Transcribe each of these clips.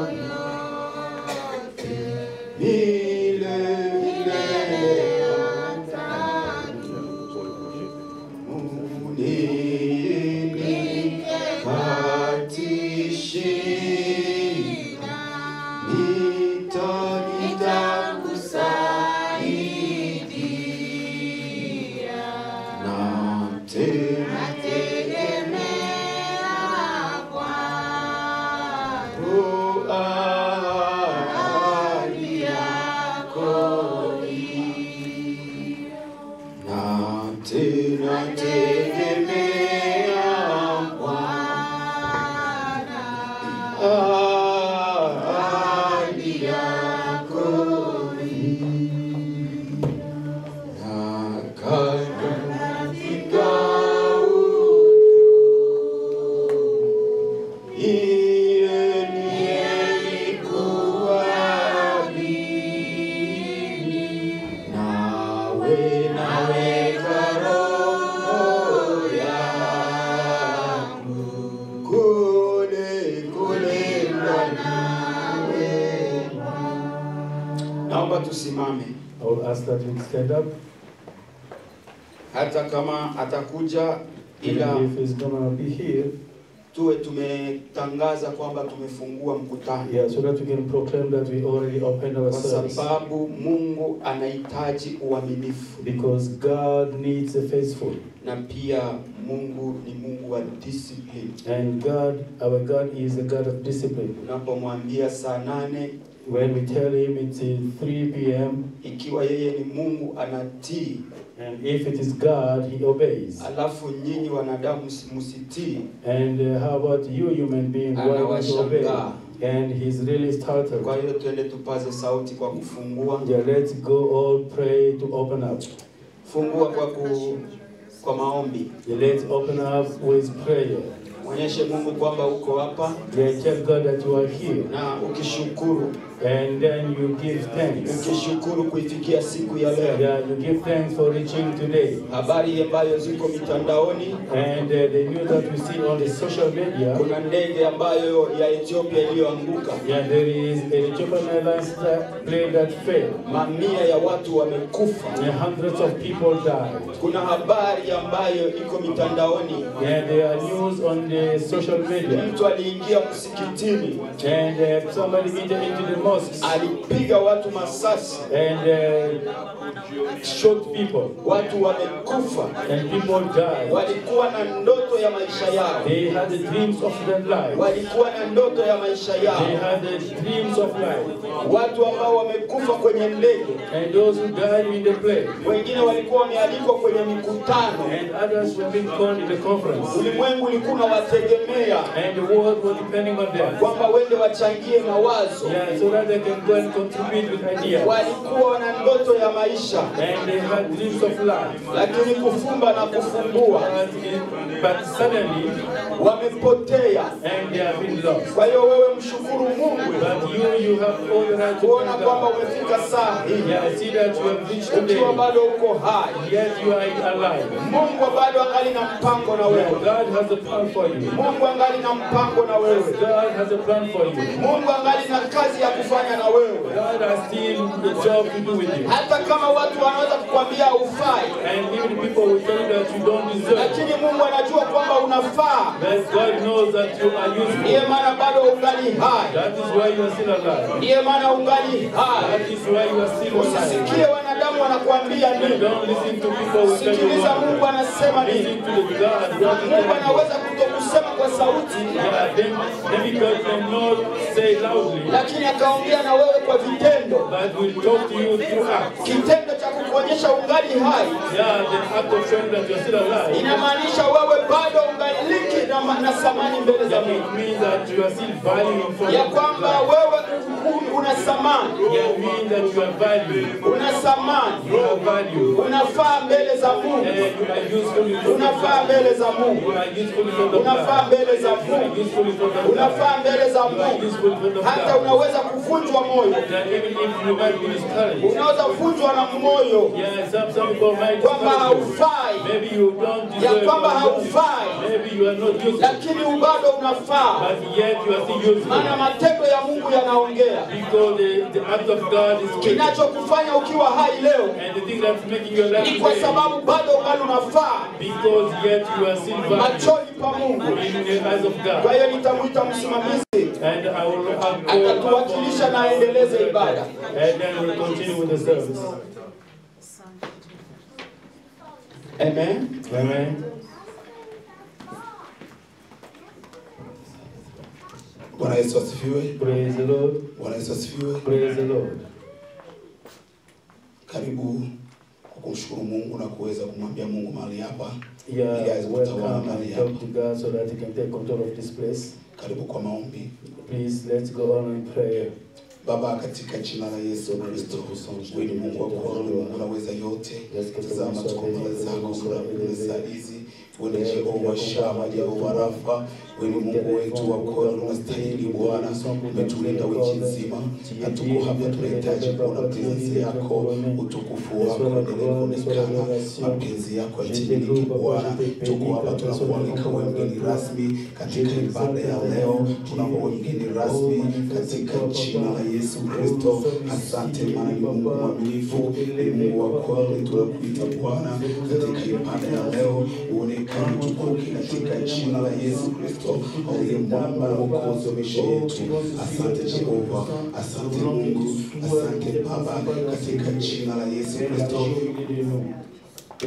Naomba atakuja, ila tuwe tumetangaza kwamba tumefungua mkutano, yeah, so that we can proclaim that we already opened our kwa sababu Mungu anahitaji uaminifu, Because God needs a faithful. na pia Mungu ni Mungu wa discipline. And God, our God is a God of discipline. Unapomwambia saa nane, When we tell him it's uh, 3 p.m., ikiwa yeye ni Mungu anatii, and if it is God, he obeys. alafu nyinyi wanadamu msitii, And uh, how about you, human being, why don't you obey? And he's really startled. Kwa hiyo tuende tupaze sauti kwa kufungua. Yeah, let's go all pray to open up. Fungua kwa ku, kwa maombi. Yeah, let's open up with prayer. Mwonyeshe Mungu kwamba uko hapa Yeah, tell God that you are here. na ukishukuru, And then you give thanks. ukishukuru kuifikia siku ya leo. Yeah, you give thanks for reaching today. Habari ambayo ziko mitandaoni, And uh, the news that we see on the social media, kuna ndege ambayo ya Ethiopia iliyoanguka, yeah, there is an Ethiopian Airlines plane that failed. mamia ya watu wamekufa. Yeah, hundreds of people died. Kuna habari ambayo iko mitandaoni, Yeah, there are news on the social media. mtu aliingia msikitini, And uh, somebody entered into the mosque alipiga watu masasi, and uh, shot people. watu wamekufa. And people died. Walikuwa na ndoto ya maisha yao, They had the dreams of their life. walikuwa na ndoto ya maisha They had the dreams of life. Watu ambao wamekufa kwenye ndege, And those who died in the plane. wengine walikuwa wamealikwa kwenye mikutano. And others were being called in the conference. Ulimwengu ulikuwa unawategemea And the world was depending on them. kwamba wende wachangie mawazo. Yeah, so they can go and contribute with ideas. Walikuwa na ndoto ya maisha, And they had dreams of life. lakini kufumba na kufumbua But, suddenly, wamepotea. and they have been lost. Kwa hiyo wewe mshukuru Mungu But you, you have all the right to kuona kwamba umefika saa hii Yeah, see that you have reached today. ukiwa bado uko hai. Yet you are alive. Mungu bado angali na mpango na wewe. God has a plan for you. Mungu angali na mpango na wewe. God has a plan for you. Mungu angali na kazi ya kufanya na wewe, God has still a job to do with you. hata kama watu wanaweza kukwambia ufai, And even people will tell you that you don't deserve. lakini Mungu anajua kwamba unafaa. But God knows that you are Ndiye useful. maana bado ungali hai, That is why you are still alive. ndiye maana ungali hai. That is why you are still alive. Usisikie wanadamu wanakuambia nini, don't listen to people who tell you sikiliza Mungu anasema anasema Listen nini. to the God. Mungu anaweza kutokusema kwa sauti, Yeah, then, then God cannot say loudly, lakini akaongea na wewe kwa vitendo, but will talk to you through acts. kitendo cha kukuonyesha ungali hai. Inamaanisha wewe bado ungaliki na, na thamani mbele za Mungu. ya kwamba wewe una valued. una valued. unafaa mbele za Mungu, unafaa mbele za Mungu, unafaa mbele za Mungu, unafaa mbele za Mungu. Hata unaweza unaweza kuvunjwa moyo, unaweza kuvunjwa na moyo. Kwamba haufai, ya kwamba haufai, lakini bado unafaa, maana matendo ya Mungu yanaongea. Kinachokufanya ukiwa hai leo ni kwa sababu bado ungali unafaa. Machoni pa Mungu. Kwa hiyo nitamwita msimamizi And I will have atatuwakilisha na aendeleze ibada. And then we'll continue with the service. Amen. Amen. Bwana Yesu asifiwe. Praise the Lord. Bwana Yesu asifiwe. Praise the Lord. Karibu kwa kumshukuru Mungu na kuweza kumwambia Mungu mahali hapa. Yeah, You guys welcome mahali hapa. to God so that He can take control of this place. Karibu kwa maombi. Please, let's go on in prayer. Baba, katika jina la Yesu Kristo, wewe ni Mungu wa kweli, Mungu unaweza yote. Tazama tuko mbele zako, kuna saa hizi wewe ni Jehova Shama, Jehova Rafa, wewe Mungu wetu wa kweli, unastahili Bwana. Umetulinda wiki nzima na tuko hapa, tunahitaji kuona presence yako, utukufu wako endelee kuonekana, mapenzi yako yatimilike Bwana. Tuko hapa tunakualika wewe mgeni rasmi katika ibada ya leo, wewe mgeni rasmi katika jina la Yesu Kristo. Asante maana ni Mungu mwaminifu, ni Mungu wa kweli, tunakuita Bwana katika ibada ya leo, uonekane utukuke katika jina la Yesu Kristo, uliye mwamba na mwokozi wa yetu. Asante Jehova, asante Mungu, asante Baba, katika jina la Yesu Kristo. Que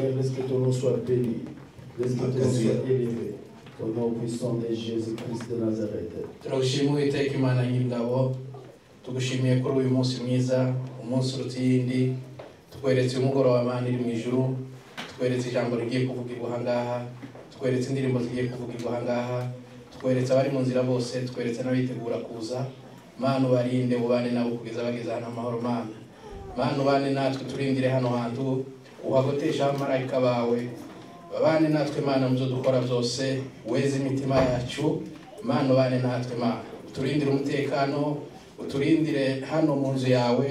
ton imana y'ingabo tugushimiye kuri uyu munsi mwiza umunsi uruta iyindi tukweretse umugoroba mana iri mu ijuru tukweretse ijambo rigiye kuvugirwa aha ngaha tukweretse indirimbo zigiye kuvugirwa aha ngaha tukweretse abari mu nzira bose tukweretse n'abitegura kuza. Mana ubarinde ubane nabo kugeza bageze hano amahoro mana. Mana ubane natwe turindire hano hantu uhagotesha abamarayika bawe. Babane natwe mana mu byo dukora byose weze imitima yacu. Mana ubane natwe mana. Uturindire umutekano uturindire hano mu nzu yawe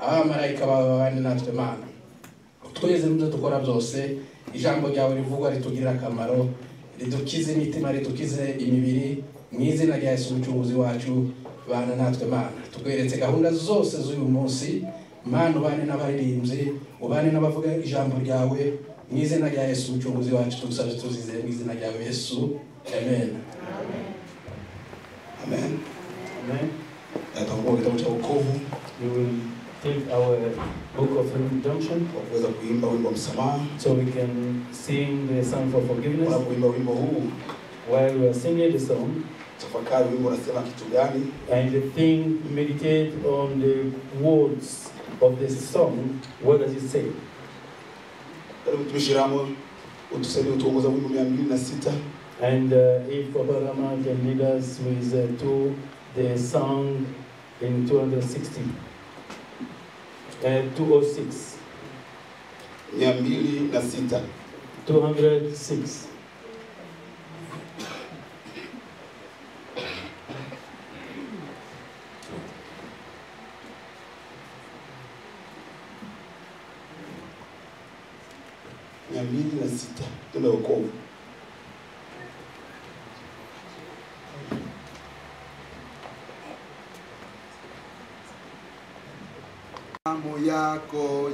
abamarayika bawe babane natwe mana. Tweze mu byo dukora byose ijambo ryawe rivugwa ritugirira akamaro. Ridukize imitima ridukize imibiri mu izina rya yesu umucunguzi wacu bana natwe mana tweretse gahunda zose z'uyu munsi mana ubane n'abaririmbyi ubane n'abavuga ijambo ryawe mu izina rya yesu umucunguzi wacu tugusabye tuzize mu izina ryawe yesu. Amen. Amen. Amen. Natangua kitabu cha wokovu We. Our book of redemption so we can sing the song for forgiveness. While we are singing the song, tafakari wimbo unasema and think, meditate on the words of the song. What does it say? And uh, if Papa Rama can lead us with uh, to the song in 260, uh, 206, mia mbili na sita. 206. mia mbili na sita. Tume wokovu. Damu yako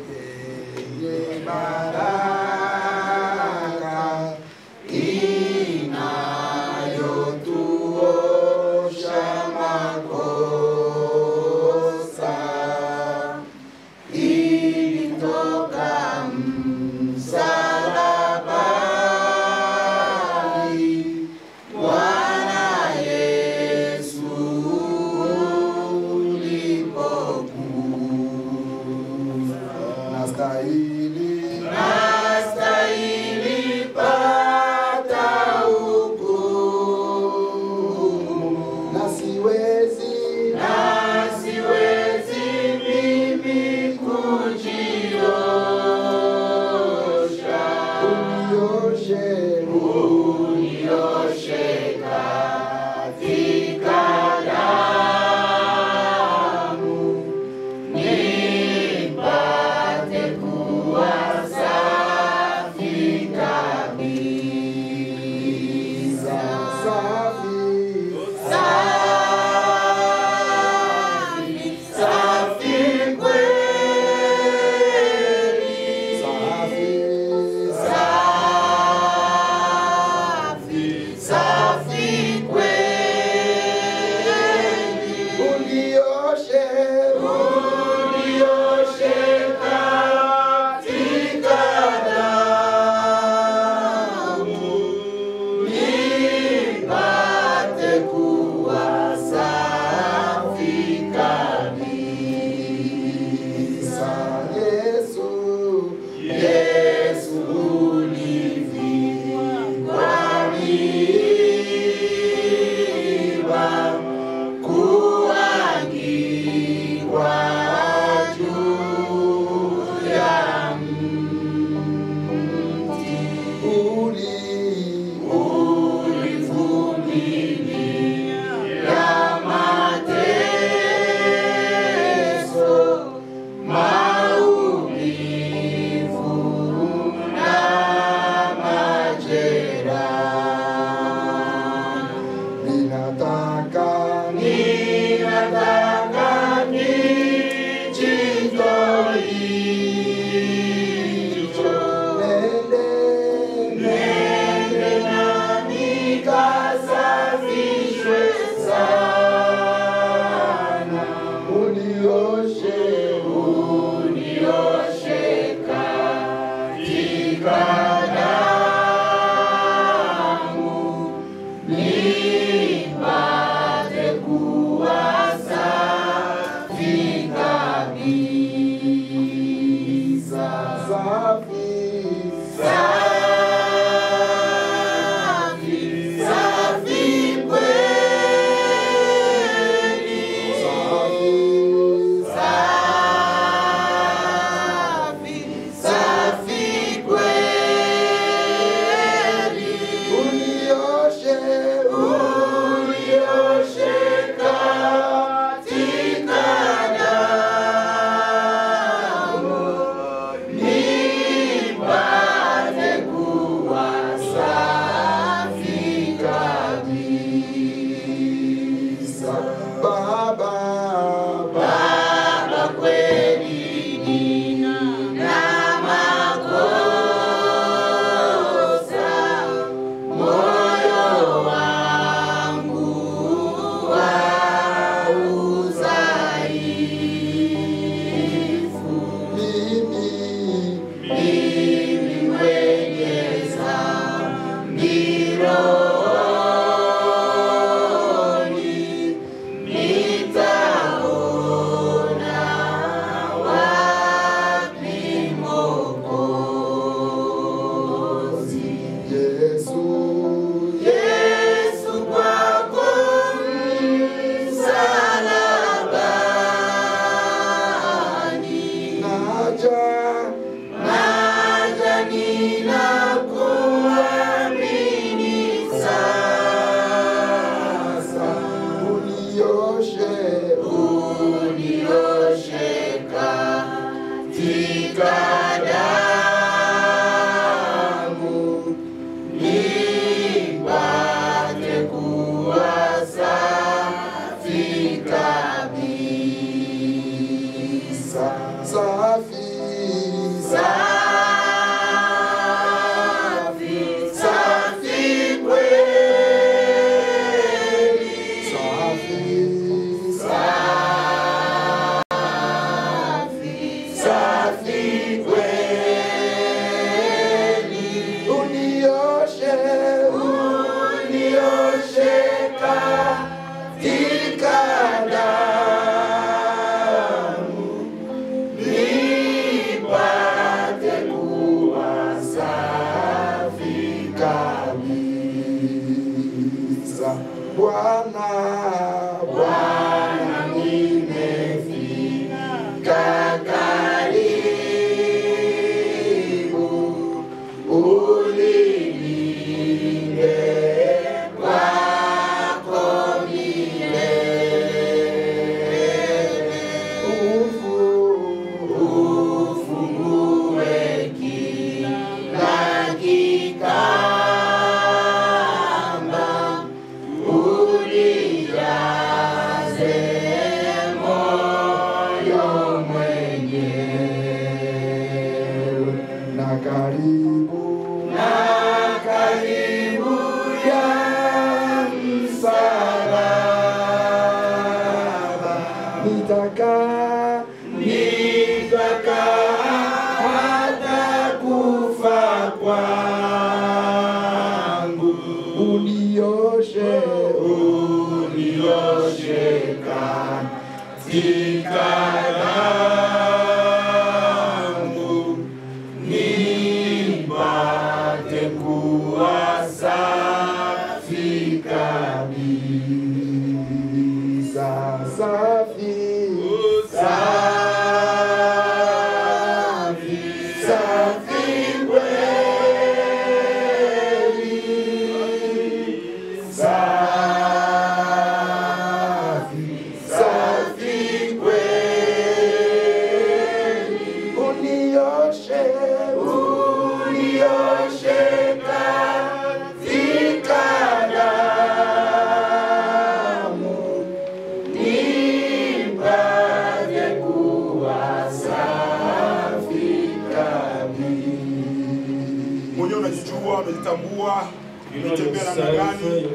You know namna gani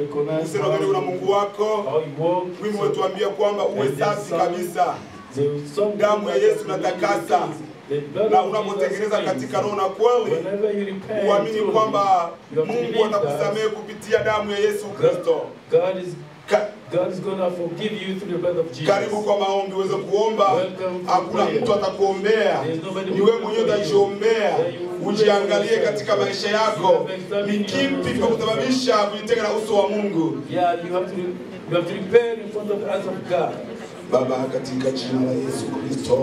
gani una mungu wako. Mimi umetuambia wimbo wetuambia kwamba uwe safi kabisa. Damu ya Yesu natakasa inatakasa. na unapotengeneza katika roho na kweli uamini kwamba mungu atakusamehe kupitia damu ya yesu kristo. God is gonna forgive you through the blood of Jesus. karibu kwa maombi uweze kuomba. Hakuna mtu atakuombea. Ni wewe mwenyewe utajiombea ujiangalie katika maisha yako. ni kipi kwa kimekusababisha kujitenga na uso wa mungu? Yeah, you have to you have to repent in front of the eyes of God. Baba, katika jina la Yesu Kristo,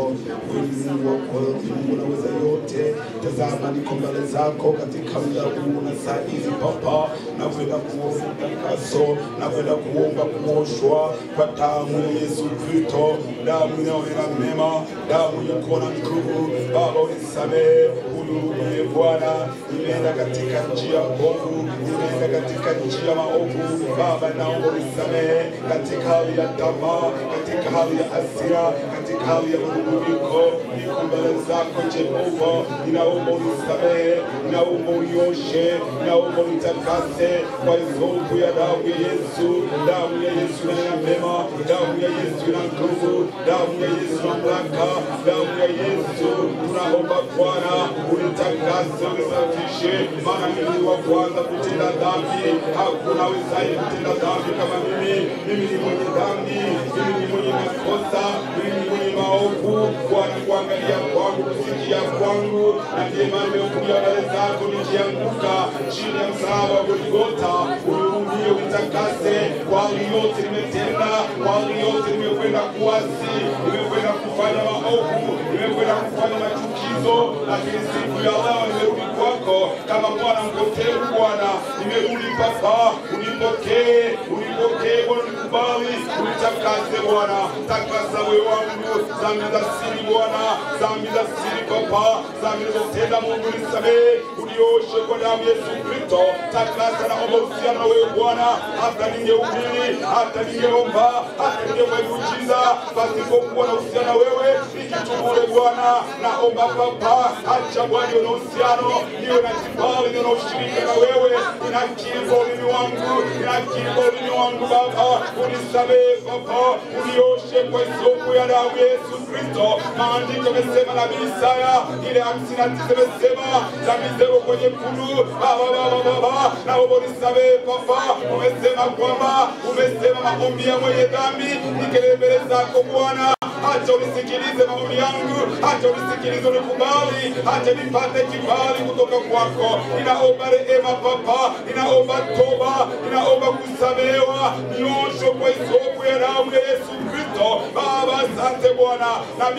wewe Mungu wa kweli, Mungu unaweza yote. Tazama, niko mbele zako katika muda huu na saa hizi Baba, nakwenda kuomba utakaso, nakwenda kuomba kuoshwa kwa damu ya Yesu Kristo, damu inayonena mema, damu iko na nguvu. Baba, unisamehe, unihurumie Bwana, nimeenda katika njia mbovu, nimeenda katika njia maovu. Baba, naomba unisamehe katika hali ya tamaa, katika hali ya hasira, katika hali ya manunguniko. Niko mbele zako Jehova, ninaomba unisamehe, ninaomba unioshe, ninaomba unitakase kwa izovu ya damu ya Yesu. Damu ya Yesu inanena mema, damu ya Yesu ina nguvu, damu ya Yesu ina mamlaka, damu ya Yesu. Tunaomba Bwana unitakase, unisafishe, maana mimi wa kwanza kutenda dhambi. Hakuna wezaye kutenda dhambi kama mimi. Mimi ni mwenye dhambi, mimi ni mwenye makosa, mimi mwenye maovu. kwa kuangalia kwangu, kusikia kwangu, na ndiye maana nimekuja mbele zako nikianguka chini ya msalaba wa Golgotha. Unihurumie, unitakase kwa yote nimetenda, kwa yote nimekwenda kuasi, nimekwenda kufanya maovu, nimekwenda kufanya machukizo, lakini siku ya leo nimerudi kwako kama Bwana mpotevu. Bwana, nimerudi Baba, unipokee, unipokee Bwana, unikubali, unitakase Bwana, takasa we wangu, dhambi za siri Bwana, dhambi za siri Baba, dhambi nilizotenda Mungu nisamehe, unioshe kwa damu Yesu Kristo, takasa na omba uhusiano na wewe Bwana, hata ningehubiri, hata ningeomba, hata ningefanya miujiza, pasipokuwa na uhusiano na wewe, nikitubure Bwana, naomba Baba, acha Bwana niwe na uhusiano, niwe na kibali, niwe na ushirika na wewe, ninakiri ulimi wangu, ninakiri ulimi wangu Baba, unisamehe Baba, unioshe kwa isopu ya damu Yesu Kristo. Maandiko yamesema nabii Isaya ile hamsini na tisa imesema dhambi zako kwenye kulu Baba, Baba, Baba, naomba unisamehe Baba, umesema kwamba umesema maombi ya mwenye dhambi. Nikelele mbele zako Bwana acha unisikilize maombi yangu, acha unisikilize unikubali, acha nipate kibali kutoka kwako. Ninaomba rehema Baba, ninaomba toba, ninaomba kusamehewa, niosho kwa isopu ya damu ya Yesu Kristo. Baba, asante Bwana.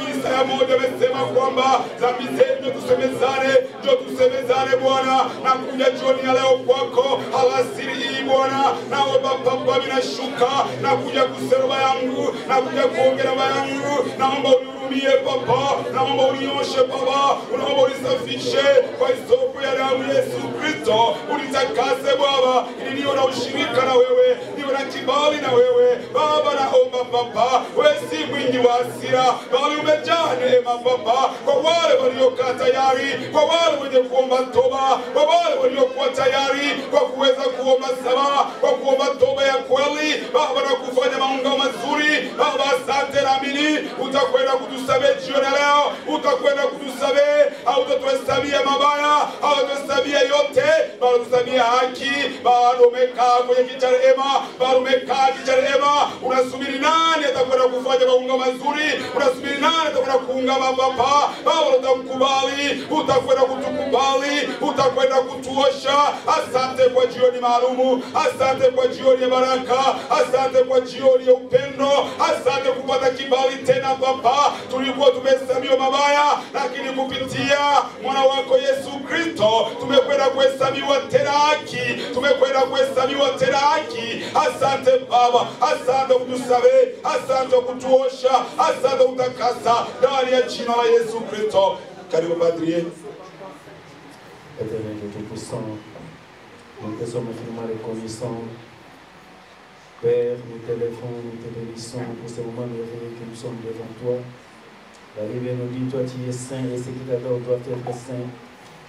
misa ya moja amesema kwamba dhambi zetu tusemezane, ndio tusemezane Bwana. Nakuja jioni ya leo kwako, alasiri hii Bwana, naomba Baba, minashuka na kuja kusema yangu, na kuja kuongea yangu, naomba unihurumie Baba, naomba unioshe Baba, unaomba unisafishe kwa isoko ya damu Yesu Kristo, unitakase Baba, ili niwe na ushirika na wewe, niwe na kibali na wewe Baba. Naomba Baba, wewe si mwingi wa hasira, bali umejaa neema Baba, kwa wale waliokaa tayari, kwa wale wenye kuomba toba, kwa wale waliokuwa tayari kwa kuweza kuomba samaha, kwa kuomba toba ya kweli Baba, na kufanya maungamo mazuri Baba. Asante, naamini utakwenda kutusamehe jioni leo, utakwenda kutusamehe, hautatuhesabia mabaya, hautatuhesabia yote, bali utusamehe haki. Bado umekaa kwenye kiti cha rehema, bado umekaa kiti cha rehema, unasubiri nani atakwenda kufanya maunga mazuri, unasubiri nani atakwenda kuunga mabapa. Baba, utamkubali, utakwenda kutukubali, utakwenda kutuosha. Asante kwa jioni maalumu, asante kwa jioni ya baraka, asante kwa jioni ya upendo, asante kupata kibali tena Baba. Tulikuwa tumehesabiwa mabaya, lakini kupitia mwana wako Yesu Kristo tumekwenda kuhesabiwa tena haki, tumekwenda kuhesabiwa tena haki. Asante Baba, asante kutusamehe, asante kutuosha, asante kutakasa ndani ya jina la Yesu Kristo. Karibu Padri. Éternel Dieu Tout-Puissant, nous te sommes infiniment reconnaissants. Père, nous t'élèvons, nous te bénissons pour ce moment merveilleux que nous sommes devant toi. La Bible nous dit, toi tu es saint et ceux qui t'adorent doivent être saints.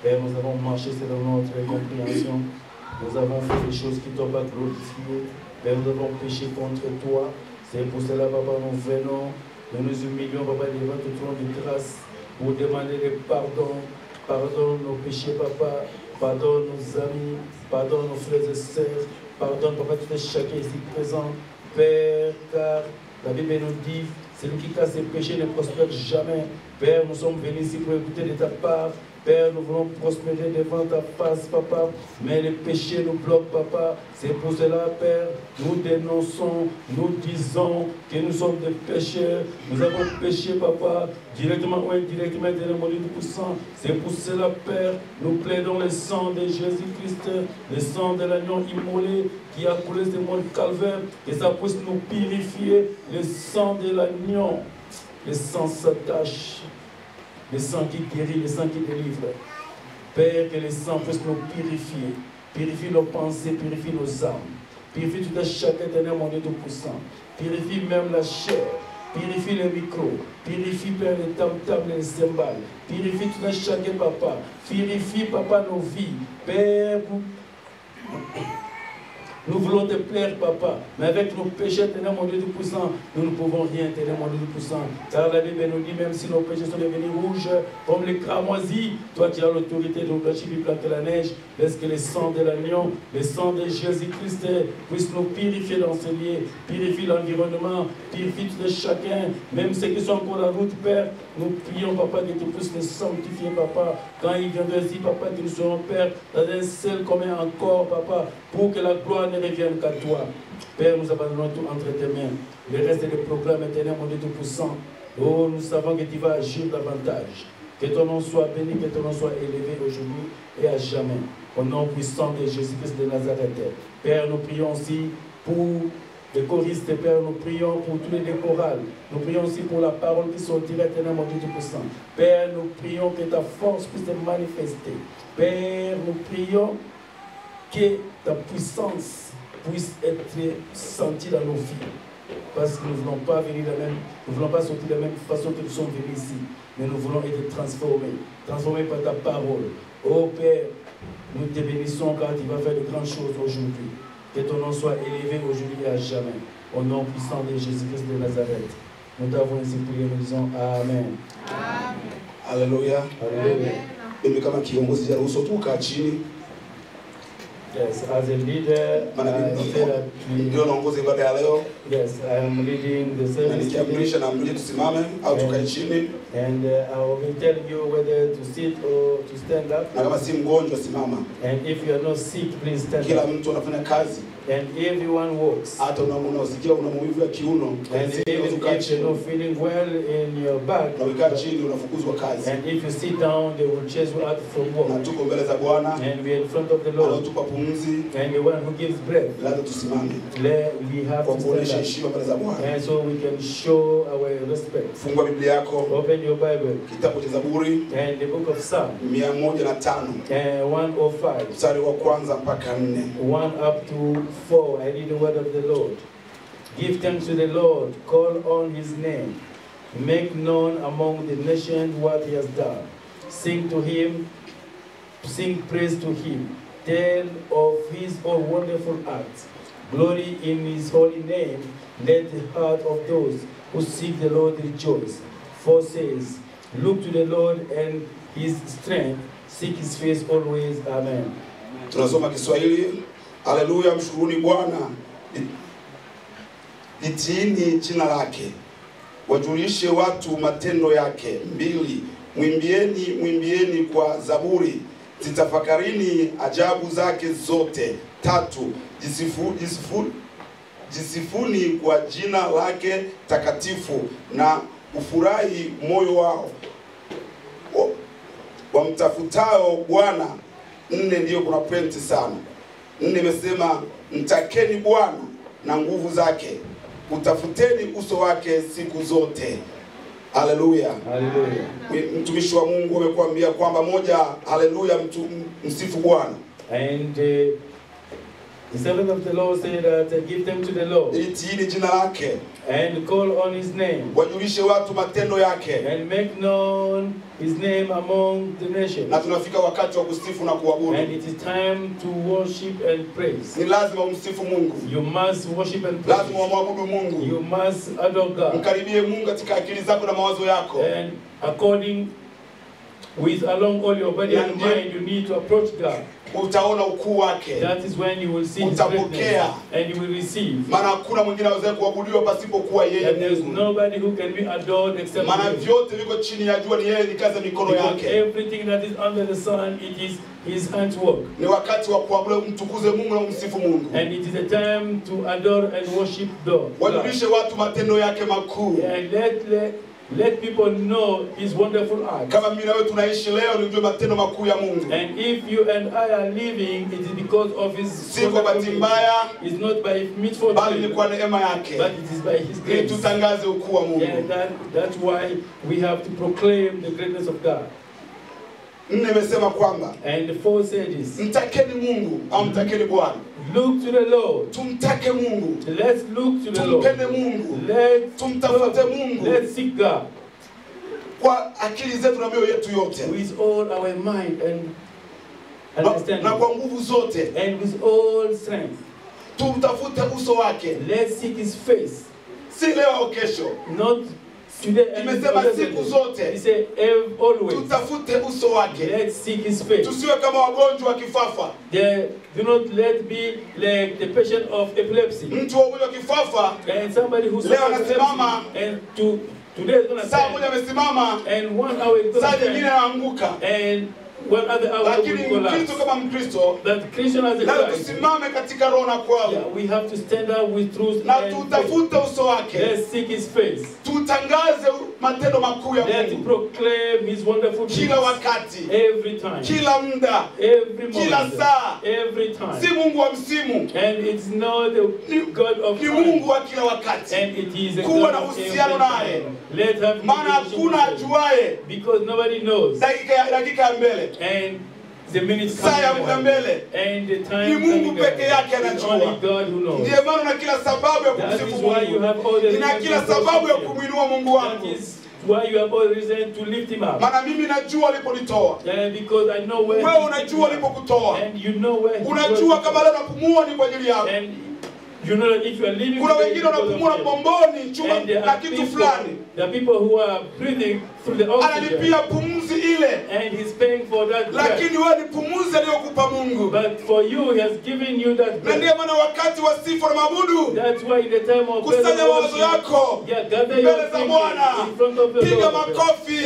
Père, nous avons marché selon notre compréhension. Nous avons fait des choses qui ne t'ont pas glorifié. Père, nous avons péché contre toi. C'est pour cela, Papa, nous venons, nous nous humilions, Papa, devant ton trône de grâce pour demander le pardon. Pardonne nos péchés, Papa. Pardonne nos amis. Pardonne nos frères et sœurs. Pardonne, Papa, tout chacun ici présent. Père, car la Bible nous dit, celui qui casse ses péchés ne prospère jamais. Père, nous sommes venus ici pour écouter de ta part. Père, nous voulons prospérer devant ta face, Papa. Mais les péchés nous bloquent, Papa. C'est pour cela, Père, nous dénonçons, nous disons que nous sommes des pécheurs. Nous avons péché, Papa, directement ou indirectement, de mon Dieu Tout-Puissant. C'est pour cela, Père, nous plaidons le sang de Jésus-Christ, le sang de l'agneau immolé qui a coulé sur mon calvaire, que ça puisse nous purifier. Le sang de l'agneau, le sang s'attache le sang qui guérit, le sang qui délivre. Père, que le sang puisse nous purifier. Purifie nos pensées, purifie nos âmes. Purifie tout à chaque éternel, mon Dieu Tout-Puissant. Purifie même la chair. Purifie les micros. Purifie, Père, les tam-tams, les cymbales. Purifie tout à chacun, Papa. Purifie, Papa, nos vies. Père, nous voulons te plaire, Papa, mais avec nos péchés, Ténèbre, mon Dieu Tout-Puissant, nous ne pouvons rien, Ténèbre, mon Dieu Tout-Puissant. Car la Bible nous dit, même si nos péchés sont devenus rouges, comme les cramoisis, toi tu as l'autorité de blanchir du que la neige. Laisse que le sang de l'agneau, le sang de Jésus-Christ puisse nous purifier dans ce lieu, purifie l'environnement, purifie tout de chacun, même ceux qui sont encore la route, Père. Nous prions, Papa, que tu puisses les sanctifier, Papa. Quand ils viendront ici, Papa, que nous serons, Père, dans un seul commun encore, Papa, pour que la gloire ne revienne qu'à toi. Père, nous abandonnons tout entre tes mains. Le reste des programmes éternels, mon Dieu Tout-Puissant. Oh, nous savons que tu vas agir davantage. Que ton nom soit béni, que ton nom soit élevé aujourd'hui et à jamais. Au nom puissant de Jésus-Christ de Nazareth. Père, nous prions aussi pour les choristes, Père, nous prions pour tous les décorales. Nous prions aussi pour la parole qui sortira éternel, mon Dieu Tout-Puissant. Père, nous prions que ta force puisse se manifester. Père, nous prions que ta puissance puisse être sentie dans nos vies. Parce que nous ne voulons pas venir de la même, nous voulons pas sortir de la même façon que nous sommes venus ici. Mais nous voulons être transformés, transformés par ta parole. Oh Père, nous te bénissons car tu vas faire de grandes choses aujourd'hui. Que ton nom soit élevé aujourd'hui et à jamais. Au nom puissant de Jésus-Christ de Nazareth. Nous t'avons ainsi prié, nous disons Amen. Haleluya. Alléluia. Mimi kama Yes, as a leader, ndio naongoza ibada ya leo, yes, I am leading the service nikiamrisha na mje tusimame au tukae chini, And uh, I will telling you whether to sit or to stand up. na kama si mgonjwa simama. And if you are not sick, please stand Kila up. mtu anafanya kazi, and everyone walks. hata una- unasikia una maumivu ya kiuno. And even if you're not feeling well in your back, na ukikaa chini unafukuzwa kazi. and if you sit down, they will chase you out from na work. tuko mbele za bwana. And we are in front of the Lord, Anatupa pumzi. And the one who gives breath. lazima tusimame. Le- We have to kuonyesha heshima mbele za bwana. And so we can show our respect. fungua biblia yako. Open your Bible. Kitabu cha zaburi. And the book of Psalm, mia moja na tano. Uh, 105. mstari wa kwanza mpaka 4. 1 up to 4. I read the word of the Lord. Give thanks to the Lord, call on his name, make known among the nations what he has done. Sing to him, sing praise to him, tell of his all wonderful acts. Glory in his holy name, let the heart of those who seek the Lord rejoice. For says, Look to the Lord and his strength, seek his face always. Amen. tunasoma kiswahili haleluya mshukuruni bwana. Li- litiini jina lake. Wajulishe watu matendo yake. Mbili mwimbieni mwimbieni kwa zaburi. Zitafakarini ajabu zake zote. Tatu jisifu, jisifu, jisifuni kwa jina lake takatifu na ufurahi moyo wao. Wa- wamtafutao bwana. Nne ndiyo kuna pointi sana nne imesema mtakeni bwana na nguvu zake. Utafuteni uso wake siku zote. Haleluya. Mtumishi wa mungu amekuambia kwamba moja haleluya mtu msifu bwana. And uh, the servant of the Lord said that uh, give them to the Lord ili jina lake and call on his name wajulishe watu matendo yake and make known his name among the nations. na tunafika wakati wa kusifu na And it is time to worship and praise. ni lazima umsifu mungu You must worship and lazima praise. mungu You must adore God. mkaribie mungu katika akili zako na mawazo yako And according with along all your body and mind, you need to approach God. Utaona ukuu wake That is when you will see his Utapokea. greatness and you will receive. maana hakuna mwingine aweze kuabudiwa pasipokuwa yeye And there's mungu nobody who can be adored except maana him. vyote viko chini ya jua ni yeye ni kazi ya mikono Because yake everything that is under the sun, it is his handwork. ni wakati wa kuabudu mtukuze mungu na umsifu mungu And it is a time to adore and worship God. wajulishe watu matendo yake makuu And let, let, let people know his wonderful acts. kama mimi na wewe tunaishi leo nijue matendo makuu ya mungu And if you and I are living, it is because of his si kwa bahati mbaya. It's not by bali ni kwa neema yake but it is by his ili grace. tutangaze ukuu wa mungu Yeah, that, that's why we have to proclaim the greatness of God. nne imesema kwamba And the four said this, mtakeni mungu au mtakeni bwana look to the Lord. tumtake mungu. Let's look to the Lord. tumpende mungu. Let's tumtafute mungu. Let's seek God. Kwa akili zetu na mioyo yetu yote. With all our mind and na, na understanding kwa nguvu zote. And with all strength. tumtafute uso wake. Let's seek His face, si leo kesho. Not imesema siku zote. tutafute uso wake. Tusiwe kama wagonjwa wa kifafa. They, do not let be like the patient of epilepsy. Mtu wa kifafa and somebody who Leo anasimama. and to today is gonna saa moja amesimama. and one hour is saa gonna nyingine anaanguka. And lakini mkristo kama mkristo That Christian as a lazima Christ, tusimame katika roho na kweli we have to stand up with truth na and tutafute uso wake. Let's seek His face. tutangaze matendo makuu ya mungu. proclaim His wonderful deeds. kila wakati. Every time, kila muda. Every kila moment, saa. Every time. si mungu wa msimu. And it's not the God of ni mungu wa kila wakati. And it is a Kuwa God na of uhusiano naye. maana hakuna ajuaye. Because nobody knows. dakika ya mbele And the minutes saa ya muda mbele. And the time Ni Mungu peke yake anajua. only God who knows. ndiye maana na kila sababu ya That kumsifu is why you mungu have all the nina kila sababu ya kumwinua mungu That wangu. is why you have all reason to lift him up. maana mimi najua uliponitoa Yeah, because I know where wewe unajua ulipokutoa and you know where he unajua kama leo napumua ni kwa ajili yako. And you know that if you are living kuna wengine wanapumua bomboni chuma na kitu fulani. are people who are breathing through the oxygen and he's paying for that breath. But for you, he has given you that breath. wakati That's why in the time of kusanya mawazo yako. Mbele za bwana. piga makofi.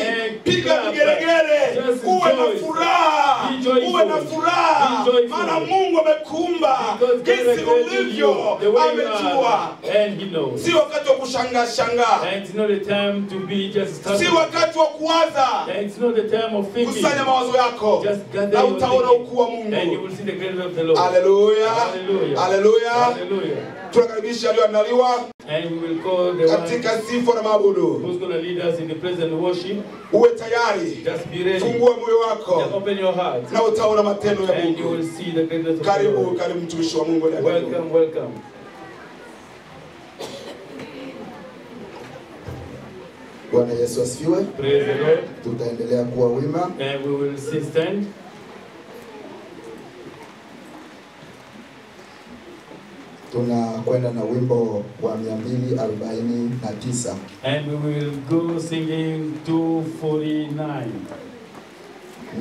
Piga vigeregere uwe na furaha. Uwe na furaha. Maana mungu amekuumba. Jinsi ulivyo amejua. si wakati wa kushangaa shangaa to si starting. Wakati wa kuwaza kusanya mawazo yako na utaona ukuu wa mungu. Haleluya haleluya tunakaribisha aliyoandaliwa And we will call the one katika sifa na maabudu. worship. uwe tayari. Fungua moyo wako. Na utaona matendo ya mungu. karibu karibu mtumishi wa mungu. Welcome, welcome. Bwana Yesu asifiwe. Praise the Lord. Tutaendelea kuwa wima. And we will still stand. Tunakwenda na wimbo wa 249 And we will go singing 249.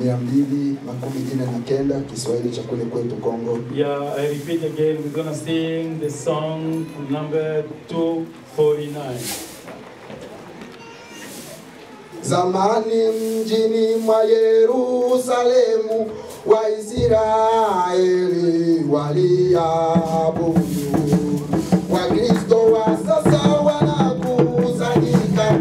mia mbili makumi nne na kenda Kiswahili cha kule kwetu Kongo. Yeah, I repeat again, we're gonna sing the song number 249. Zamani mjini mwa Yerusalemu Waisraeli waliabudu, Wakristo wa sasa wanakusanyika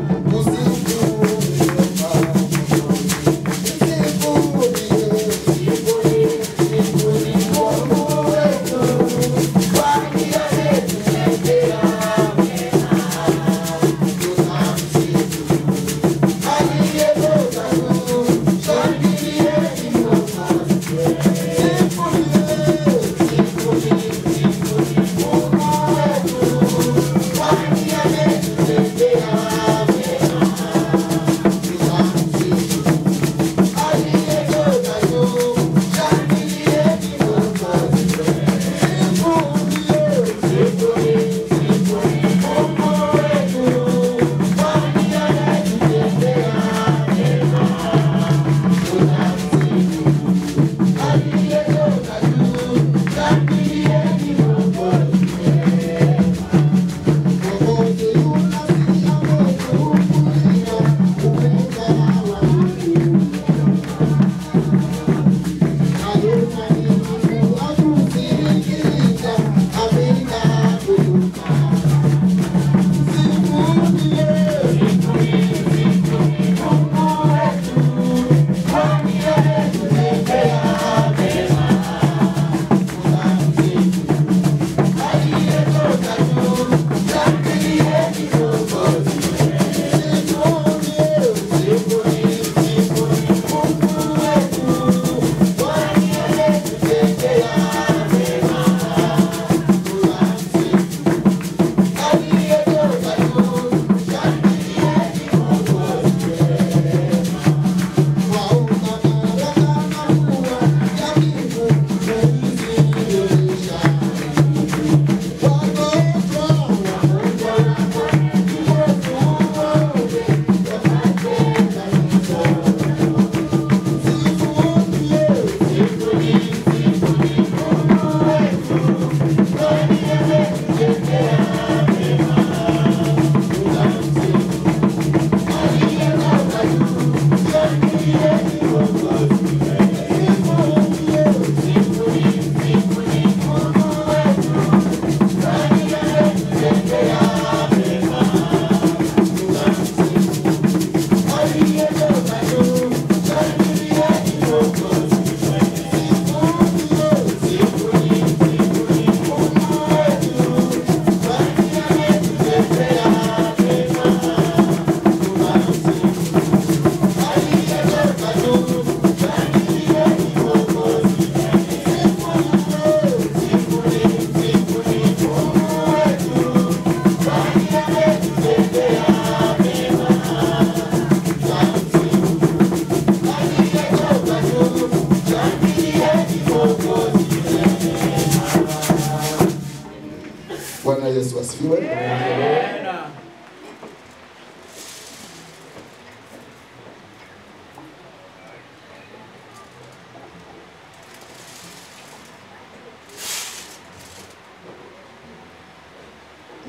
Asifiwe.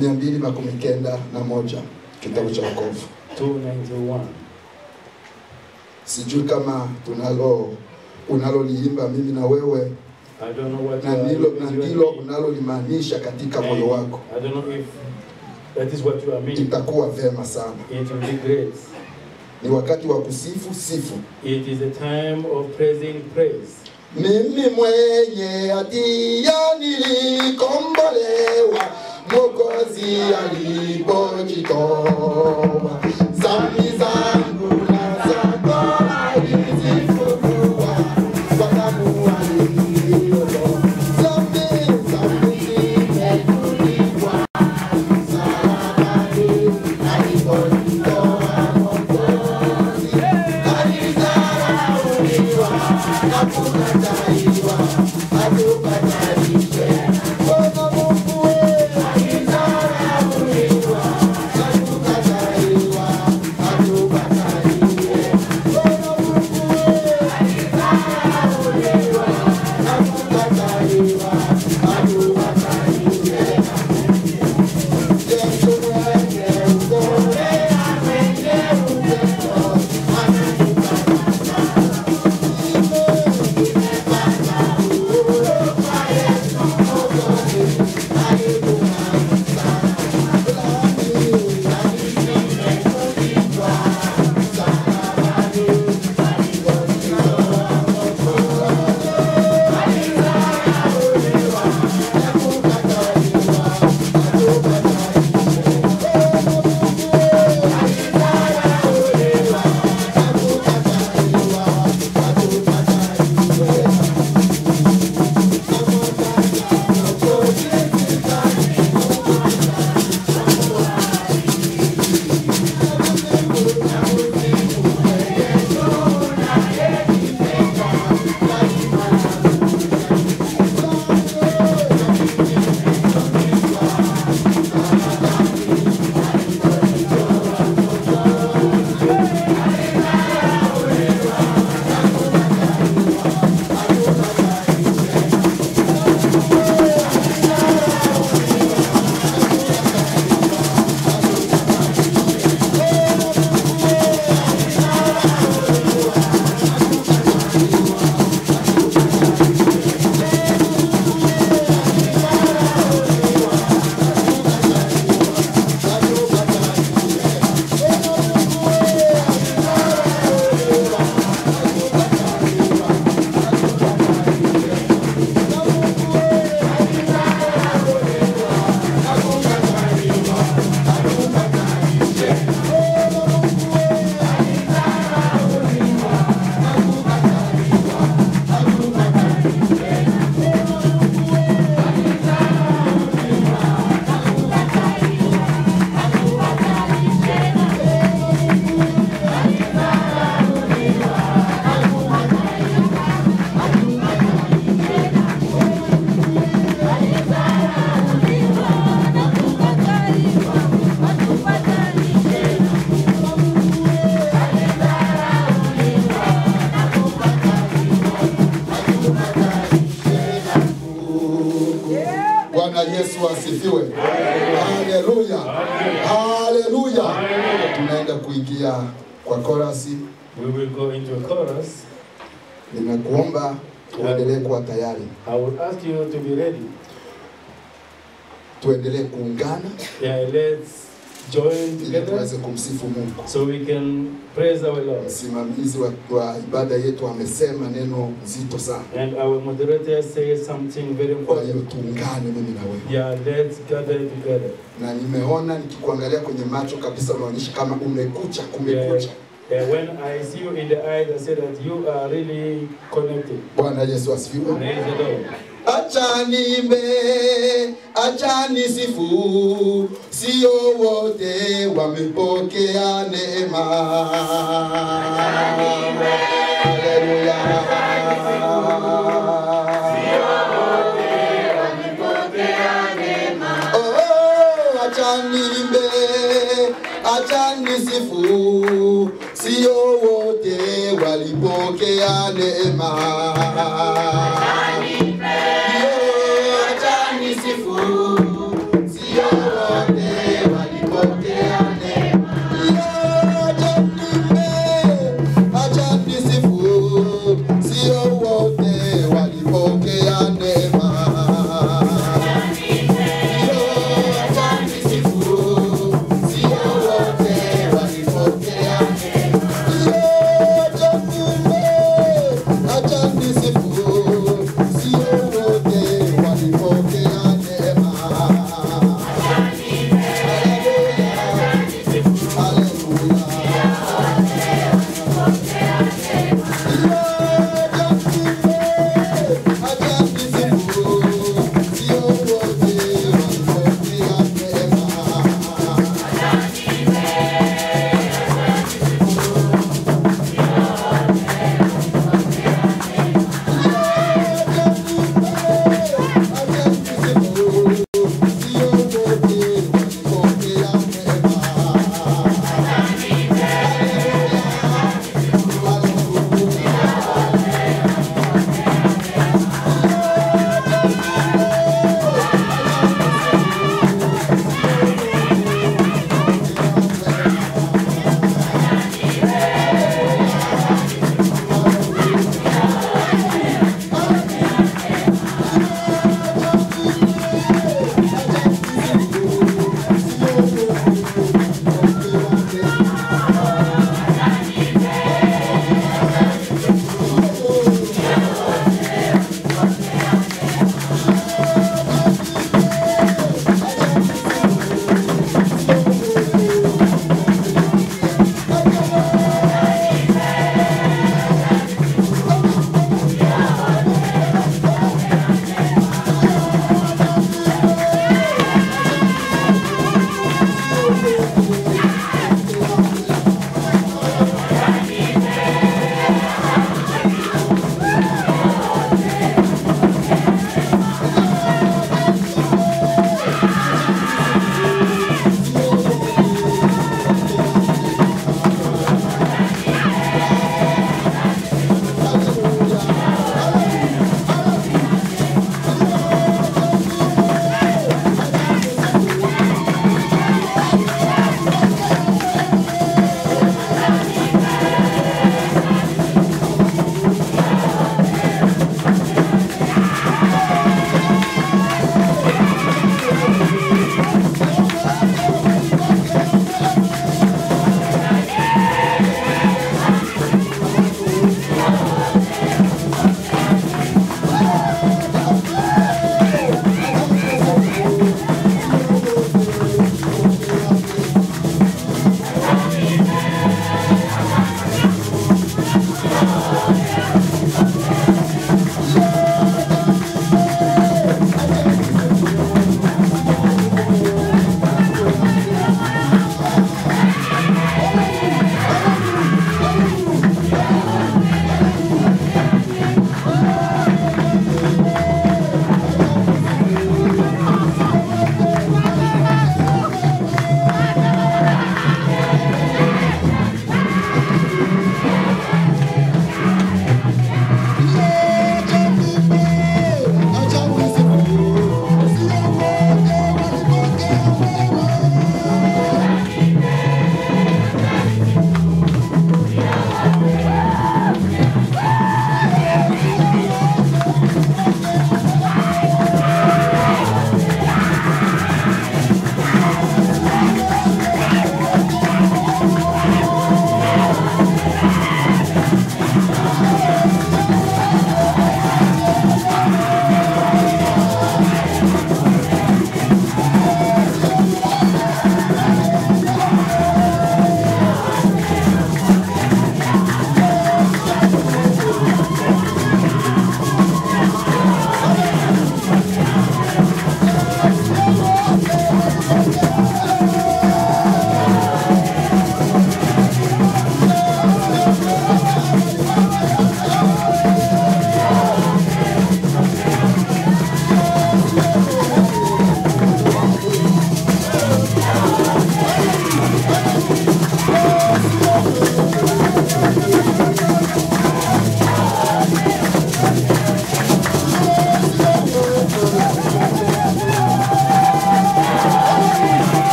mia mbili makumi kenda na moja kitabu cha wokovu. 291. Sijui kama tunalo unaloliimba mimi na wewe na ndilo unalolimaanisha katika moyo wako, I don't know that is what you are meaning. itakuwa vema sana. It will be great. Ni wakati wa kusifu sifu. It is a time of praising praise. Mimi mwenye hatia nilikombolewa, Mwokozi alipojitoa, dhambi Yesu asifiwe. Haleluya. Haleluya. Tunaenda kuingia kwa korasi. We will go into a chorus. Ninakuomba tuendelee kuwa tayari, I will ask you to be ready. tuendelee kuungana Yeah, let's join together tuweze kumsifu Mungu. so we can praise our Lord. Msimamizi wa, wa ibada yetu amesema neno zito sana, And our moderator says something very kwa hiyo important. tuungane mimi na wewe. Yeah, let's gather together. Na nimeona nikikuangalia kwenye macho kabisa, unaonyesha kama umekucha, Yeah, kumekucha. yeah, when I see you in the eyes, I say that you are really connected. Bwana Yesu asifiwe. Praise the Lord. Acha nimbe, acha nisifu, sio wote wamepokea neema. Haleluya. Oh, acha nimbe, acha nisifu, sio wote walipokea neema.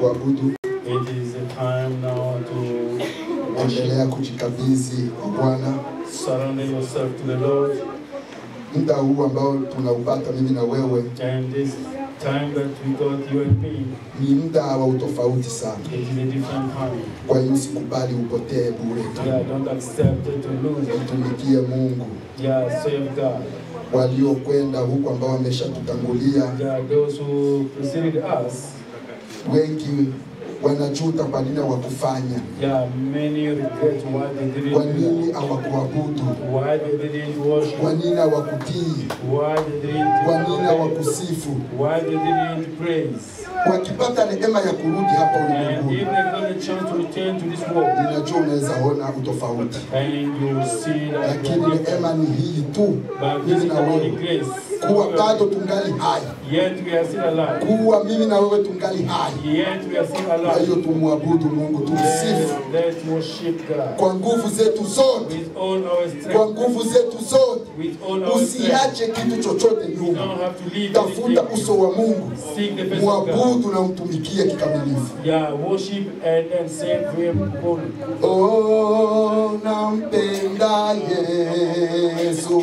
Kuabudu. It is a time now to Endelea kujikabidhi kwa Bwana. surrender yourself to the Lord. Muda huu ambao tunaupata mimi na wewe And this time that we got you and me, ni muda wa utofauti sana. it is a different time. Kwa hiyo usikubali upotee bure. Yeah, don't accept it to lose. Tumikie Mungu. Yeah, serve God. Waliokwenda huko ambao wameshatutangulia, There are those who preceded us. wanajuta kwa nini hawakufanya, Yeah, many regret why they kwa didn't nini hawakuabudu. Why they didn't worship. kwa nini hawakutii, Why they didn't kwa nini hawakusifu. Why they didn't praise. Wakipata neema ya kurudi hapa ulimwenguni, ninajua unaweza ona utofauti, lakini neema ni hii tu, mimi na wewe. Kuwa bado tungali hai, kuwa mimi na wewe tungali hai. Kwa hiyo tumwabudu Mungu, tumsifu. Kwa nguvu zetu zote, kwa nguvu zetu zote. Usiache kitu chochote nyuma, tafuta uso wa Mungu, mwabudu na umtumikie kikamilifu. Oh, nampenda Yesu.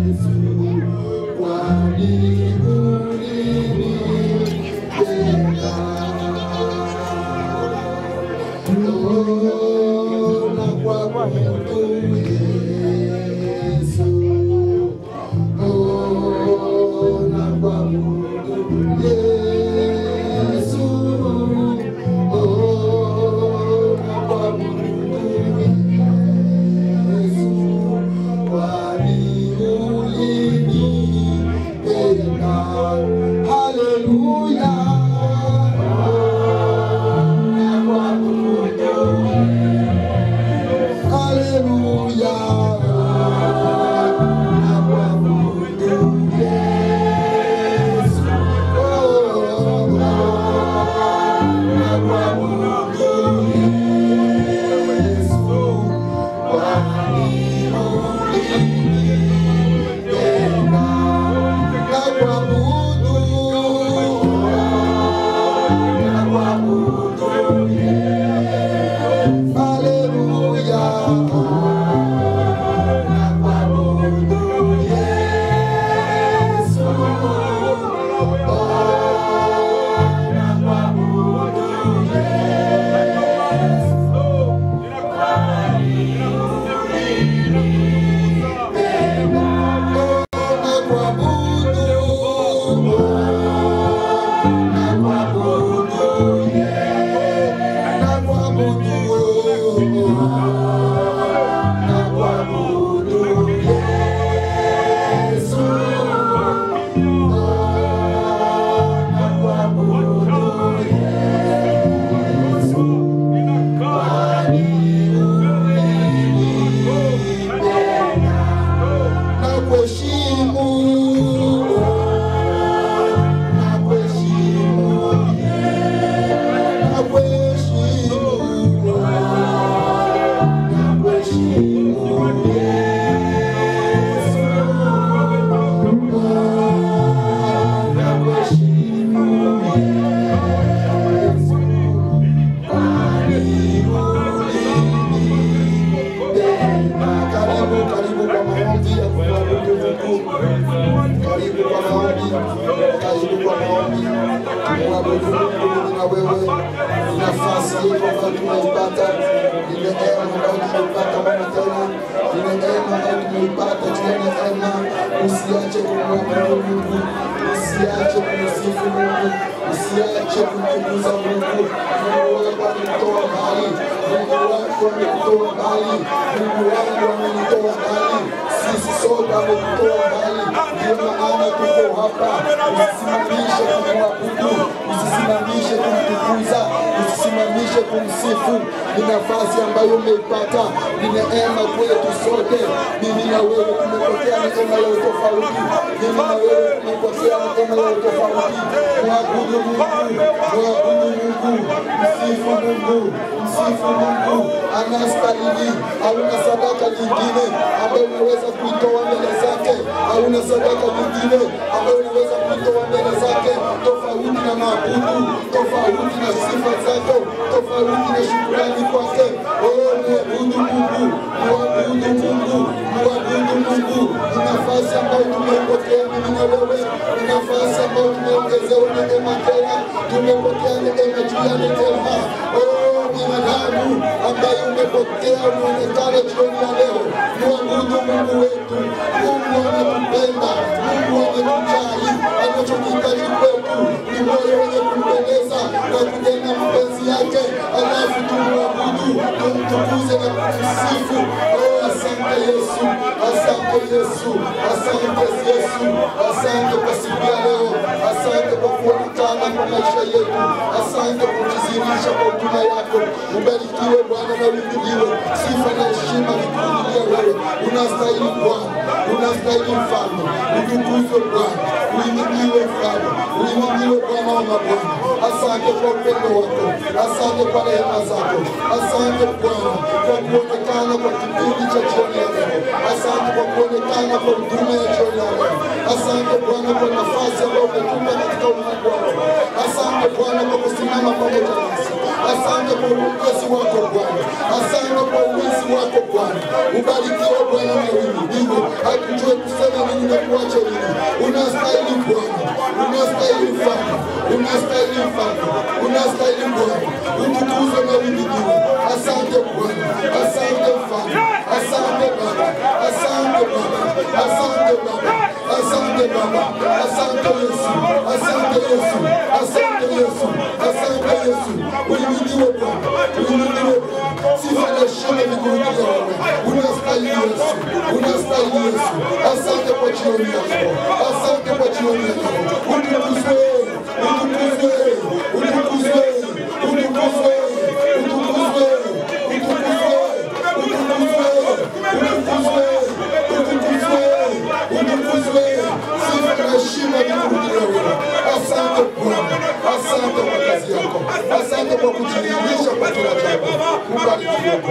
Yes. próximo. A Santa continua me ajudando. A o continua me ajudando. o Cruzeiro, único Cruzeiro, o Cruzeiro, único Cruzeiro. Asante kwa kujiridhisha kwa kila jambo. Kubali kidogo.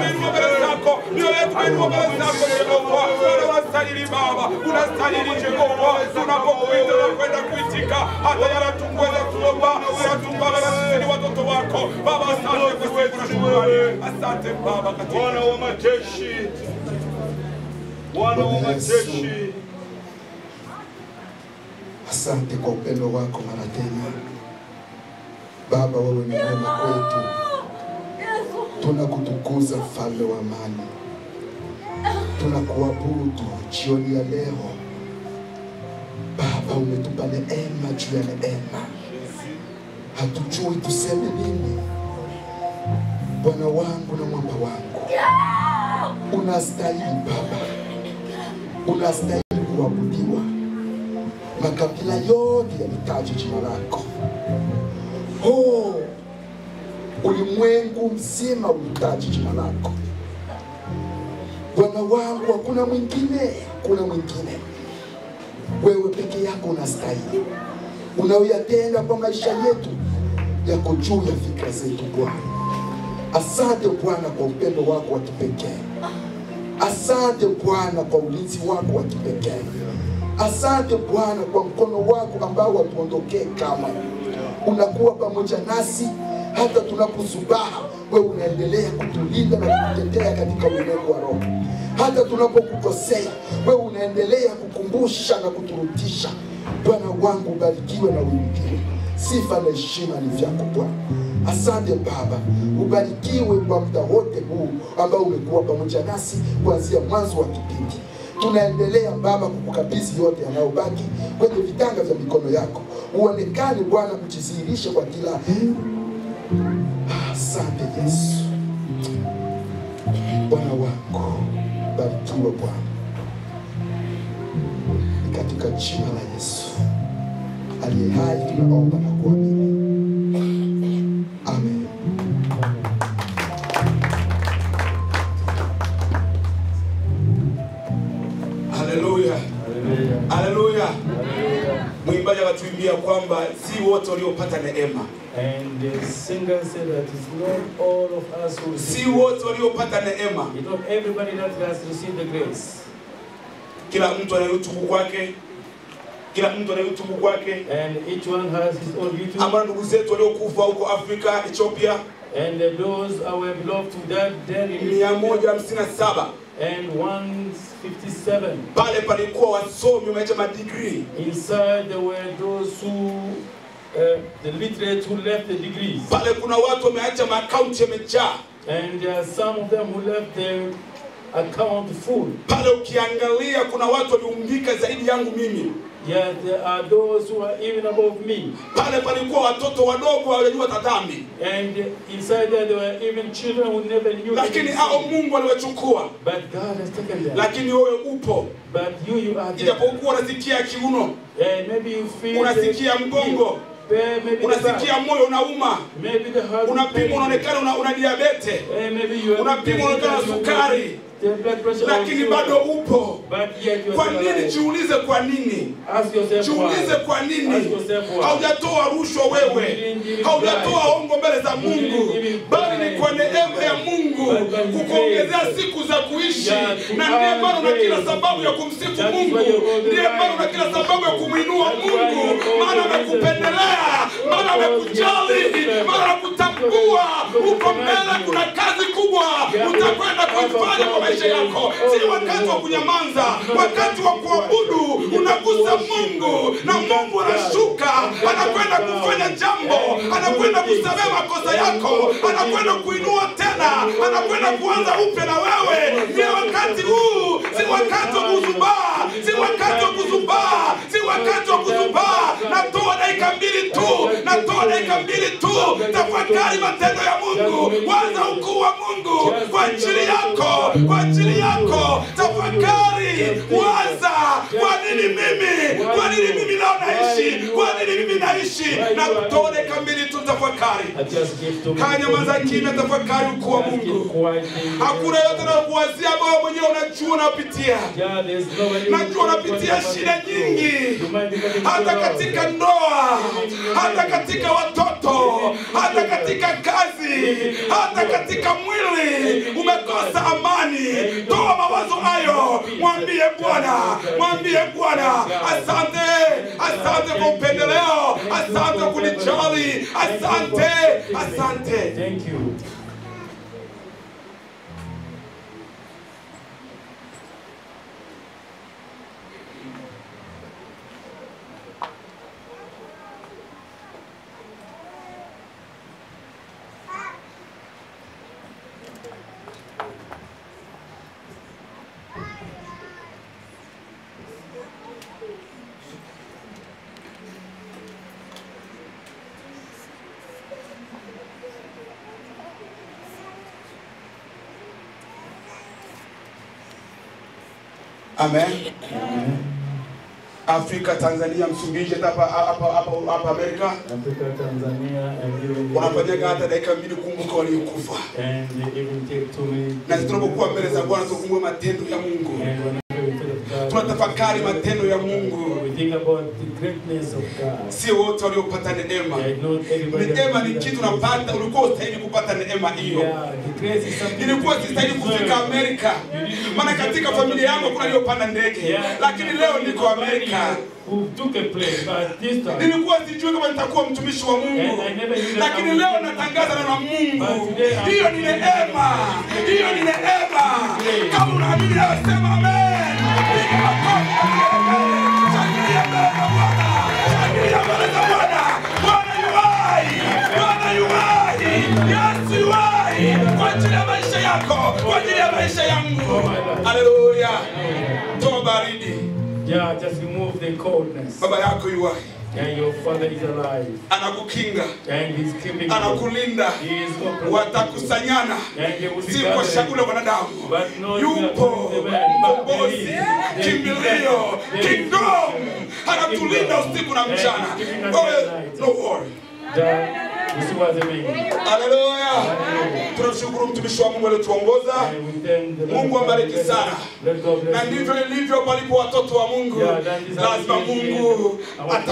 Unastahili Jehova, tunapokuita na kwenda kuitika, hata yala tukuweza kuomba, unatupa na sisi ni watoto wako. Baba. Asante kwa sababu asante Baba, katika Bwana wa majeshi, Bwana wa majeshi, Asante kwa upendo wako mara tena. Baba, wewe ni mwema kwetu, tunakutukuza mfalme wa amani, tunakuabudu jioni ya leo. Baba, umetupa neema juu ya neema, hatujui tuseme nini. Bwana wangu na mwamba wangu, unastahili Baba, unastahili kuabudiwa makabila yote yalitaja jina lako. Oh, ulimwengu mzima ulitaja jina lako. Bwana wangu, hakuna mwingine, kuna mwingine. Wewe peke yako unastahili. Unaoyatenda kwa maisha yetu yako juu ya fikra zetu Bwana. Asante Bwana kwa upendo wako wa kipekee. Asante Bwana kwa ulinzi wako wa kipekee. Asante Bwana kwa mkono wako ambao watuondokee kama unakuwa pamoja nasi hata tunaposubaha, wewe unaendelea kutulinda na kututetea katika ulimwengu wa roho. Hata tunapokukosea, wewe unaendelea kukumbusha na kuturutisha. Bwana wangu, ubarikiwe na uinuliwe. Sifa na heshima ni vyako Bwana. Asante Baba, ubarikiwe kwa muda wote huu ambao umekuwa pamoja nasi kuanzia mwanzo wa kipindi tunaendelea Baba kukukabizi yote yanayobaki kwenye vitanga vya mikono yako. Uonekane Bwana, kujidhihirisha kwa kila. Asante Yesu, Bwana wangu, barikiwe Bwana, katika jina la Yesu. Aliye hai tunaomba na kuamini, ya kwamba si wote waliopata neema. And the singer said that it's not all of us who si wote waliopata neema. It's not everybody that has received the grace. Kila mtu ana utukufu kwake. Kila mtu ana utukufu kwake. And each one has his own beauty. Ama ndugu zetu waliokufa huko Afrika, Ethiopia. And those our beloved to that then in 157 and 157. pale palikuwa wasomi wameacha Inside there were those who, uh, the literate who left the degrees. pale, kuna watu wameacha yamejaa And there are some of them who left their account full. pale. Ukiangalia kuna watu zaidi yangu mimi Yet there are those who are even above me. pale. Palikuwa watoto wadogo hawajajua tatambi. And inside there, there were even children who never knew lakini hao. Mungu aliwachukua, But God has taken them. lakini wewe upo, But you, you are there. ijapokuwa unasikia kiuno, And maybe you feel unasikia mgongo, unasikia moyo unauma, maybe the heart. unapimwa unaonekana una, una diabete, unapimwa unaonekana sukari, lakini bado upo. Kwa nini? Jiulize kwa nini, jiulize kwa nini? haujatoa rushwa wewe, haujatoa ongo mbele za Mungu, bali ni kwa neema ya Mungu kukuongezea siku za kuishi, na ndiye maana na kila sababu ya kumsifu Mungu, ndiye maana na kila sababu ya kumwinua Mungu, maana amekupendelea, maana amekujali, maana kutambua Uko mbele, kuna kazi kubwa. Utakwenda kuifanya maisha yako. Si wakati wa kunyamaza, wakati wa kuabudu. Unagusa Mungu na Mungu anashuka, anakwenda kufanya jambo, anakwenda kusamehe makosa yako, anakwenda kuinua tena, anakwenda kuanza upya na wewe. Ni wakati huu, si wakati wa kuzubaa, si wakati wa kuzubaa, si wakati wa kuzubaa. Natoa dakika mbili tu, natoa dakika mbili tu. Tafakari matendo ya Mungu, waza ukuu wa Mungu kwa ajili yako, kwa ajili yako. Tafakari, waza, kwa nini mimi, kwa nini mimi leo naishi, kwa nini mimi naishi. Na dakika kamili tu, tafakari. Kanyamaza kimya, tafakari ukuu wa Mungu. Hakuna yote na kuwazia ambayo mwenyewe unajua unapitia. Najua unapitia shida nyingi, hata katika ndoa, hata katika watoto, hata katika kazi, hata katika mwili umekosa amani. Toa mawazo hayo, mwambie Bwana, mwambie Bwana, asante, asante kwa upendeleo, asante kunijali, asante, asante. Thank you. Amen. Afrika, Tanzania, Msumbiji, hapa hapa hapa hapa Amerika. Afrika, Tanzania, wanafanyaga hata dakika mbili kumbuka waliokufa, na tunapokuwa mbele za Bwana tukumbuke matendo ya Mungu, And whenever we think of God, tunatafakari matendo ya Mungu. we think about the greatness of God. Sio wote waliopata neema. Neema ni kitu unapata, ulikuwa ustahili kupata neema hiyo. Ilikuwa Nilikuwa sistahili kufika. Amerika, maana katika familia yangu kuna aliyopanda ndege, lakini leo niko Amerika. Nilikuwa sijui kama nitakuwa mtumishi wa Mungu, lakini leo natangaza na Mungu. Hiyo ni neema, hiyo ni neema. Kama unaamini leo, sema amen. Piga makofi kwa Yesu. Shangilia mbele za Bwana, shangilia mbele za Bwana. Bwana yu hai, Bwana yu hai, Yesu yu hai kwa ajili ya maisha yako, kwa ajili ya maisha yangu. Haleluya. Toa baridi, yeah, just remove the coldness. baba yako yu hai, And your father is alive. anakukinga, And he's keeping anakulinda. He is watakusanyana. si kwa shakula wanadamu. Yupo. mkombozi. kimbilio. Kingdom. anatulinda usiku na mchana. Oh, no worry Is what haleluya tunamshukuru mtumishi wa mungu Lord. mungu ambariki sana. Na ndivyo ilivyo palipo watoto wa mungu. Lazima mungu I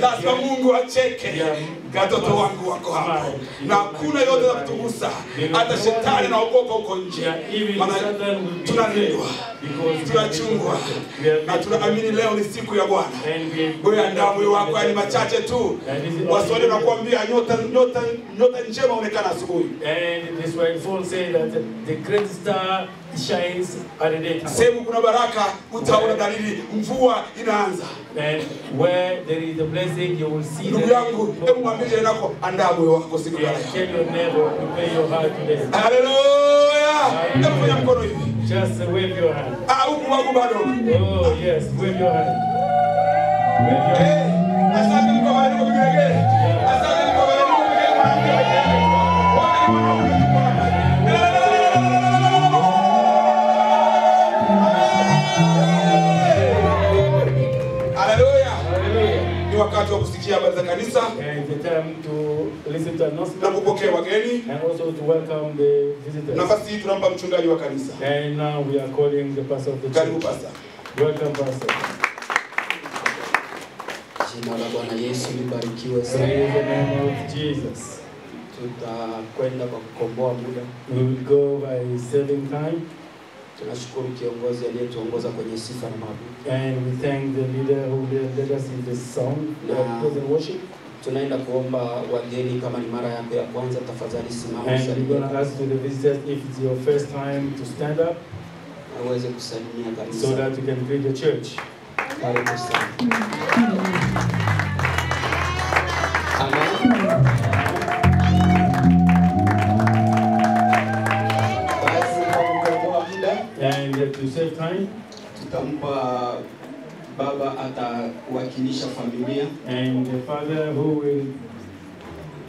lazima mungu acheke. Katoto watoto wangu wako hapa na hakuna yote za kutugusa hata shetani naogopa huko nje. Maana tunalindwa tunachungwa na tunaamini leo ni siku ya bwana. Wewe andaa moyo wako yani machache tu. Waswahili wanakuambia nyota nyota nyota njema onekana asubuhi. And this say that the great star shines daytime. sehemu kuna baraka utaona dalili mvua inaanza And where there is a blessing, you will see ndugu yangu hebu mwambie jirani yako andaa moyo wako siku ya And leo tell your neighbor, prepare your heart today. haleluya hebu fanya mkono hivi Just wave your hand. ah huku wangu bado Oh, yes, wave your hand. Wave your hand. asante mko bado kwa wakati wa kusikia habari za kanisa And the time to listen to na kupokea wageni and also to welcome the visitors. nafasi hii tunampa mchungaji wa kanisa And now we are calling the pastor of the karibu church. pasta Welcome, pastor. Jina la Bwana Yesu libarikiwe sana. Praise the name of Jesus. Tutakwenda kwa kukomboa muda. We will go by saving time. Tunashukuru kiongozi aliyetuongoza kwenye sifa na maabudu. And we thank the leader who led us in this song, Na- praise and worship. Tunaenda kuomba wageni, kama ni mara yako ya kwanza, tafadhali simama And we're going to ask to the visitors if it's your first time to stand up aweze kusalimia kanisa, so that you can greet the church. Karibu sana. To save time, tutampa baba atawakilisha familia and the father who will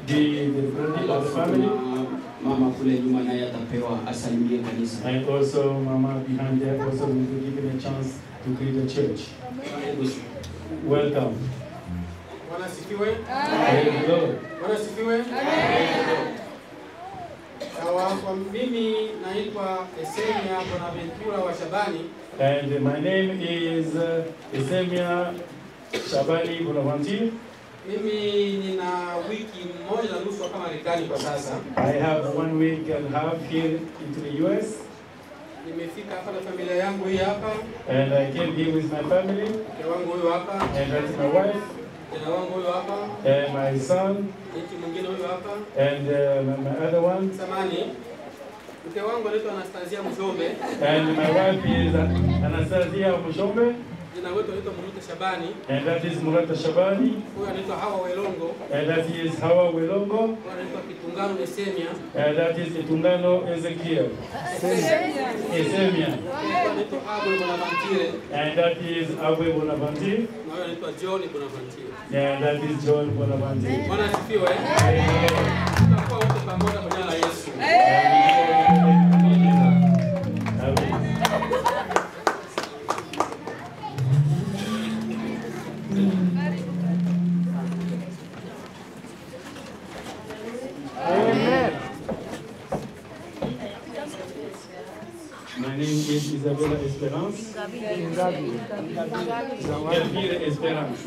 be the president of the family, mama kule nyuma naye atapewa asalimie kanisa. and also Mama behind there also will be given a chance to greet the church. Welcome. Bwana asifiwe. Amen. Bwana asifiwe. Sawa, kwa mimi naitwa Esemia Bonaventura wa Shabani. And my name is Esemia Shabani Bonaventura. Mimi nina wiki moja na nusu hapa Marekani kwa sasa. I have one week and a half here into the US, Nimefika hapa na familia yangu hii hapa, and I came here with my family, mke wangu huyu hapa, and that's my wife, kijana wangu huyo hapa, and my son, binti mwingine huyo hapa. and uh, my, my other one, Samani, mke wangu anaitwa Anastasia Mshombe, and my wife is Anastasia Mushombe, jina wetu anaitwa Murata Shabani, and that is Murata Shabani, huyu anaitwa Hawa Welongo, and that is Hawa Welongo, huyu anaitwa Kitungano Esemia, and that is Itungano Ezekiel, Esemia, huyu anaitwa Abel Bonaventure, and that is Awe Bonaventure, na huyu anaitwa John Bonaventure. and that is John Bonaventure. Bwana asifiwe. Tutakuwa wote pamoja kwa jina la Yesu. My Elvira Esperance.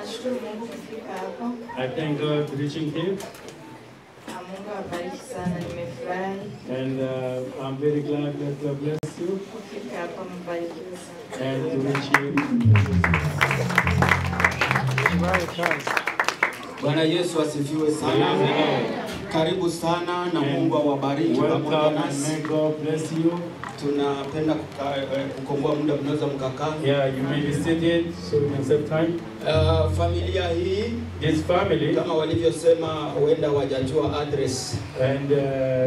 Nashukuru Mungu kufika hapo. I thank God for reaching here, Na Mungu awabariki sana, nimefurahi and uh, I'm very glad that God bless you kufika hapa, mbarikiwe sana. and to reach you. Bwana Yesu asifiwe sana. Karibu sana na Mungu awabariki pamoja nasi. Tunapenda eh, kukomboa muda, mnaweza mkakaa. Yeah, you may be seated so we can save time. Uh, familia hii This family, kama walivyosema, huenda wajajua address, and uh,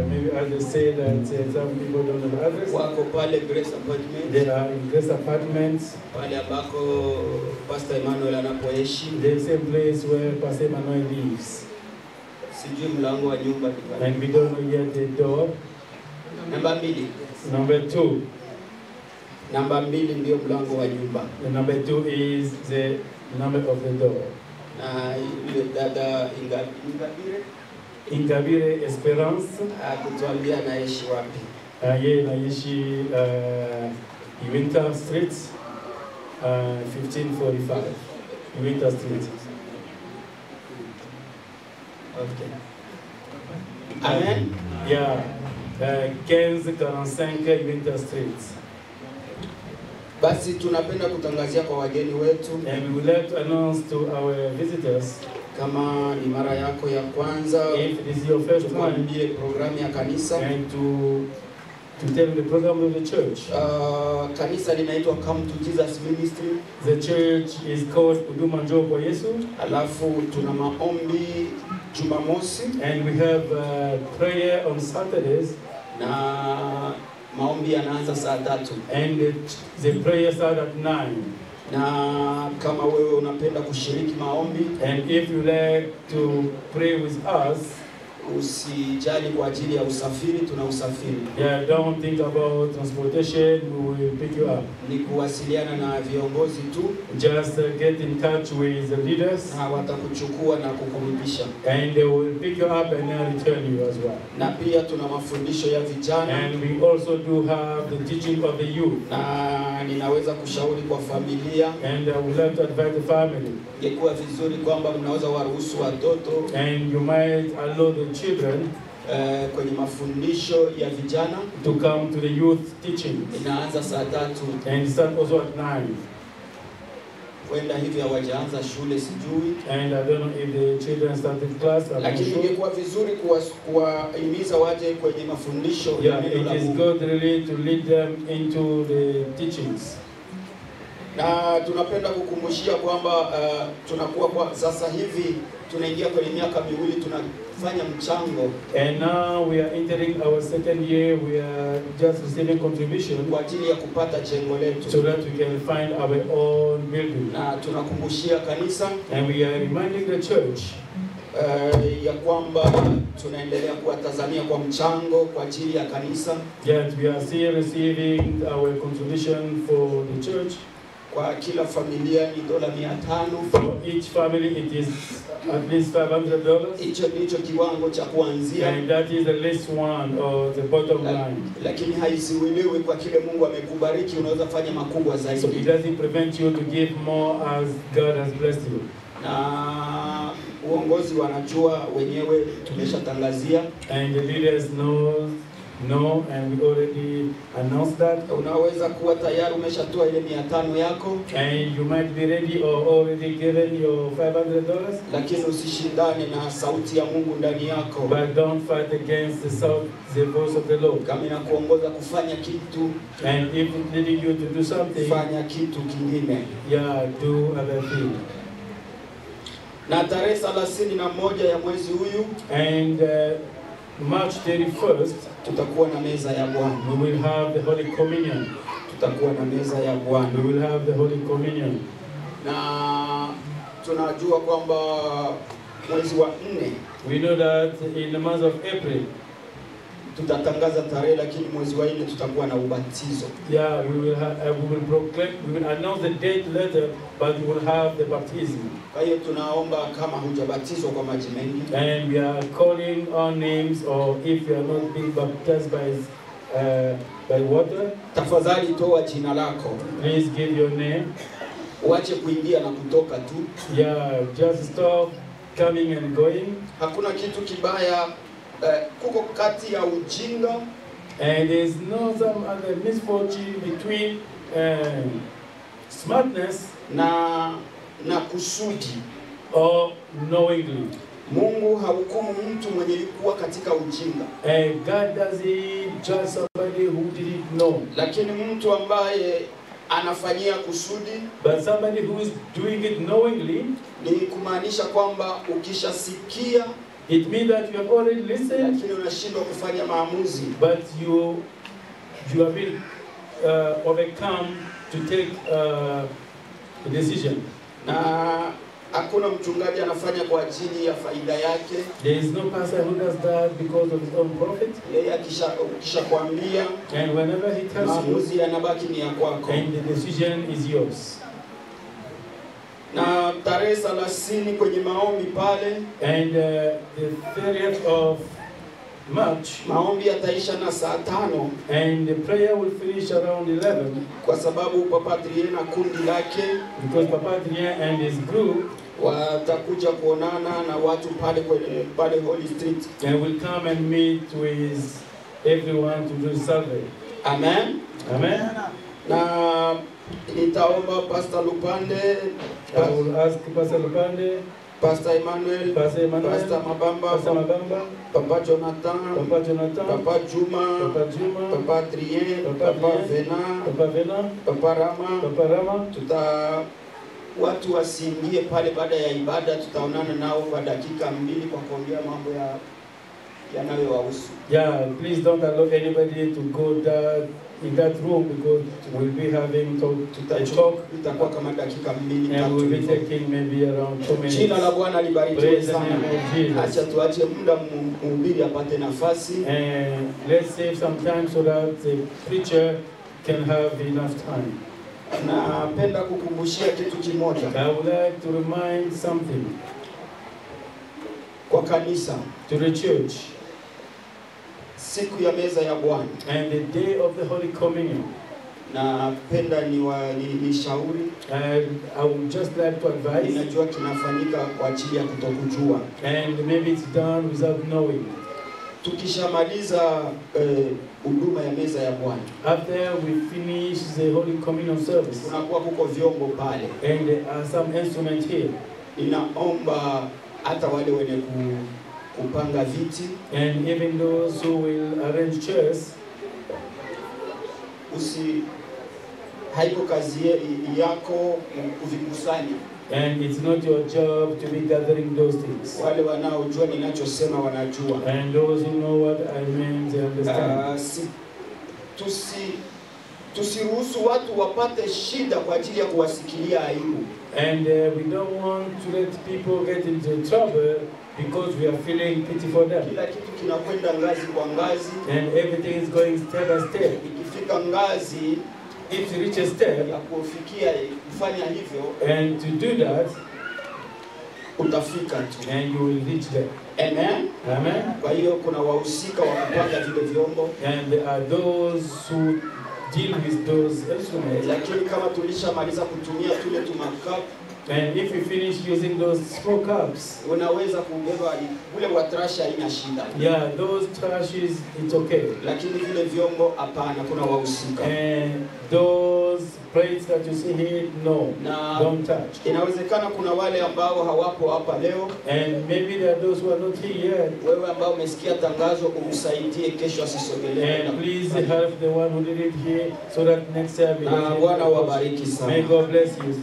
maybe as they say that uh, some people don't know the address, wako pale Grace Apartment, they are in Grace Apartments, pale ambako Pastor Emmanuel anapoishi. the same place where Pastor Emmanuel lives. Sijui mlango wa nyumba ni pale, And we don't know yet the door. Namba mbili, Number two, namba mbili ndio mlango wa nyumba, the number two is the number of the door. na yule dada Ingabire Ingabire Esperance, akutuambia anaishi wapi. uh, yeye naishi uh, Winter Street, uh, 1545. Winter Street. Okay. Amen. Yeah, uh, 1545 Winter Street. Basi tunapenda kutangazia kwa wageni wetu, And we would like to announce to our visitors, kama ni mara yako ya kwanza, if it is your first time, programu ya kanisa. and to to tell the program of the church. Uh, kanisa linaitwa Come to Jesus Ministry, The church is called Huduma Njoo kwa Yesu, alafu tuna maombi Jumamosi and we have uh, prayer on Saturdays, na maombi yanaanza saa tatu and the, prayer start at 9. na kama wewe unapenda kushiriki maombi And if you like to pray with us, usijali kwa ajili ya usafiri, tuna usafiri yeah, don't think about transportation, we will pick you up. ni kuwasiliana na viongozi tu Just uh, get in touch with the leaders, na watakuchukua na kukurudisha. and they will pick you up and then return you as well. Na pia tuna mafundisho ya vijana, And we also do have the teaching of the youth. na ninaweza kushauri kwa familia, And I would like to advise the family, ingekuwa vizuri kwamba mnaweza waruhusu watoto and you might allow the children Uh, kwenye mafundisho ya vijana. to come to the youth teaching. Inaanza saa tatu, And start also at 9. kwenda hivi hawajaanza shule, sijui And I don't know if the children started class. Lakini ingekuwa vizuri kuwahimiza waje kwenye mafundisho ya Yeah, neno la it is good really to lead them into the teachings. na tunapenda kukumbushia kwamba uh, tunakuwa kwa sasa hivi tunaingia kwenye miaka miwili kufanya mchango And now we are entering our second year. We are just receiving contribution kwa ajili ya kupata jengo letu, so that we can find our own building. na tunakumbushia kanisa And we are reminding the church uh, ya kwamba tunaendelea kuwatazamia kwa mchango kwa ajili ya kanisa. that we are still receiving our contribution for the church. Kwa kila familia ni dola. For each family, it is at least $500. Hicho ndicho kiwango cha kuanzia, And that is the least one or the bottom La- line. lakini haizuiliwi kwa kile Mungu amekubariki, unaweza fanya makubwa So it zaidi. doesn't prevent you to give more as God has blessed you. Na uongozi wanajua wenyewe, tumeshatangazia. And the leaders know, know, and we already announced that. Unaweza kuwa tayari umeshatoa ile mia tano yako, And you might be ready or already given your $500, lakini usishindane na sauti ya Mungu ndani yako. but don't fight against the sound, the voice of the Lord. Kama inakuongoza kufanya kitu, And if it's leading you to do something, fanya kitu kingine. yeah, do other thing. Na tarehe thelathini na moja ya mwezi huyu And uh, March 31st, tutakuwa na meza ya Bwana, we will have the Holy Communion. tutakuwa na meza ya Bwana. We will have the Holy Communion. na tunajua kwamba mwezi wa nne We know that in the month of April, tutatangaza tarehe, lakini mwezi wa nne tutakuwa na ubatizo. yeah, we will have, uh, we will proclaim, we will announce the date later, but we will have the baptism. Kwa hiyo tunaomba kama hujabatizwa kwa maji mengi, And we are calling on names, or if you are not being baptized by, uh, by water, tafadhali toa jina lako, please give your name. uache kuingia na kutoka tu. Yeah, just stop coming and going. Hakuna kitu kibaya eh, kuko kati ya ujinga And there's no some other misfortune between um, smartness na na kusudi. or knowingly. Mungu hahukumu mtu mwenye kuwa katika ujinga, And God doesn't judge somebody who didn't know, lakini mtu ambaye anafanyia kusudi but somebody who is doing it knowingly. ni kumaanisha kwamba ukishasikia It means that you have already listened, lakini unashindwa kufanya maamuzi, but you you have been uh, overcome to take uh, a decision. na hakuna mchungaji anafanya kwa ajili ya faida yake. There is no pastor who does that because of his own profit. Yeye akisha ukishakwambia And whenever he tells you, maamuzi yanabaki ni ya kwako. and the decision is yours. Na tarehe thelathini kwenye maombi pale, And uh, the 30th of March, maombi yataisha na saa tano and the prayer will finish around 11 kwa sababu Papa Adrien na kundi lake because Papa Adrien and his group watakuja kuonana na watu pale kwenye pale Holy Street. and will come and meet with everyone to do survey. Amen. Amen. Na nitaomba Pastor Lupande, I will ask Pastor Lupande, Pastor Emmanuel, Pastor Emmanuel, Pastor Mabamba, Pastor Mabamba, Papa Jonathan, Papa Jonathan, Papa Juma, Papa Juma, Papa Trien, Papa Papa Vena, Papa Vena, Papa Rama. Papa Rama. Tuta watu wasiingie pale baada ya ibada, tutaonana nao kwa dakika mbili kwa kuongea mambo ya yanayowahusu. Yeah, please don't allow anybody to go that in that room because we'll be having talk, to talk Itakuwa kama dakika mbili and we'll be taking maybe around two minutes. Jina la Bwana libarikiwe sana. Acha tuache muda mhubiri apate nafasi. And let's save some time so that the preacher can have enough time. Napenda kukumbushia kitu kimoja I would like to remind something kwa kanisa, to the church siku ya meza ya Bwana. and the day of the Holy Communion. Napenda niwa- ni- nishauri, And I would just like to advise, ninajua kinafanyika kwa ajili ya kutokujua. and maybe it's done without knowing. Tukishamaliza huduma huduma ya meza ya Bwana, After we finish the Holy Communion service, kunakuwa kuko vyombo pale. and there are some instruments here, Inaomba hata wale wenye ku, kupanga viti and even those who will arrange chairs, usi haiko kazi yako kuvikusanya. And it's not your job to be gathering those things. Wale wanaojua ninachosema wanajua. And those who know what I mean, they understand. Uh, si, tusi tusiruhusu watu wapate shida kwa ajili ya kuwasikilia aibu. And uh, we don't want to let people get into trouble because we are feeling pity for them. Kila kitu kinakwenda ngazi kwa ngazi. And everything is going step by step. Ikifika ngazi If you reach a step ya kufikia kufanya hivyo, and to do that, utafika tu. and you will reach there. Amen. Amen. Kwa hiyo kuna wahusika wa kupanga vile vyombo, And there are those who deal with those instruments. lakini kama tulishamaliza kutumia tule tumakapu, And if you finish using those small cups, unaweza kubeba ule wa trash, haina shida, yeah, those trashes, it's okay. lakini vile vyombo hapana, kuna wahusika And those plates that you see here, no, na don't touch. inawezekana kuna wale ambao hawapo hapa leo. And maybe there are those who are not here yet. Wewe ambao umesikia tangazo, umsaidie kesho asisogelee. And please help the one who did it here so that next service. Na Bwana wabariki May. God bless you.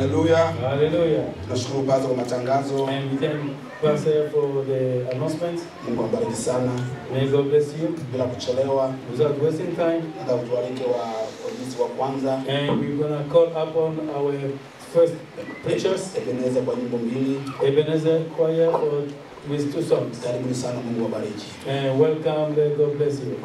Haleluya. Haleluya. Tunashukuru Pastor kwa matangazo. And we thank Pastor for the announcement. Mungu awabariki sana. May God bless you. Bila kuchelewa, Without wasting time, Hata tualike wa polisi wa kwanza and we're gonna call upon our first preachers, Ebenezer kwa nyimbo mbili. Ebenezer Choir, for, with two songs. Karibuni sana, Mungu awabariki. And welcome, may God bless you.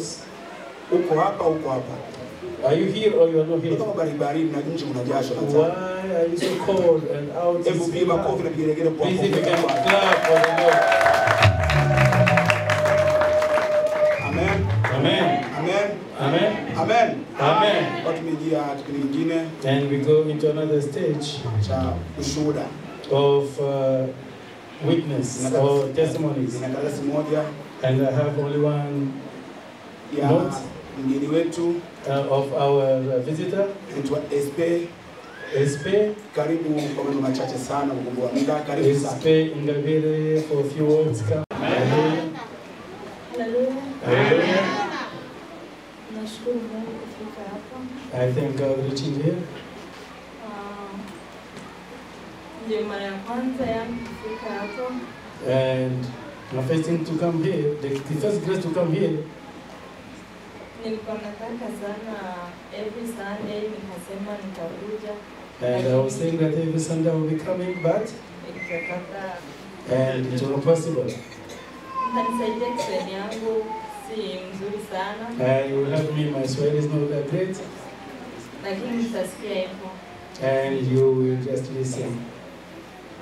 Cross, Uko hapa, uko hapa, are you here or you are not here? kama baribarani na nje una jasho na. Why are you so cold and out Hebu is makofi na vigelegele kwa Please, if you can clap for the Lord. Amen. Amen. Amen. Amen. Amen. Amen. Kwa tumeingia kipindi kingine And we go into another stage cha ushuhuda. of uh, witness or testimonies. Nina karatasi moja And I have only one ya Note. mgeni wetu uh, of our uh, visitor, anaitwa SP. SP, Karibu kwa maneno machache sana kukumbua muda. Karibu sana. SP Ingabire for a few words. Nashukuru Mungu kufika hapa. I thank God reaching here. Ndio mara ya kwanza yangu kufika hapa. And my first thing to come here, the, the first grace to come here, Nilikuwa nataka sana every Sunday nikasema nitakuja. and I was saying that every Sunday I will be coming, but and it was not possible. Kiswahili yangu si mzuri sana, And you will help me, my Swahili is not that great, lakini nitasikia hivyo. and you will just listen.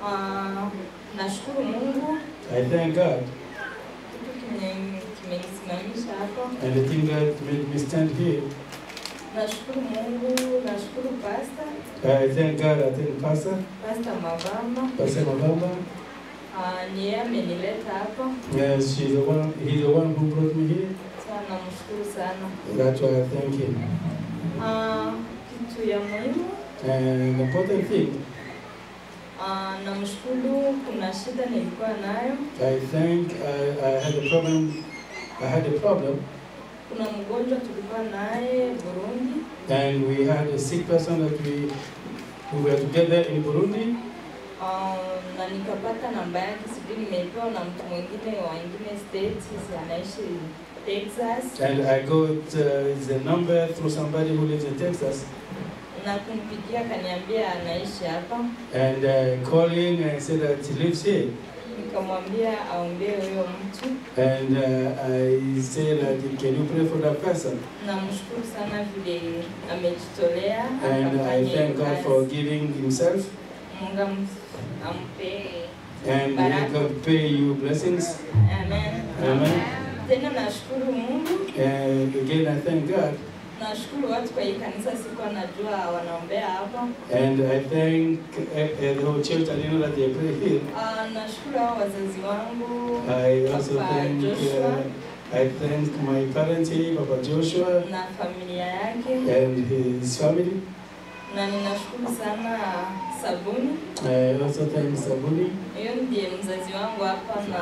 Uh, nashukuru Mungu I thank God, kitu kimenisimamisha hapa. and the thing that made me stand here, Nashukuru Mungu, nashukuru pasta, I thank God, I thank Pastor, Mabamba. Pastor Mabamba. Ni yeye amenileta hapa. Yes, she's the one, he's the one who brought me here. Sana namshukuru sana. That's why I thank him. Ah, kitu ya muhimu And the important thing, namshukuru, kuna shida nilikuwa nayo. I think I, I had a problem, I had a problem, Kuna mgonjwa tulikuwa naye Burundi, and we had a sick person that we, we were together in Burundi, na nikapata namba yake, sijui nimepewa na mtu mwingine wa ingine states, anaishi Texas, and I got uh, the number through somebody who lives in Texas, na kumpigia akaniambia anaishi hapa. and uh, calling and said that he lives here. Nikamwambia aombee huyo mtu. And uh, I said that can you pray for that person? Namshukuru sana vile amejitolea And I thank God for giving himself, Mungu ampe and may. God pay you blessings. Amen. Amen. Tena nashukuru Mungu, And again, I thank God, nashukuru watu kwa kanisa, sikuwa najua wanaombea hapa. and I thank uh, uh, the whole church. Know that they pray here. Nashukuru hao wazazi wangu I also Papa thank Joshua uh, I thank my parents here, Papa Joshua, na familia yake, and his family. na ninashukuru sana Sabuni. I also thank Sabuni, Yeye ndiye mzazi wangu hapa na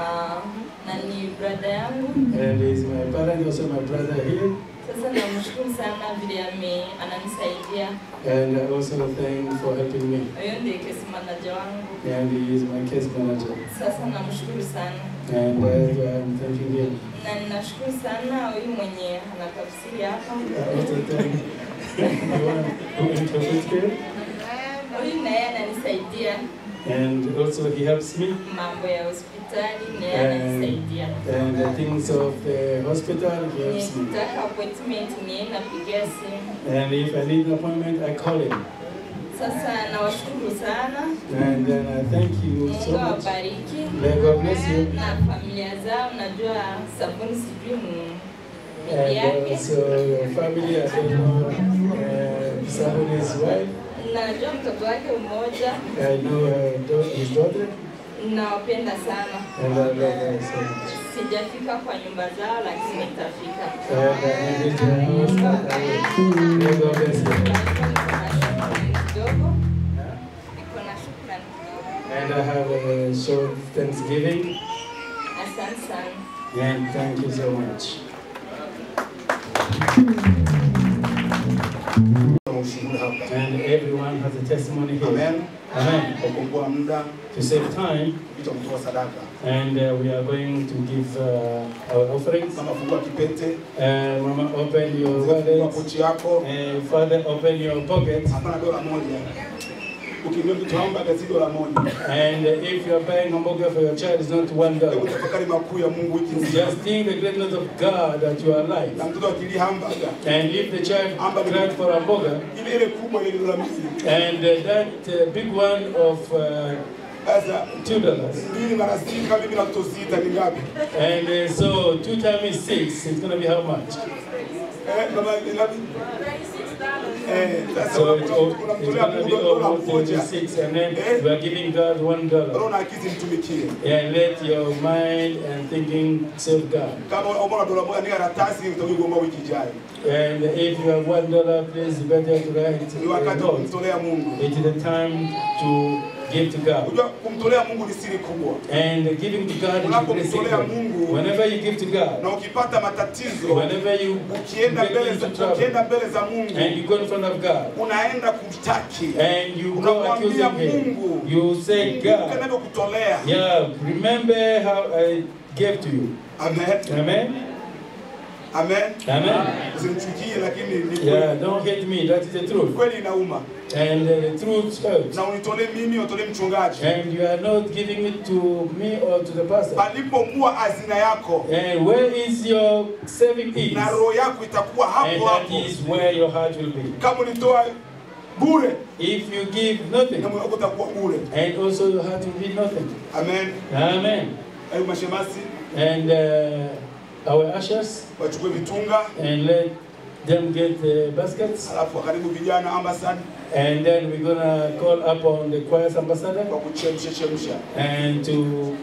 na ni brother yangu. and he's my parent, also my brother here. Sasa namshukuru sana vile ame ananisaidia. And I also thank for helping me. Huyo ndiye kesi manager wangu. And he is my case manager. Sasa namshukuru sana And uh, I'm thanking him. na ninashukuru sana huyu mwenye anatafsiri hapa. I also thank the one who interprets. Huyu naye ananisaidia And also he helps me. mambo ya hospitali, naye And, and the things of the hospital, helps me. Nikitaka appointment niye napigia simu. And if I need an appointment, I call him. Sasa nawashukuru sana. And then I thank you so much. May God bless you. na familia zao. Najua sabuni sijui mu- bibi And also your family, I don't know, uh, somebody's wife. najua mtoto wake mmoja. I know da- his daughter. Nawapenda sana. And I love her so much. Sijafika kwa nyumba zao, lakini nitafika. And I need your house, but I will. May God bless you. Kidogo niko na shukrani kidogo. And I have a short Thanksgiving. Asante sana. And thank you so much. Ushuhuda hapa. And everyone has a testimony here. Amen. Amen. kuokoa muda To save time, kicha kutoa sadaka. and uh, we are going to give uh, our offerings. Mama fungua kipete, Uh, Mama, open your fungua pochi yako, Uh, Father, open your pocket. hapana dola moja. Ukinunua kitu hamburger si dola moja. And if you are buying hamburger for your child, it's not one Hebu tafakari makuu ya Mungu wiki nzima. Just think the greatness of God that you are alive. Na mtoto akilia hamburger, And if the child cried for hamburger, ile ile kubwa ile dola mbili. and uh, that uh, big one of uh, Sasa two dollars, mbili mara sita mimi na mtoto sita ni ngapi? and uh, so two times six, it's gonna be how much? Eh, baba ni ngapi? Eh, sasa So it's, al- it's unamtolea gonna be Mungu dola almost moja. 26, and then we are giving God one dollar. Roho na akili mtumikie. And let your mind and thinking serve God. Kama unaona dola moja ni karatasi utakigomba wiki ijayo. And if you have one dollar, please better to write Ni wakati a wa note. kumtolea Mungu. It is the time to give to God. Unajua kumtolea Mungu ni siri kubwa. And giving to God is a very. Mungu Whenever you give to God, na ukipata matatizo, whenever you ukienda mbele za ukienda mbele za Mungu, and you go in front of God, unaenda kumtaki. and you go accusing Him, Mungu, you say, God, kutolea. yeah, remember how I gave to you. Amen. Amen. Amen. Amen. Usimchukie lakini ni Yeah, don't hate me. That is the truth. Kweli inauma. And uh, the truth hurts. Na unitolee mimi, utolee mchungaji. And you are not giving it to me or to the pastor. Palipokuwa hazina yako And where is your saving is? na roho yako itakuwa And hapo that is where your heart will be. Kama ulitoa bure, If you give nothing, na moyo wako utakuwa bure. and also your heart will be nothing. Amen. Amen. Hayo mashemasi And uh, our ashes wachukue mitunga and let them get the baskets. alafu wakaribu vijana ambassador And then we're gonna call up on the choir's ambassador kwa kuchemsha chemsha. and to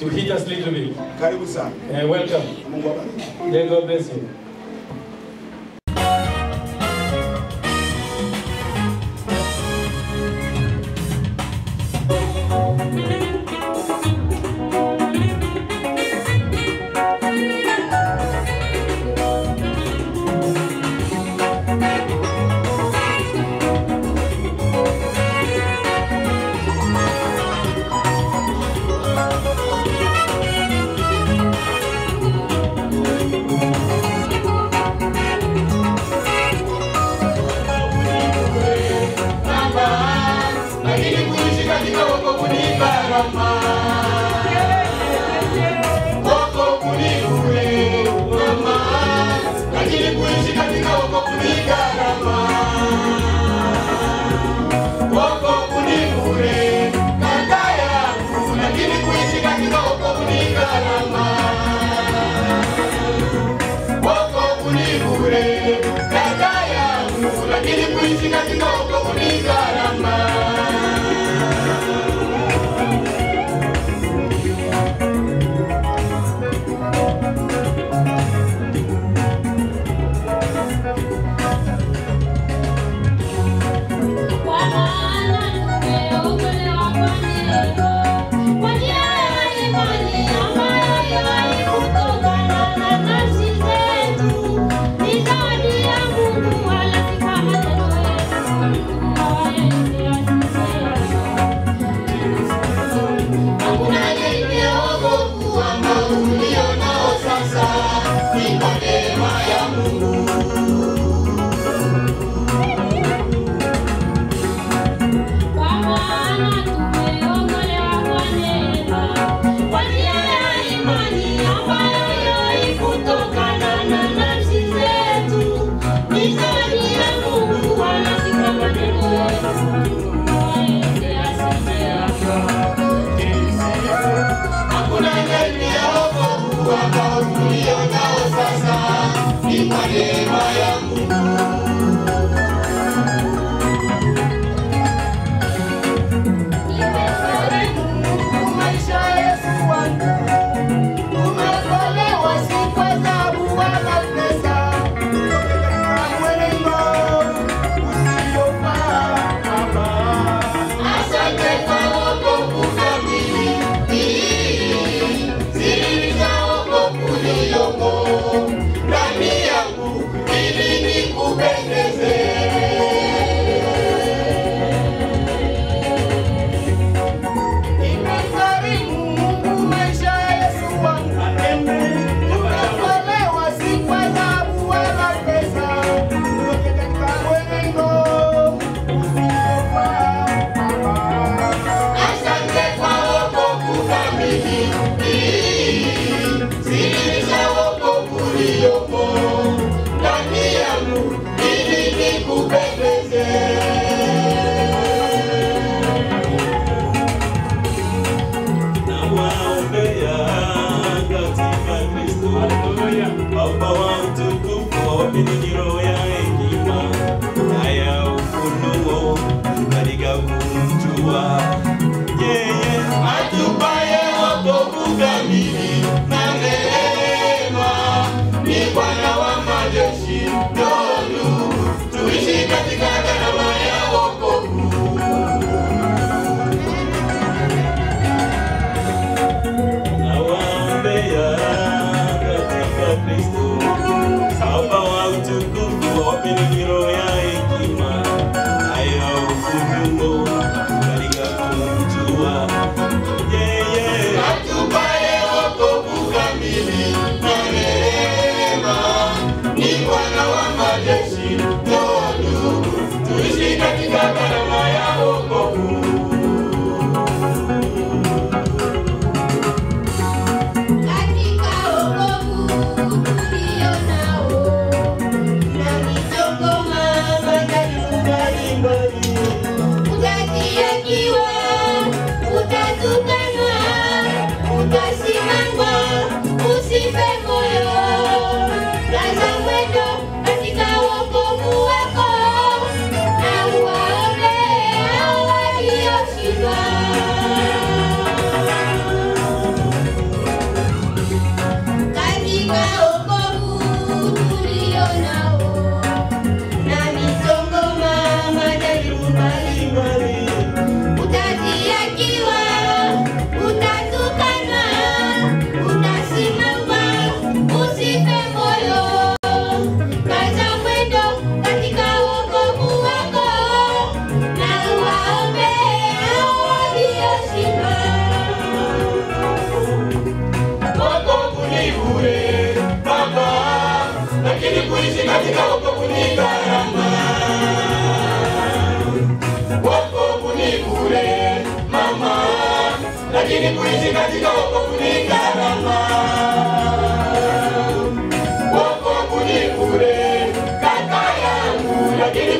to hit us little bit. Karibu sana. and welcome. Mungu awabariki. God bless you.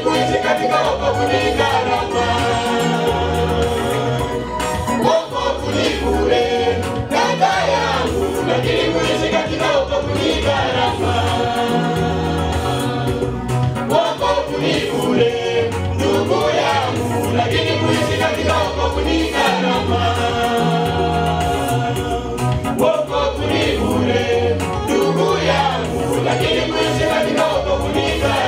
kuishi katika wokovu ni gharama. Wokovu ni bure, dada yangu, lakini kuishi katika wokovu ni gharama. Wokovu ni bure, ndugu yangu, lakini kuishi katika wokovu ni gharama. Wokovu ni bure, ndugu yangu, lakini kuishi katika wokovu ni gharama.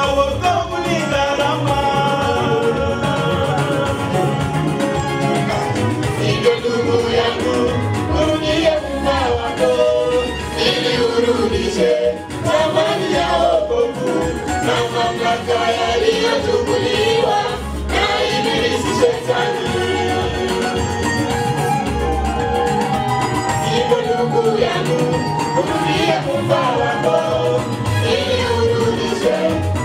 mamlaka yaliyochukuliwa na ibilisi shetani. Hivyo ndugu yangu, urudie Muumba wako ili urudishe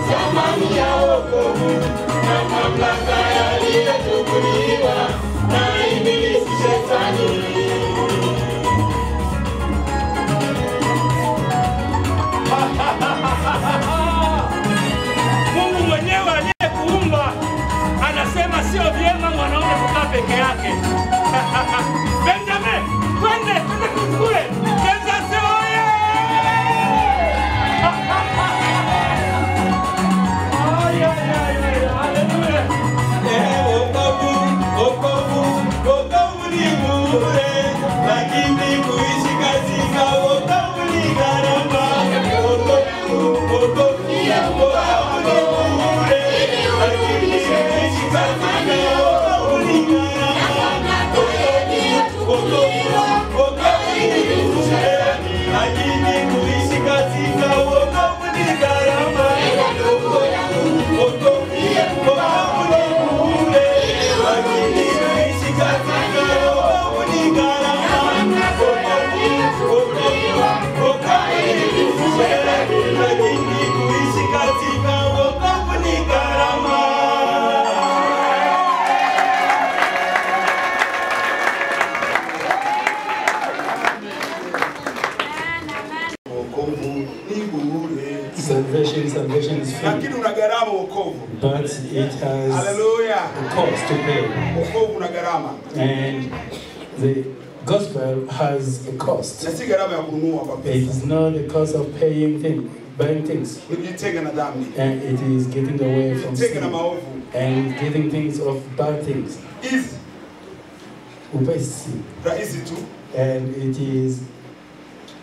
thamani ya wokovu na mamlaka yaliyochukuliwa na ibilisi shetani. Sio vyema mwanaume kukaa peke yake. it has haleluya a cost to pay. wokovu una gharama And the gospel has a cost. na si gharama ya kununua kwa It pesa is not the cost of paying things, buying things. ni kujitenga na dhambi And it is getting away from kujitenga na sin maovu and getting things of bad things. hizi Upesi. rahisi tu And it is,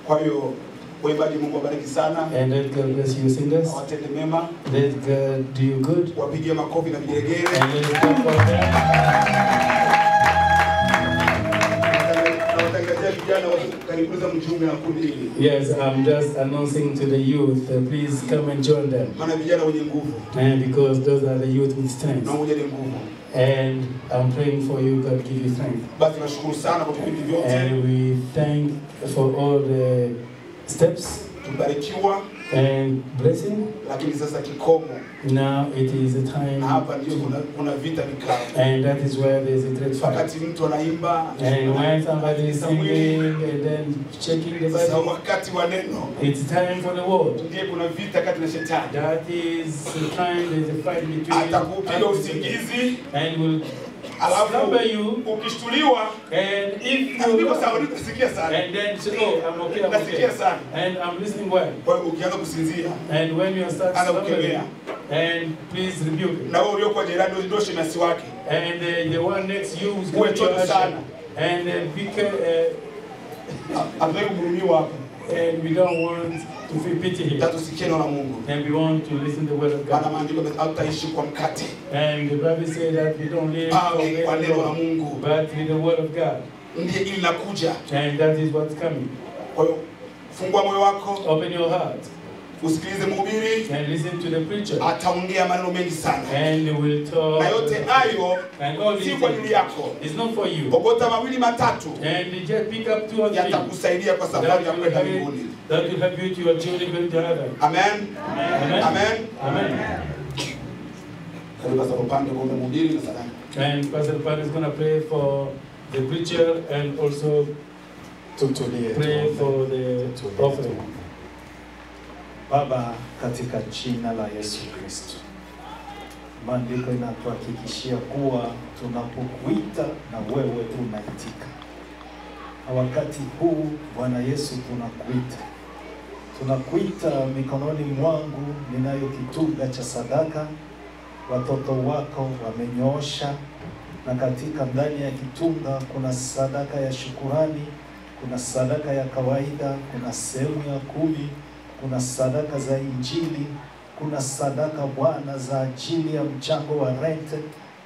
kwa hiyo waimbaji mungu wabariki sana and let God bless you, singers. Watende mema Let God do you good. wapigie makofi na vigelegele And let God for them. Yes, I'm just announcing to the youth, uh, please come and join them. And because those are the youth with strength. And I'm praying for you, God give you strength. And we thank for all the steps. Tubarikiwa and blessing. lakini sasa kikomo. Now it is a time, na hapa ndio kuna, kuna vita vikali. And that is where there is a great fight. wakati mtu anaimba And when somebody is singing and then checking the Bible, wakati wa neno. it's time for the word. ndiye kuna vita kati na shetani. That is the time there is a fight between atakupiga usingizi. and will alafu ukishtuliwa sawa nikusikia sana. and then so, oh, I'm okay, I'm nasikia okay. sana. And I'm listening well. kwa ukianza kusinzia. And when you start Anza slumbering, kukemea and please rebuke na wewe uliokuwa jirani ndio shemasi wake. And uh, the one next you is going to be sana. And uh, be uh, a kuhurumiwa hapa and we don't want pity here. tatusikie neno la Mungu And we want to listen the word of maana God. maandiko yamesema kwa mkate And the Bible says that we don't live the kwa neno la Mungu but with the word of God. ndiye And that is what's coming. kwa hiyo fungua moyo wako Open your heart usikilize mhubiri and listen to the preacher. ataongea maneno mengi sana And will talk. na yote hayo si kwa ajili yako It's not for you. ogota mawili matatu And just pick up two or three. yatakusaidia kwa safari ya kwenda mbinguni that will help you to your children with the other. amen Amen. amen Amen. Sadaka. And Pastor Pan is going to pray for the preacher and also pray for the offering. Baba, katika jina la Yesu Kristo, maandiko inatuhakikishia kuwa tunapokuita na wewe unaitika, na wakati huu Bwana Yesu tunakuita, tunakuita mikononi mwangu ninayo kitunga cha sadaka, watoto wako wamenyoosha, na katika ndani ya kitunga kuna sadaka ya shukurani, kuna sadaka ya kawaida, kuna sehemu ya kumi, kuna sadaka za Injili, kuna sadaka Bwana za ajili ya mchango wa rente,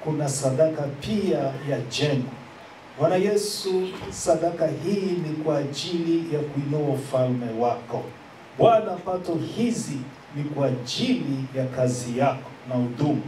kuna sadaka pia ya jengo. Bwana Yesu, sadaka hii ni kwa ajili ya kuinua ufalme wako. Bwana, pato hizi ni kwa ajili ya kazi yako na huduma.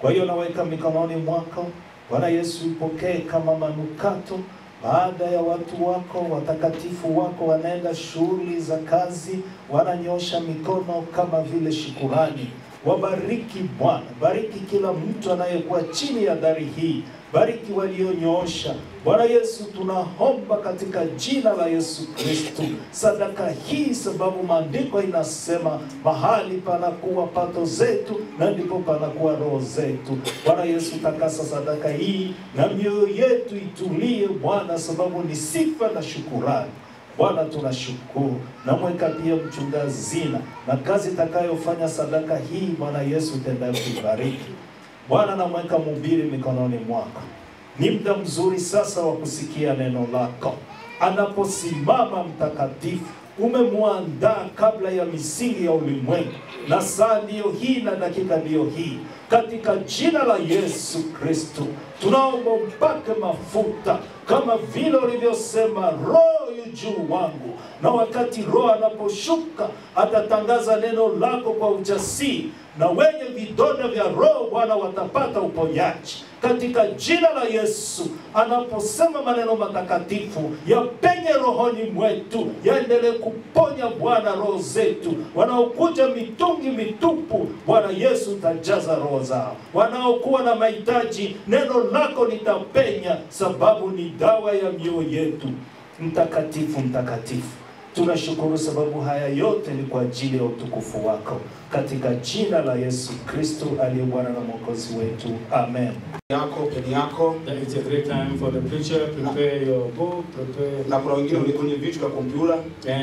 Kwa hiyo naweka mikononi mwako Bwana Yesu, ipokee kama manukato baada ya watu wako watakatifu wako wanaenda shughuli za kazi, wananyosha mikono kama vile shukurani. Wabariki Bwana, bariki kila mtu anayekuwa chini ya dari hii, bariki walionyosha. Bwana Yesu, tunaomba katika jina la Yesu Kristo sadaka hii, sababu maandiko inasema mahali panakuwa pato zetu na ndipo panakuwa roho zetu. Bwana Yesu, takasa sadaka hii na mioyo yetu itulie Bwana, sababu ni sifa na shukurani. Bwana tunashukuru, namweka pia mchunga Zina na kazi itakayofanya sadaka hii, Bwana Yesu tendayo kuibariki. Bwana namweka mhubiri mikononi mwako. Ni muda mzuri sasa wa kusikia neno lako. Anaposimama mtakatifu, umemwandaa kabla ya misingi ya ulimwengu, na saa ndiyo hii na dakika ndiyo hii. Katika jina la Yesu Kristo tunaomba mpake mafuta kama vile ulivyosema, Roho yu juu wangu, na wakati Roho anaposhuka atatangaza neno lako kwa ujasiri, na wenye vidonda vya Roho Bwana watapata uponyaji katika jina la Yesu. Anaposema maneno matakatifu yapenye rohoni mwetu, yaendelee kuponya Bwana roho zetu. Wanaokuja mitungi mitupu, Bwana Yesu tajaza roho zao. Wanaokuwa na mahitaji, neno lako litapenya, sababu ni dawa ya mioyo yetu. Mtakatifu, mtakatifu Tunashukuru sababu haya yote ni kwa ajili ya utukufu wako, katika jina la Yesu Kristo aliye Bwana na Mwokozi wetu, amen. Yako peni yako That is a great time for the preacher. Prepare your book, prepare. na kuna wengine wali- kwenye vitu vya kompyuta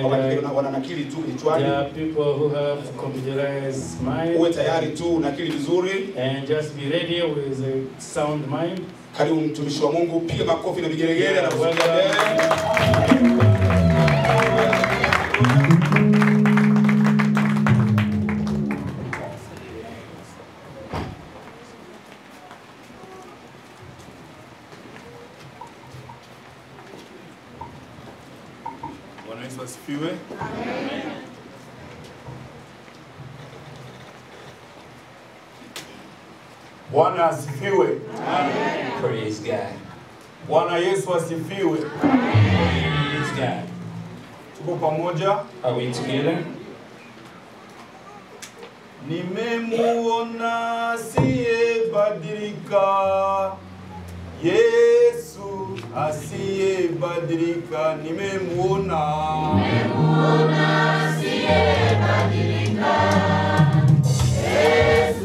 wana- uh, wananakili tu kichwani. There are people who have computerized mind. Uwe tayari tu unakili vizuri. And just be ready with a sound mind. Karibu mtumishi wa Mungu, piga makofi na vigelegele na kusikia mbele. Yesu asifiwe. Tuko pamoja. Are we together? Nimemuona asiyebadilika, Yesu asiyebadilika, nimemuona. Nimemuona asiyebadilika, Yesu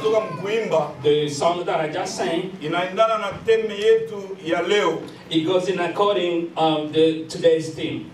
Nyimbo ambazo natoka mkuimba The song that I just sang, inaendana na teme yetu ya leo. it goes in according um, the today's theme.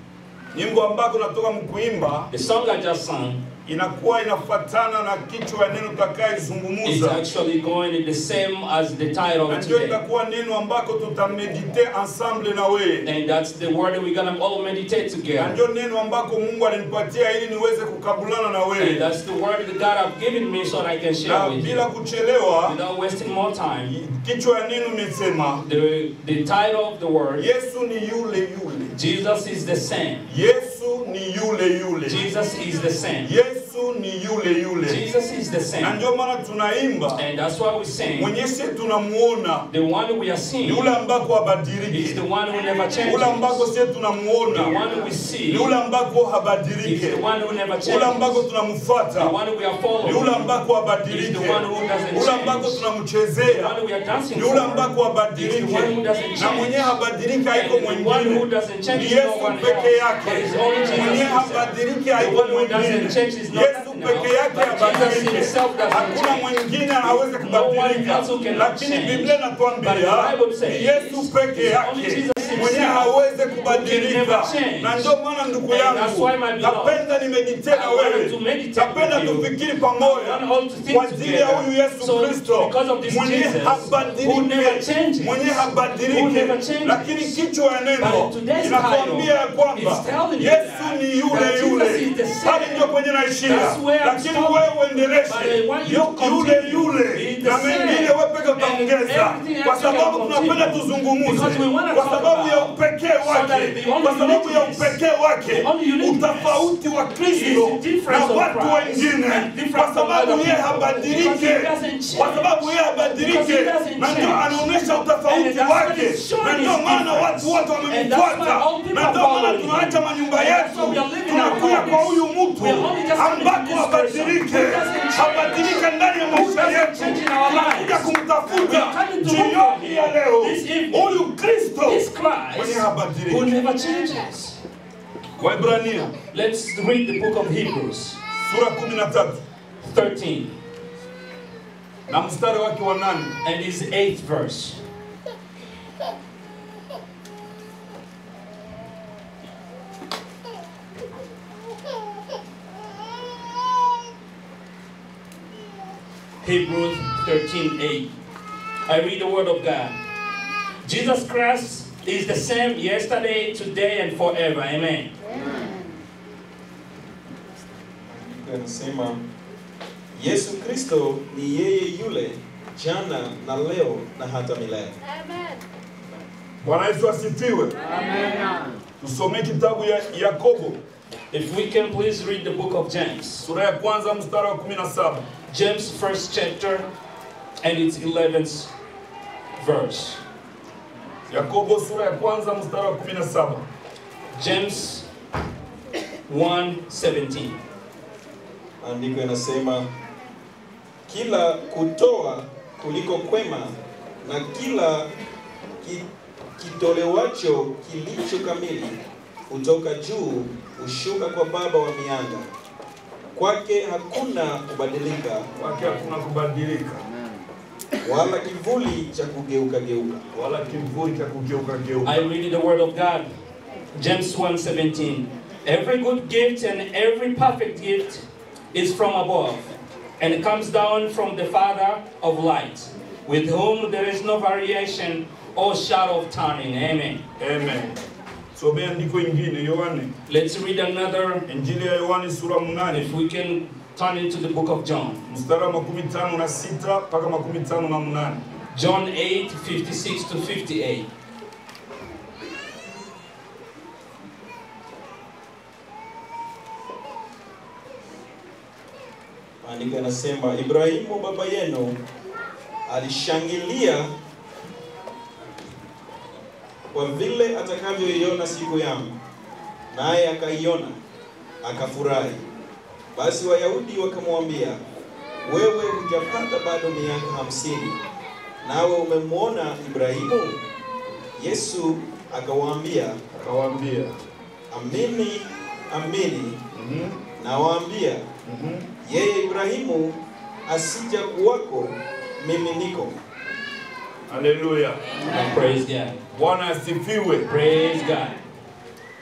Nyimbo ambako natoka mkuimba The song I just sang inakuwa inafatana na kichwa ya neno tutakayezungumza. It's actually going in the same as the title of today. ndio itakuwa neno ambako tutamedite ensemble na wewe, And that's the word that we're gonna all meditate together. ndio neno ambako Mungu alinipatia ili niweze kukabulana na And that's the word that God have given me so that I can share na with you. bila kuchelewa. Without wasting more time, Kichwa ya neno imesema the, the title of the word, Yesu ni yule yule, Jesus is the same. Yesu ni yule yule, Jesus is the same. Yesu ni yule yule, Jesus is the na same. ndio maana tunaimba And that's why we sing. mwenyeshe tunamuona The one we are seeing yule ambako is habadiliki, the one who never changes. Yule ambako sie The one we see ni ule ambako is habadilike, the one who never ule ambako changes. The one we are following Yule ambako is habadilike, the one who doesn't ambako change. The tunamchezea one we are dancing ni ambako is the one who doesn't na mwenye change. haiko And the one mwingine, who doesn't change ni is no Yesu peke yake. But it's only Jesus Mwenye himself. habadilike The haiko one who mwingine, doesn't peke yake abadilike, Hakuna mwingine anaweza kubadilika, lakini. Biblia inatuambia ni Yesu peke yake mwenye haweze kubadilika. Na ndio maana ndugu yangu, napenda nimedite na wewe, napenda tufikiri pamoja. Kwa ajili ya huyu Yesu Kristo mwenye habadilike, mwenye habadilike, lakini kichwa ya neno inatuambia ya kwamba Yesu ni yule yule. Pale ndio kwenye naishia, where lakini wewe uendeleshe. Yule yule na mengine wewe peke utaongeza, kwa sababu tunapenda tuzungumuze, kwa sababu ya upekee wake, kwa sababu ya upekee wake, utafauti utofauti wa Kristo na watu wengine, kwa sababu yeye habadilike, kwa sababu yeye habadilike, na ndio anaonyesha utofauti wake, na ndio maana watu wote wamemfuata, na ndio maana tunaacha manyumba yetu, lives. kwa huyu mtu ambako change. habadilike ndani ya maisha yetu, tunakuja kumtafuta jioni ya leo, huyu Kristo mwenye changes. Waibrania Let's read the book of Hebrews sura 13 13 na mstari wake wa nane. and his eighth verse. Hebrews 13 8. I read the word of God. Jesus Christ is the same yesterday, today, and forever. Amen. Anasema Yesu Kristo ni yeye yule jana na leo na hata milele. Bwana Yesu asifiwe. Tusome kitabu ya Yakobo If we can please read the book of James. sura ya kwanza mstari wa 17. James first chapter and its 11th verse. Yakobo sura ya kwanza mstari wa 17. James 1:17. Andiko inasema kila kutoa kuliko kwema na kila ki, kitolewacho kilicho kamili kutoka juu hushuka kwa Baba wa mianga. Kwake hakuna kubadilika, kwake hakuna kubadilika, wala kivuli cha kugeuka geuka, wala kivuli cha kugeuka geuka. I read the word of God. James 1:17. Every good gift and every perfect gift is from above and comes down from the Father of lights, with whom there is no variation or shadow of turning. Amen. Amen. Somea andiko ingine Yohane. Let's read another Injili ya Yohane sura mnane. If we can turn into the book of John. Mstari wa makumi tano na sita mpaka makumi tano na mnane. John 8, 56 to 58. Maandiko yanasema Ibrahimu baba yenu alishangilia kwa vile atakavyoiona siku yangu, naye akaiona akafurahi. Basi Wayahudi wakamwambia, wewe hujapata bado miaka hamsini, nawe umemwona Ibrahimu? Yesu akawaambia akawaambia, amini amini mm -hmm. nawaambia mm -hmm. yeye Ibrahimu asija kuwako, mimi niko. Haleluya. Praise God. Bwana asifiwe. Praise God.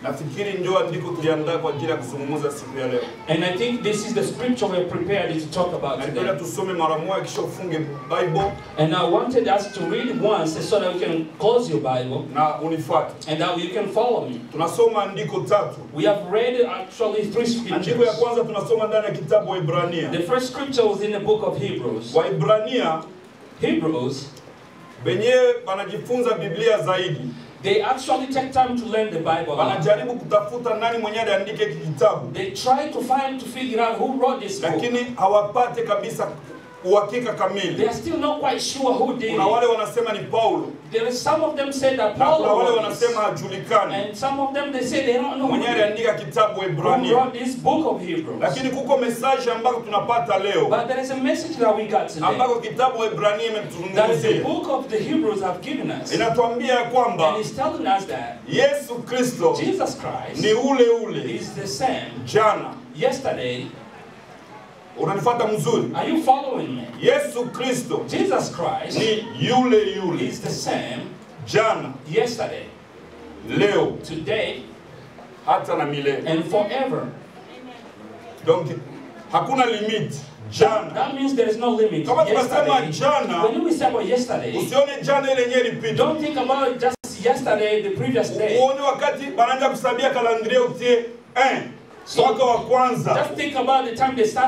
Nafikiri ndio andiko tuliandaa kwa ajili ya kuzungumza siku ya leo. And I think this is the scripture we prepared to talk about today. Nataka tusome mara moja kisha ufunge Bible And I wanted us to read once so that we can close your Bible na unifuate. and that you can follow me. Tunasoma andiko tatu. We have read actually three scriptures. Andiko ya kwanza tunasoma ndani ya kitabu wa Ibrania. The first scripture was in the book of Hebrews. Waibrania Hebrews, wenyewe wanajifunza Biblia zaidi. they actually take time to learn the Bible. Wanajaribu kutafuta nani mwenye aliandike kitabu, They try to find to figure out who wrote this book. lakini hawapate kabisa uhakika They kamili. are still not quite sure who did Kuna wale wanasema ni Paulo There is some of them say that na Paul kuna wale wanasema hajulikani And some of them they say they don't know mwenyewe aliandika kitabu wa who wrote this book of Hebrews. Lakini kuko message ambako tunapata leo But there is a message that we got today. ambako kitabu wa imetuzungumzia. That is the book of the Hebrews have given us. Inatuambia ya kwamba And it's telling us that Yesu Kristo Jesus Christ ni ule ule is the same jana. yesterday. Unanifuata mzuri? Are you following me? Yesu Kristo. Jesus Christ. Ni yule yule. Is the same. Jana. Yesterday. Leo. Today. Hata na milele. And forever. Amen. Don't get, hakuna limit. Jana. That means there is no limit. Kama tunasema jana, when we say about yesterday, usione jana ile yenyewe ilipita. Don't think about just yesterday, the previous day. Uone wakati wanaanza kusabia kalandria utie 1 mwaka wa kwanza.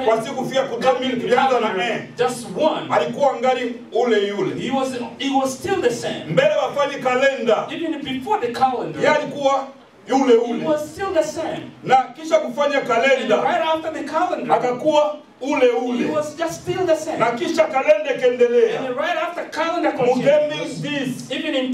kwa siku fia kudhamini na e just one. Alikuwa ngali ule yule. He was he was still the same. Mbele wafanye kalenda. Even before the calendar. Yeye alikuwa yule ule he was still the same. Na kisha kufanya kalenda. Right after the calendar akakuwa ule ule. he was just still the same. Na kisha kalenda ikaendelea. And right after calendar continued even in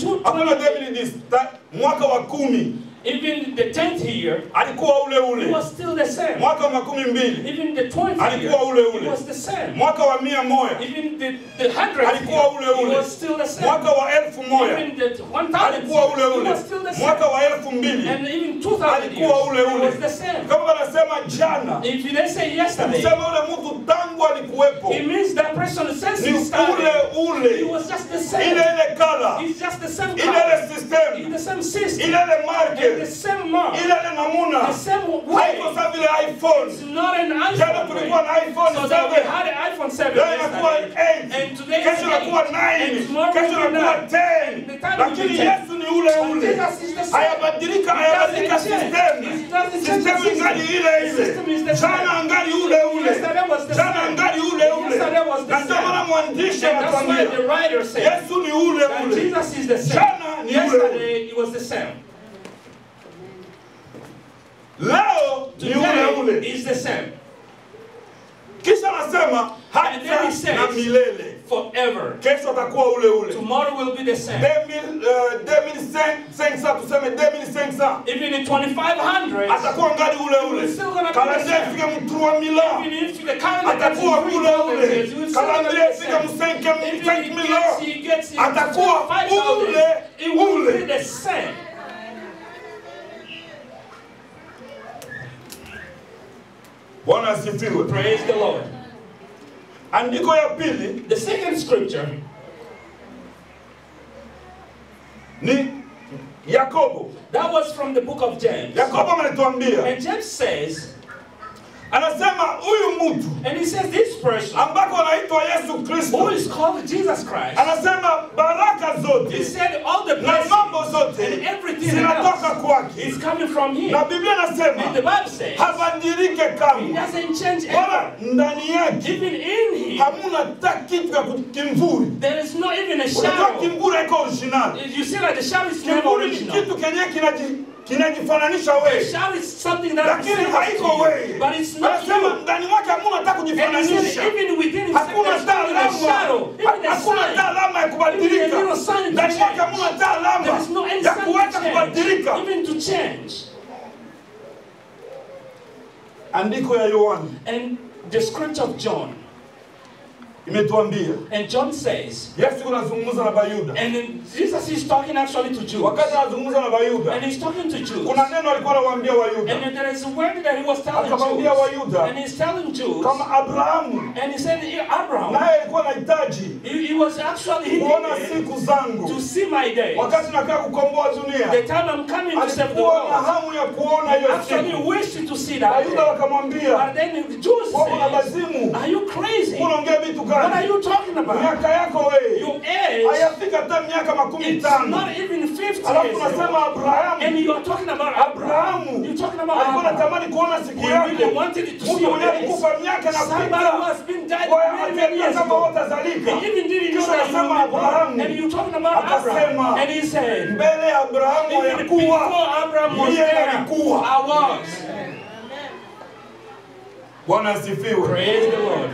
mwaka wa 10 even the tenth year, alikuwa ule he was still the same. mwaka wa makumi mbili Even the twentieth year, alikuwa ule he was the same. mwaka wa mia moja Even the the hundredth alikuwa ule ule. he was still the same. mwaka wa elfu moja Even the one thousand, alikuwa ule he was still the mwaka wa elfu mbili And even two thousand years, alikuwa ule he was the same. Kama wanasema jana, If they say yesterday, kusema ule mtu tangu alikuwepo it means that person since he started. ule ule. he was just the same. ile ile color. He's just the same color, ile system, the same system, ile ile and the market, same mark, ile ile namuna, the same way. haiko sa vile iPhone. It's not an Jana iPhone. tulikuwa way. na iPhone So that we 7, had an iPhone 7 leo inakuwa yesterday, 8, and today kesho is inakuwa 8, 9, and tomorrow kesho will be inakuwa 9. 10, The time will be lakini 10. Yesu ni ule But ule, Jesus is the same. hayabadilika, He hayabadilika doesn't change. system, He doesn't change system the system. ingali ile The ile, system is the same. jana angali ule ule, Yesterday was the jana same. angali ule ule, Yesterday was the na ndio same. maana mwandishi And that's why the anatuambia writer said Yesu ni ule that ule, Jesus is the same. jana ni ule ule, Yesterday it was the same. Leo ni ule Today ule, is the same. kisha anasema And then he hata says, na milele, Forever. kesho atakuwa ule ule. Tomorrow will be the same. 2000, uh, 2005 sasa tuseme 2005 2500 Even in 2500, atakuwa ngali ule ule He's still gonna be kalandia the same. ifike mtrua mila even if the calendar gets atakuwa in ule 3000 ule years, he will still gonna be kalandia the ifike same. msenke Even if msenke he mila gets, he gets in atakuwa 5000, ule it will ule be the same. Bwana asifiwe Praise the Lord. andiko ya pili The second scripture ni yakobo that was from the book of James. yakobo ametuambia And James says, anasema huyu mtu and he says, this person ambako anaitwa yesu who is called Jesus Christ, anasema baraka he zote said all the na mambo mambo and zote everything zinatoka kwake is coming from him. na biblia And the Bible says, habadilike he kamwe doesn't change wala ndani yake Even in him, hamuna hata kitu ya kimvuri there is not even a unajua shadow. kimvuri haiko original You see, like the shadow is never kimvuri original. kitu kenye kinaji- kinajifananisha wewe, lakini haiko wewe. Anasema ndani mwake hamuna hata kujifananisha, hakuna hakuna hata alama ya kubadilika. ndani mwake, hamuna hata alama ya kuweza kubadilika. Andiko ya Yohana. And the scripture of John. Imetuambia. And John says, yesu anazungumza na bayuda. and then Jesus is talking actually to Jews, wakati anazungumza na bayuda and he's talking to Jews. kuna neno alikuwa anawaambia wayuda. And then there is a word that he was telling Jews, wayuda and he's telling Jews, kama abrahamu. And he said, Abraham, naye alikuwa anahitaji he, he was actually he kuona siku zangu. to see my days. wakati nakaa kukomboa The time I'm coming to save the alikuwa na world, hamu ya kuona hiyo actually siku wished to see that Bayuda wakamwambia But then the Jews said, Are you crazy? unaongea vitu What are you talking about? miaka yako wewe Your age hayafika hata miaka makumi It's tano not even 50 alafu years unasema abrahamu And you are talking about Abraham. abrahamu You're talking about alikuwa anatamani kuona siku He really wanted to see your days. miaka na Somebody kupita who has been dead for many, many years ago. watazalika He even didn't know that you born. And you talking about Abraham. And he said, mbele ya abrahamu even before Abraham was there, alikuwa I was. bwana asifiwe Praise the Lord.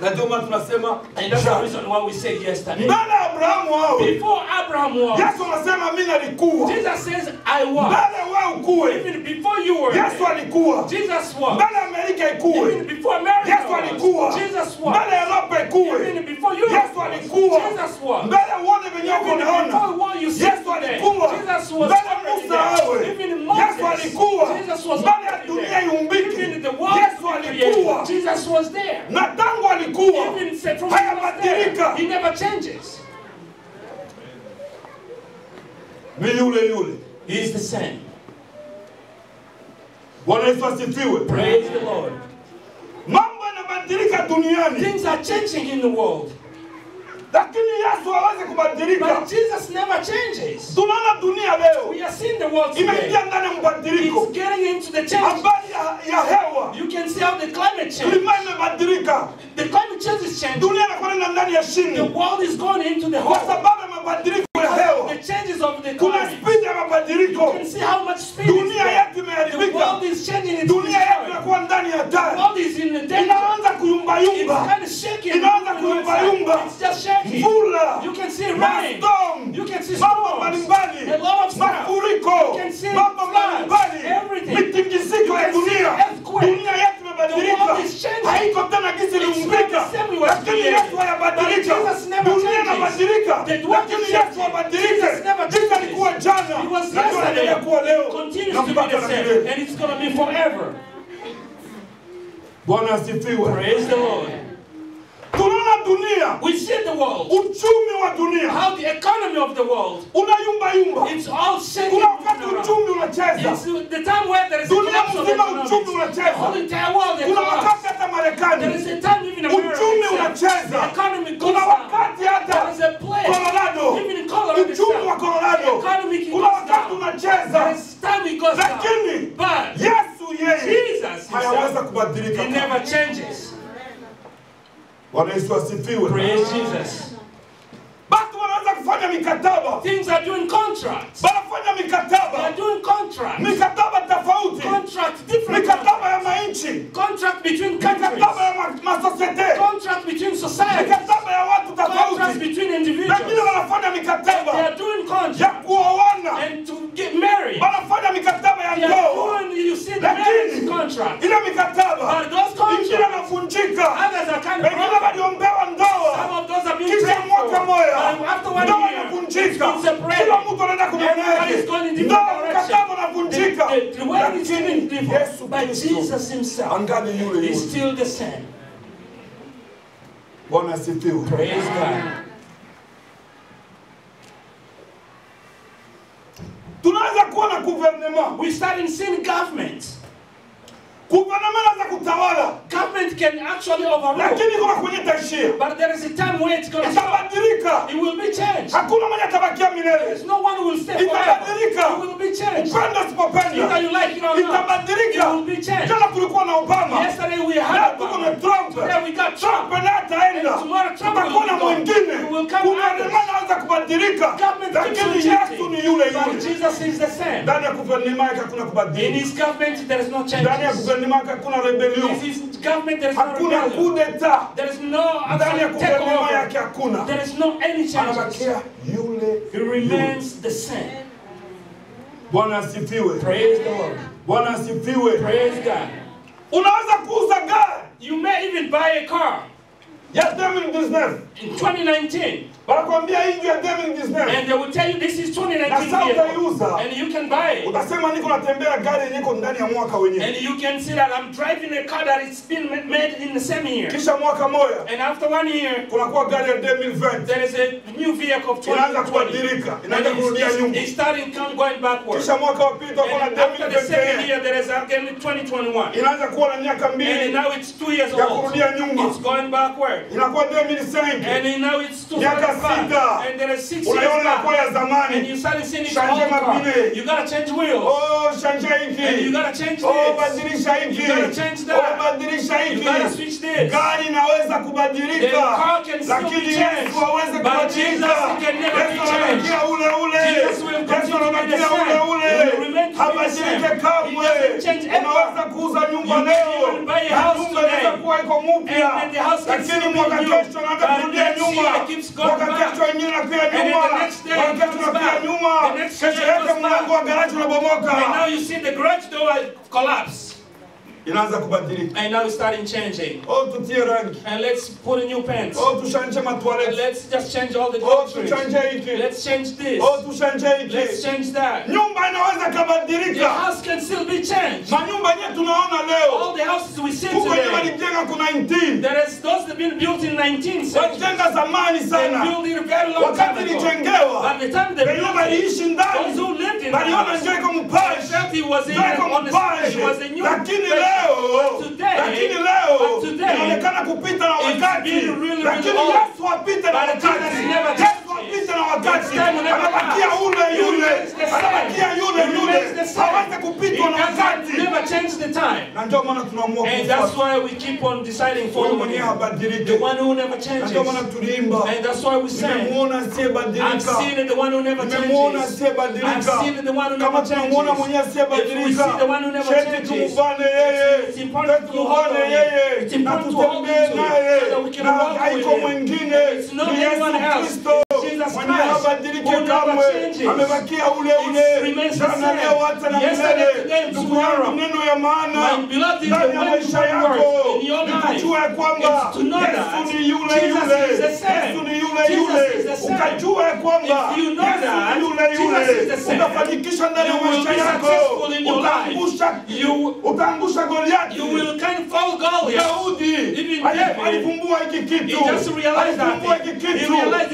Na ndio maana tunasema mbele abrahamu awe Before Abraham was, yesu anasema mimi nalikuwa. Jesus says, I was. mbele wewe ukuwe Even before you were yesu alikuwa. Jesus was. mbele amerika ikuwe Even before America yesu alikuwa. Jesus was. mbele europa ikuwe Even before you yesu alikuwa. Jesus was. mbele uone venye uko Even unaona yesu alikuwa. Jesus was mbele musa wao, awe. Even Moses, yesu alikuwa. Jesus was mbele dunia iumbike. Yesu alikuwa. Jesus was there. na tangu alikuwa Even said from he hayabadilika he never changes. ni yule yule He is the same. bwana yesu asifiwe Praise the Lord. mambo yanabadilika duniani Things are changing in the world. Lakini yesu hawezi kubadilika But Jesus never changes. tunaona dunia leo We are seeing the world today. imeingia ndani mbadiliko It's getting into the change. habari ya, ya hewa You can see how the climate change. klima imebadilika The climate change is changing. dunia inakwenda ndani ya The shimo world is going into the kwa sababu mabadiliko changes of the climate. You can kuna spidi ya mabadiliko dunia yetu imeharibika. Dunia yetu inakuwa ndani ya hatari. inaanza kuyumbayumba inaanza kuyumbayumba mvula. Mambo mbalimbali. Mafuriko. Mambo You can see dunia. Dunia yetu imebadilika. Haiko tena gisi iliumbika. lakini yesu hayabadilika dunia inabadilika. Lakini yesu changing. abadilike. Jesus gisi alikuwa jana. Ndio anaendelea kuwa leo. Na mpaka na milele. Bwana asifiwe. Praise the Lord. Tunaona dunia. We see the world. uchumi wa dunia. How the economy of the world. unayumba yumba It's all shaking. kuna wakati uchumi unacheza. It's the time where there is a dunia collapse of mzima Dunia uchumi The unacheza whole entire world kuna wakati hata Marekani There is a time even America uchumi unacheza. the economy goes kuna wakati hata There is a place, colorado. even in Colorado uchumi wa colorado the economy goes kuna wakati unacheza. There is time it goes down. lakini But yesu yeye Jesus himself, kubadilika he never changes. Bwana yesu asifiwe Praise Jesus. watu wanaanza kufanya mikataba. Things are doing contracts. Wanafanya mikataba. They are doing contracts. Mikataba tofauti. Contract different. Mikataba ya manchi. Contract between countries. Mikataba ya masosiete. Contract between societies. Mikataba ya watu tofauti. Contracts between individuals. Wengine wanafanya mikataba. They are doing contracts. Ya kuoana. And to get married. Wanafanya mikataba ya ndoa. They are doing you see the marriage contract. Ina mikataba. But those contracts. Wengine wanavunjika. Others are kind of. Wengine walioombewa ndoa. Some of those are being prayed for. Kisha mwaka moja ndoa inavunjika. kila mtu anaenda in different. Ndoa mkataba unavunjika. Yesu Kristo angali yule yule. bwana asifiwe. Praise God. tunaweza kuwa na gouvernement. We start seeing government. Gouvernement za kutawala Government can actually overrule. lakini kuna kwenye tashia. But there is a time where it's going to itabadilika It will be changed. hakuna mmoja atabakia milele There's no one who will stay forever. itabadilika It will be changed. upendo usipopenda Either you like it or not. itabadilika It will be changed. jana kulikuwa na obama Yesterday we had Obama. tuko na trump Today we got Trump. trump naye ataenda tomorrow Trump will na be gone. mwingine come gouvernement kubadilika lakini yesu ni yule But Jesus is the same. ndani ya hakuna In his government there is no ndani ya. Gouvernement hakuna rebellion. In his government there is no hakuna coup d'etat There is no ndani ya gouvernement yake hakuna. There is no any changes. anabakia yule He remains the same. bwana asifiwe. Praise the Lord. bwana asifiwe. Praise God. unaweza kuuza gari. You may even buy a car. Ya 2019 in 2019 wanakwambia hii ndio ya 2019 and they will tell you this is 2019. na sasa utaiuza and you can buy it. utasema niko natembea gari yenye iko ndani ya mwaka wenyewe And you can see that I'm driving a car that it's been made in the same year. kisha mwaka moja And after one year, kunakuwa gari ya 2020 there is a new vehicle of 2020. inaanza kubadilika inaanza kurudia nyuma it's starting come going backwards. kisha mwaka wa pili utakuwa na And after the second year, there is again 2021. inaanza kuwa na miaka mbili. And now it's two years old. ya kurudia nyuma It's going backward. inakuwa 2005 And now it's two Miaka. Sita. Unaiona years ya zamani. Shanje mapine. Change wheels. oh hiki oh badilisha hiki oh badilisha hiki gari inaweza kubadilika. Lakini. Yesu aweze kubadilika. Yesu anabakia ule ule. Yesu anabakia ule ule. Habadilike kamwe. Unaweza kuuza nyumba leo. na nyumba inaweza kuwa iko can lakini mwaka kesho anaanza kurudia nyuma mwaka back. kesho ingine inakuwa And then nyuma the next day mwaka it kesho comes inakuwa back. nyuma The next kesho year it yake goes mlango wa back. garaji unabomoka And now you see the garage door collapse. Inaanza kubadilika. And now starting changing. oh tutie rangi. And let's put a new pants. Oh tushanje matoilet let's just change all the oh tushanje hiki. Let's change this. oh tushanje hiki. Let's change that. nyumba inaweza The kabadilika house can still be changed. manyumba yenyewe tunaona leo. All the houses we see today today, walijenga ku 19 there is those that been built in 19th century. walijenga zamani They sana. built it very long wakati ilijengewa By the time they built it, waliishi those who lived in the iko they mpashi was in on the was a new lakini place. Leo lakini leo inaonekana kupita na wakati lakini. Yesu apita na wakati Jesus never Yesu apite na wakati His time will never anabakia pass. ule He yule remains the same. anabakia yule He yule remains the same. hawezi It kupitwa na doesn't wakati never change the time. na ndio maana tunaamua And that's kufuata why we keep on deciding for huyu the mwenyewe one habadilike the one who never na changes. ndio maana tuliimba And that's why we say, nimemuona I've asiyebadilika seen it, the one who never nimemuona changes. I've asiyebadilika seen it, the one who kama never tunamuona changes. mwenyewe If we asiyebadilika see the one who never sheti changes, tumubane yeye it's important sheti to hold tumubane on yeye It's na important to hold tutembee on to it naye so that we can na walk with haiko him. mwingine It's not ni Yesu anyone else. Kristo It's Jesus Christ who never kamwe? changes. amebakia ule ule. jana leo hata na milele. ndugu yangu neno ya maana ndani ya maisha yako. kujua ya kwamba Yesu ni yule yule. Yesu ni yule yule. ukajua ya kwamba Yesu ni yule yule utafanikisha ndani ya maisha yako. utaangusha utaangusha Goliathi You will kind Goliath. Daudi alivumbua hiki kitu. alivumbua hiki kitu.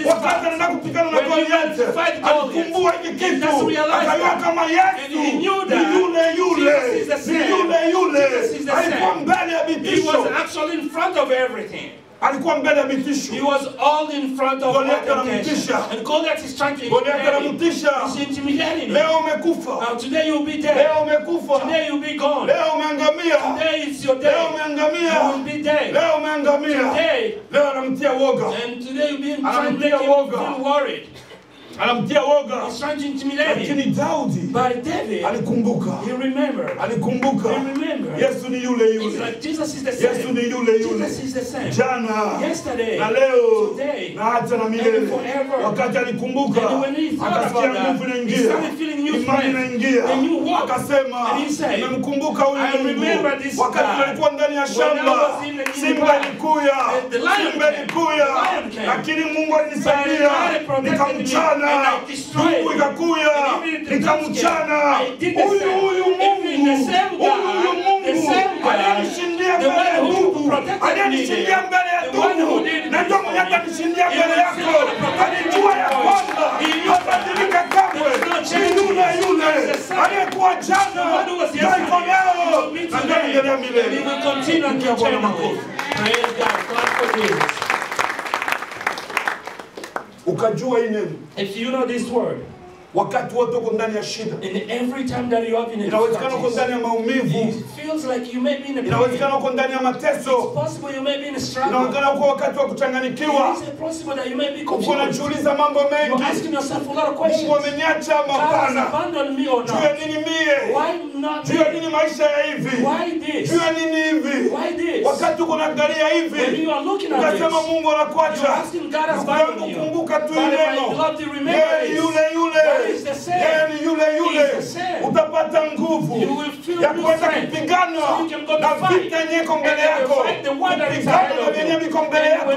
wakati kupigana na When he went Goliathi to fight Goliath, alivumbua hiki he kitu just realized akajua that. kama And Yesu he knew ni that yule yule Jesus is the ni same. yule yule Jesus is the alikuwa same. mbele ya He vitisho was actually in front of everything. Alikuwa mbele ya vitisho He was all in front of Goliath anamtisha. And Goliath is trying to Goliath anamtisha. He's intimidating him. leo umekufa. Now today you'll be dead. leo umekufa. Today you'll be gone. leo umeangamia. Today is your leo umeangamia. You will be dead. leo umeangamia. Today. Leo anamtia woga. And today you'll be trying to make him feel worried. Anamtia woga. Lakini daudi alikumbuka. alikumbuka. Yesu ni yule yule. Yesu ni yule yule. Jesus is the same. jana Yesterday, na leo today, na hata na milele. wakati alikumbuka akasikia nguvu inaingia. started feeling new imani inaingia. Walk. akasema nimemkumbuka huyu I mungu. remember this wakati guy. alikuwa ndani ya shamba simba ilikuya simba ilikuya lakini mungu alinisaidia nikamchana mungu him. ikakuya And even the nikamchana I did the huyu huyu mungu huyu huyu mungu aliyenishindia mbele ya ndugu aliyenishindia mbele ya ndugu na ndio mwenye atanishindia mbele yako alijua ya kwamba He kamwe ni yule yule aliyekuwa jana iko leo na today, milele Mpigie Bwana makofi. Praise God. Clap for Jesus. Ukajua hii neno. If you know this word, wakati wote uko ndani ya shida. And every time that you have in a inawezekana uko ndani ya maumivu. it feels like you may be in a inawezekana uko ndani ya mateso. Possible you may be in a struggle. inawezekana uko wakati wa kuchanganyikiwa. It is possible that you may be confused. unajiuliza mambo You're mengi. asking yourself a lot of questions. mungu ameniacha mapana me or juu ya nini mie? Why not juu ya nini maisha ya hivi? Why this? juu ya nini hivi? Why this? wakati uko naangalia When hivi you are looking at ukasema this, mungu you're anakuacha asking God has abandoned you. kumbuka tu ile neno. yeye yule yule God is the same. yeye ni yule yule utapata nguvu ya kuweza kupigana na vita yenye mbele yako. kupigana na vyenye viko mbele yako.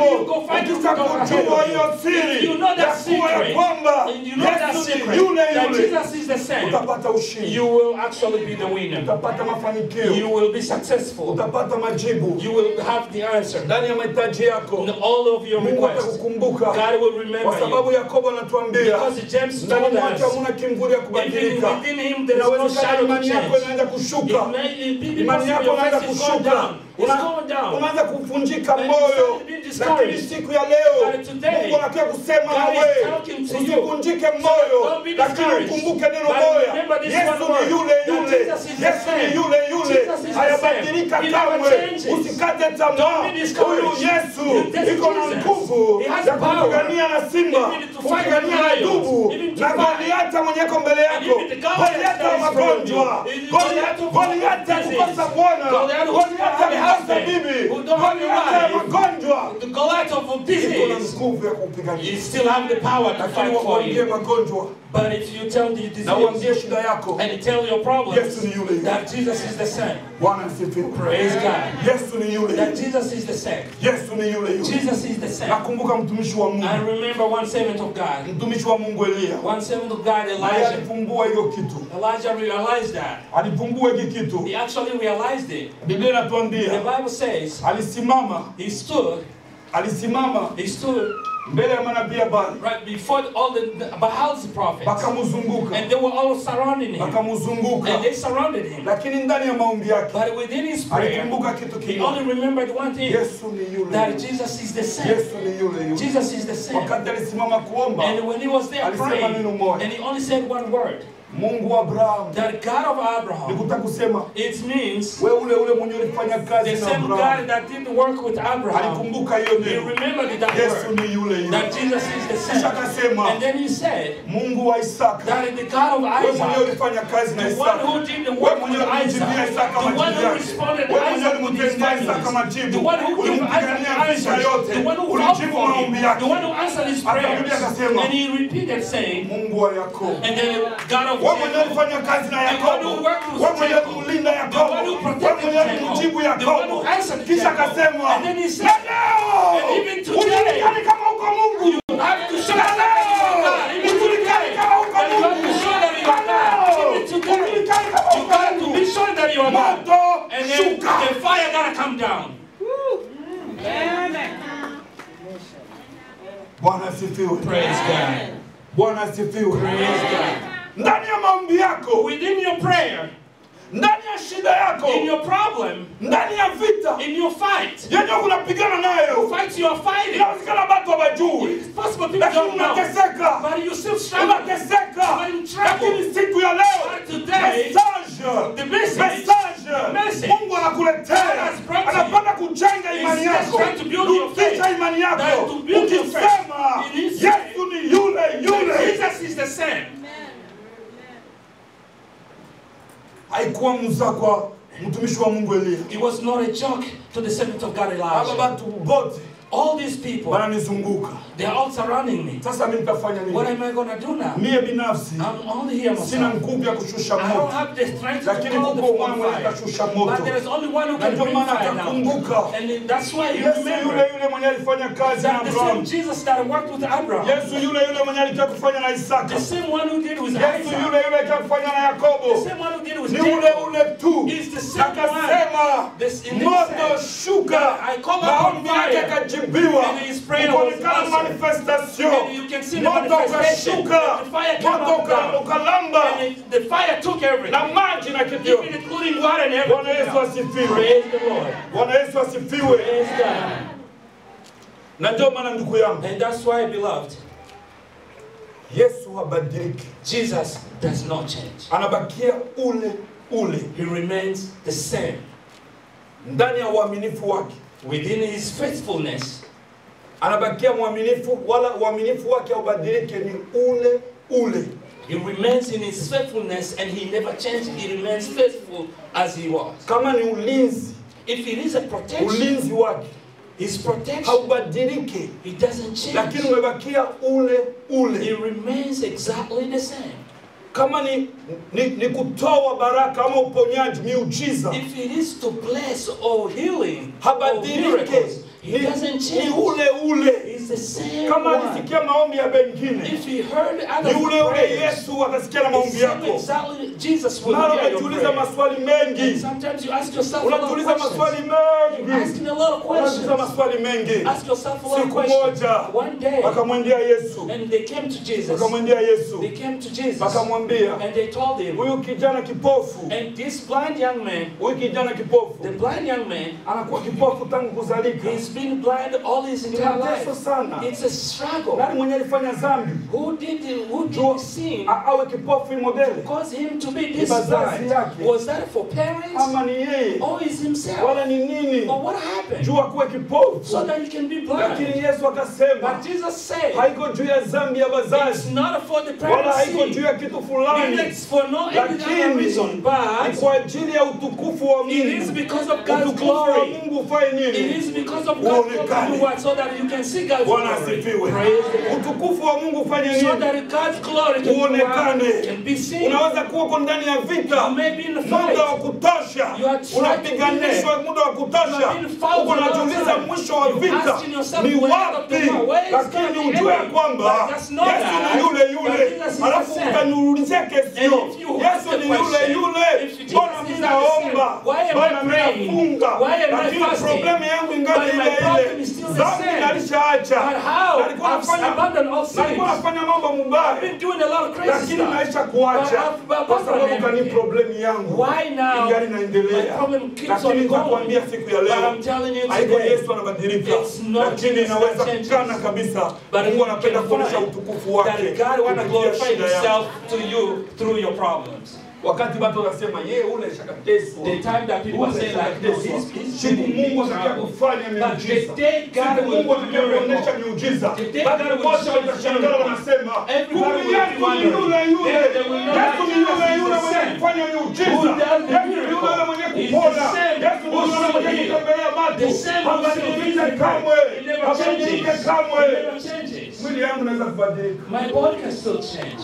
ahead kujua hiyo siri ya kuwa ya kwamba Yesu ni yule yule Jesus is the same, utapata ushindi. You will actually be the winner. utapata mafanikio. You will be successful. utapata majibu. You will have the answer. ndani ya mahitaji yako. In all of your mungu atakukumbuka. Kwa sababu yakobo anatuambia ndani us, hamuna kimvuli ya kubadilika inawezekana imani yako inaanza kushuka. Imani yako inaanza kushuka unaanza kuvunjika moyo. lakini siku ya leo mungu anataka kusema na wewe usivunjike moyo lakini ukumbuke neno this yesu ni yule yule. Yesu ni yule yule. Hayabadilika kamwe. usikate tamaa. Huyu yesu iko na nguvu ya kupigania na simba kupigania na dubu na goliata mwenyeko mbele yako. goliata wa magonjwa. goliata kukosa bwana goliata bibi, magonjwa. Goliath of disease, you still have the power to fight for you. But if you tell the disease and you tell your problems that Jesus is the same, praise God. That Jesus is the same. Jesus is the same. wa I remember one servant of God, one servant of God, Elijah. Elijah realized that. He actually realized it. The Bible says he stood, alisimama he stood mbele ya manabii habari right before all the, the Baal's prophets, wakamzunguka and they were all surrounding him, wakamzunguka and they surrounded him. lakini ndani ya maombi yake But within his prayer, alikumbuka kitu he only remembered one thing: yesu ni yule that. Jesus is the same. yesu ni yule yule. Jesus is the same. wakati alisimama kuomba And when he was there praying, and he only said one word, mungu wa abrahamu. That God of Abraham, nikuta kusema it means we ule ule mwenye ulifanya kazi the same God that did the work with Abraham. alikumbuka hiyo He remembered that yesu word, ni yule yule. That Jesus is the kisha same. akasema And then he said mungu wa isaka that the God of we mwenyewe Isaac, ulifanya kazi na the one who did the work with Isaac, isaka the one who responded Isaac with his ulimtendea isaka majibu. The one who gave Isaac answers, yote. the one who ulijibu maombi the yake one who answered his akarudi prayers. akasema And he repeated saying, mungu wa yakobo. and then God of we mwenyewe ulifanya kazi na yakobo. Wewe mwenyewe kumlinda yakobo. wewe mwenyewe kumjibu yakobo. Kisha akasema leo ujulikani kama uko mungu. kama uko kama uko moto shuka. the fire gotta come down. bwana asifiwe. Praise God. bwana asifiwe. Praise God. Ndani ya maombi yako. Within your prayer, ndani ya shida yako. In your problem, ndani ya vita. In your fight, yenye unapigana nayo. Fight you are fighting. inawezekana watu hawajui. It's possible people don't know. unateseka. But you still struggle. unateseka. But you trouble. lakini siku ya leo today, message. the message, message. Message. Mungu anakuletea. Anapenda kujenga imani yako. kutisha imani yako. Ukisema yesu ni yule yule. Jesus is the same. Haikuwa musa kwa mtumishi wa mungu eliya It was not a joke to the servant of God aba Elijah. batu bote All these people, wananizunguka they are all surrounding me. sasa mi nitafanya What am I going to do now? mie binafsi I'm only here sina myself. nguvu ya kushusha I don't have the strength to lakini kuko fire. atashusha But there is only one who can bring fire down. And that's why you yesu remember. yule mwenye alifanya kazi na that the same Jesus that worked with Abraham, yesu yule yule mwenye alitaka kufanya na isaka. The same one who did with yesu Isaac, yule yule alitaka kufanya na the same one who did with ni ule Jacob, ule tu. Is the same one. This moto shuka. I call upon maombi yake fire. Was kuonekana manifestation. Moto ukashuka. Moto ukalamba na maji na bwana yesu asifiwe. Bwana yesu asifiwe. Na ndio maana ndugu yangu And that's why, beloved, yesu habadiliki. Jesus does not change. anabakia ule ule. He remains the same. ndani ya uaminifu wake Within his faithfulness, anabakia mwaminifu wala uaminifu wake haubadilike ni ule ule he remains in his faithfulness and he never changed. He remains faithful as he was. kama ni ulinzi If it is a protection, ulinzi wake his protection, haubadiliki he doesn't change. lakini umebakia ule He remains exactly the same. Kama ni, ni, ni kutoa baraka ama uponyaji miujiza. If it is to bless or healing habadilike. ni, ni ule ule kama alisikia maombi ya bengine If he heard ni others ule ule prayers, yesu atasikia na maombi yako mara unajiuliza maswali mengi sometimes you ask yourself a lot of unajiuliza maswali questions. mengi You're asking a lot of questions. unajiuliza maswali mengi Ask yourself a lot of siku questions. moja One day, wakamwendea yesu and they came to Jesus. wakamwendea yesu They came to Jesus. wakamwambia And they told him, huyu kijana kipofu and this blind young man, huyu kijana kipofu the blind young man, anakuwa kipofu tangu kuzalika he's been blind all his entire life. Sana It's a struggle. nani mwenye alifanya dhambi Who did who did sin awe kipofu imodele caused him to be this bazazi blind? yake. Was that for parents ama ni yeye or is himself? wala ni nini Or what happened? juu akuwe kipofu So that you can be lakini blind. yesu akasema But Jesus said, haiko juu ya dhambi ya it's bazazi not for the wala parents' haiko juu ya kitu fulani It's for no any other lakini reason, ni but kwa ajili ya utukufu wa it is mungu because of God's glory. mungu ufanye It nini is because of God's glory so that you can see God's bwana asifiwe. Utukufu wa mungu ufanye So nini that God's glory can, uonekane. unaweza kuwa uko ndani ya vita. Muda wa kutosha. Unapiganishwa muda wa kutosha. Uko najiuliza mwisho wa vita. ni wapi? lakini ujue ya kwamba yesu ni yule yule. Alafu utaniulizia kesio yesu ni yule yule. Bwana mimi naomba? Bwana am I mbona mi praying? nafunga? Lakini problemu yangu ingali ile ile dhambi nalishaacha But how? nalikuwa I've nafanya abandoned all sins. mambo mubaya I've been doing a lot of crazy lakini stuff. naisha But kuacha kwa sababu kani problemu yangu Why now? ingali My naendelea problem keeps lakini on going. siku ya But leo I'm telling you haiko today, yesu anabadilika it's not lakini Jesus inaweza that changes. kukana kabisa mungu you anapenda kuonyesha find utukufu that wake God to kupitia through shida yako. Wakati watu wanasema yeye ule shakateswa The time that people Ule say like, no, siku mungu atakia kufanya miujiza. siku mungu atakia kuonyesha miujiza. bado wote watashangaa wanasema kumbe yesu ni yule yule. Yesu ni yule yule mwenye kufanya miujiza. Yesu ni yule yule mwenye kupona yesu ni yule mwenye kutembelea watu who habadilike kamwe. habadilike kamwe. Mwili yangu naweza kubadilika. My body can still change.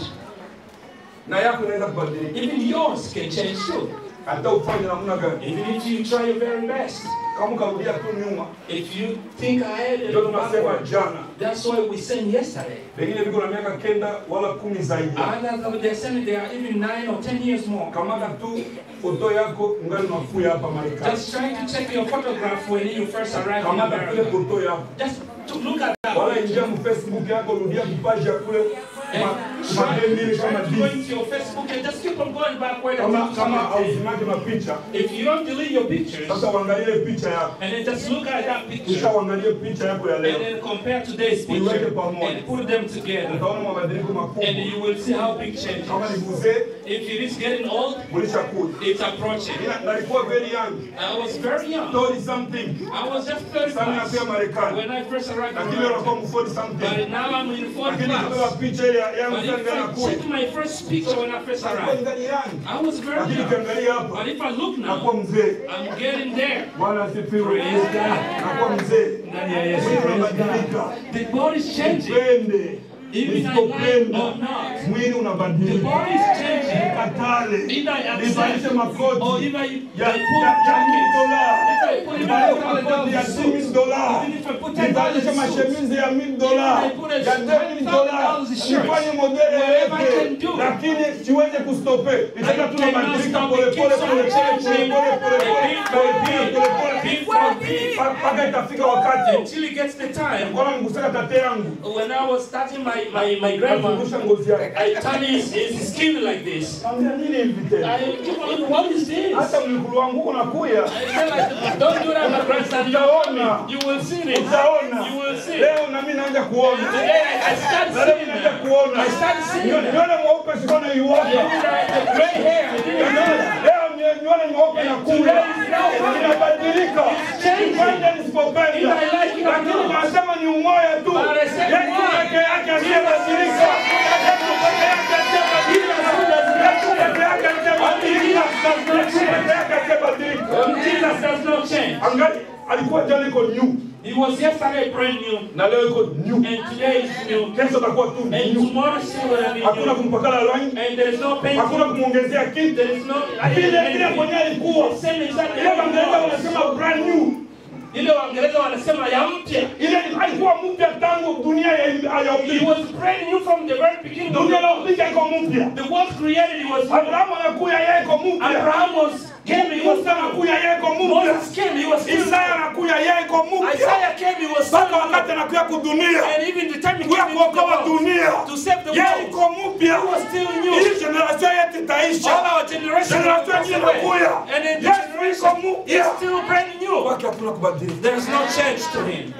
Na yako inaweza kubadilika Even yours can change too. hata ufanye namna gani Even if you try your very best. kama ukarudia tu nyuma If you think ahead ndio tunasema jana that's why we sang yesterday. pengine viko na miaka kenda wala kumi zaidi And they're saying they are even nine or ten years more. kamata tu foto yako ngali nafuya hapa marekani Just trying to check your photograph when you first arrived in kamata foto yako Just to look at that. wala ingia mu facebook yako rudia ya kule ma try, madembili kama try to go disi into your Facebook and just keep on going backward kama until kama you see hauzimaki mapicha If you don't delete your pictures sasa uangalie picha yako and then just look at that kisha picture uangalie picha yako ya and leo then compare today's uiweke picture pamoja and put them together. Utaona mabadiliko and makubwa you will see how big change kama ni is. mzee If it is getting old, ulishakuja it's approaching. Ila- nalikuwa very young. I was very young. 30 something. I was just sasa ninafia 35 Marekani when I first arrived in lakini leo nakuwa America. mu 40 something. But now I'm in 40 lakini nikibeba plus. picha ile ya- yangu But check my first picture when I first arrived, I was very Lakini young. ukiangalia hapa But if I look nakuwa now, mzee. I'm getting there. Bwana asifiwe. Praise God. Nakuwa mzee. Ndani ya Yesu Mwili Kristo. unabadilika. The body is changing. Not. Mwili unabadilika. Katale. Accept makoti. Ya dola, ya- ya mille jackets. dollars. If I put Nibadilishe $1,000 makoti ya suits. 10 dollars. Even if I put $10 Nibadilishe suits. mashemizi ya 1000 dollars. Even if I put a Ya 10 dollars. $10,000 shirt. Nifanye modeli yoyote. Lakini siweze kustope. Itakuwa tunabadilika polepole Mpaka itafika wakati. Until it gets the time. Nilikuwa namgusaka tate yangu. When I was starting my, my, my grandma, ngozi yake. I turn his, his skin like this. I keep on looking, what is this? I said like, don't do that, my grandson. You, You will see this. You will see. Leo na mimi naanza kuona. Today I start seeing naanza kuona. I start seeing Nione nione mweupe iwaka. The gray hair. I. Leo nione mweupe na kula. Inabadilika. Nipende nisipopenda. Lakini nasema ni umoja tu. Yesu peke yake aliyebadilika. Yesu peke yake aliyebadilika. Yesu peke yake aliyebadilika. Yesu peke yake aliyebadilika. Jesus alikuwa jana iko new. He was yesterday brand new. Na leo iko new. And today is new. Kesho atakuwa tu new. And tomorrow she will be new. Hakuna kumpakala rangi. And there is no paint. Hakuna kumuongezea kitu. There is no Ile ile mwenye alikuwa. Same exactly. Ile Waingereza wanasema brand new. Ile Waingereza wanasema ya mpya. Ile alikuwa mpya tangu dunia ya He was brand new from the very beginning. Dunia the inaumbika iko mpya. The world created he was Abraham anakuya yeye iko mpya. Abraham was Musa anakuya yeye iko mpya. Isaya anakuya yeye iko mpya. Isaiah came, he was Mpaka wakati anakuya kudunia. And even the time he came into the kuokoa world, dunia. to save the Yeye world, iko mpya. he was still new. Hii generation yetu itaisha. All our generation Generation nyingine inakuya. And then the generation is still brand new. Kwake hakuna kubadilika. There is no change to him.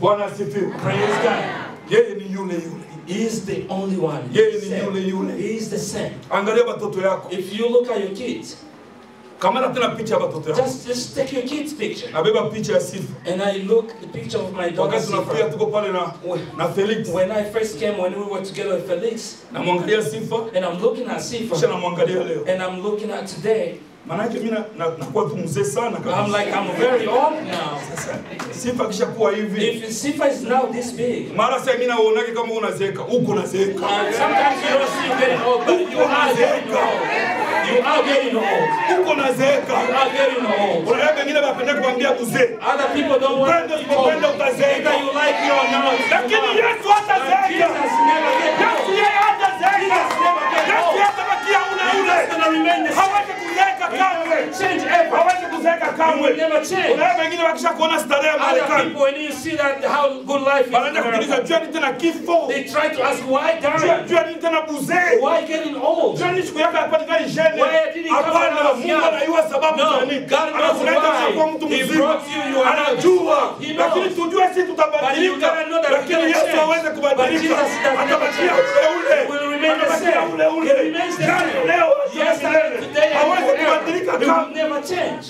Bwana asifiwe. Praise God. Yeye ni yule yule. He is the only one. Yeye ni yule yule. He is the same. Angalia watoto yako. If you look at your kids, Kamera tena picha watoto yako. just just take your kids' picture. Nabeba picha ya Sifa. And I look the picture of my daughter. Wakati tunakuja tuko pale na na Felix. When I first came, when we were together with Felix, Namwangalia Sifa and I'm looking at Sifa, kisha namwangalia leo. and I'm looking at today, Maanake mimi na- na- nakuwa tu mzee sana I'm like, I'm very old now. Sifa kisha kuwa hivi. If Sifa is now this big, Mara sasa mimi naonake kama unazeeka, uko unazeeka. and sometimes you don't see very old, but you are getting old. You are getting old. Uko unazeeka. You are getting old. Kuna wengine wanapenda kuambia uzee. Other people don't want Upende to be old. usipopenda utazeeka. You like you or not. Lakini Yesu hatazeeka. Jesus never get old. Yesu ule ule. just gonna remain the same. Hawezi kuzeeka kamwe. Hawezi kuzeeka kamwe. Kuna wengine wakisha kuona starehe ya Marekani. Wanaanza kujiuliza jua nini tena kifo? Jua nini tena buzee? Jua nini siku yako hapatikani jene? Hapana, Mungu anajua sababu za nini. Anakuleta kuwa mtu mzima. Anajua. Lakini tujue sisi tutabadilika. Lakini Yesu aweze kubadilika. Atabakia ule ule. Remain the same. ule ule. He remains the Jana, same. leo, Yesterday, today, Hawezi kubadilika He will never change.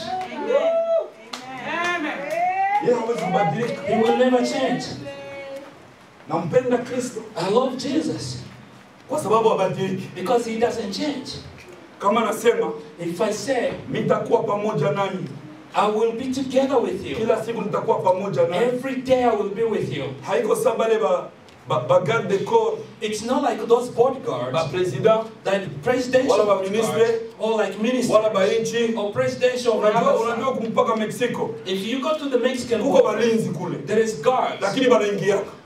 Yeye hawezi kubadilika. He will never change. Nampenda Kristo I love Jesus kwa sababu habadiliki. because he doesn't change. Kama nasema If I say, nitakuwa pamoja nanyi I will be together with you, kila siku, nitakuwa pamoja nanyi. every day I will be with you. Haiko sawa ba ba, ba garde de corps It's not like those bodyguards ba president that presidential Wala ba ministre, or like ministers. Wala ba nchi. or presidential Unajua unajua kumpaka Mexico. If you go to the Mexican kuko border, balinzi kule, there is guards, lakini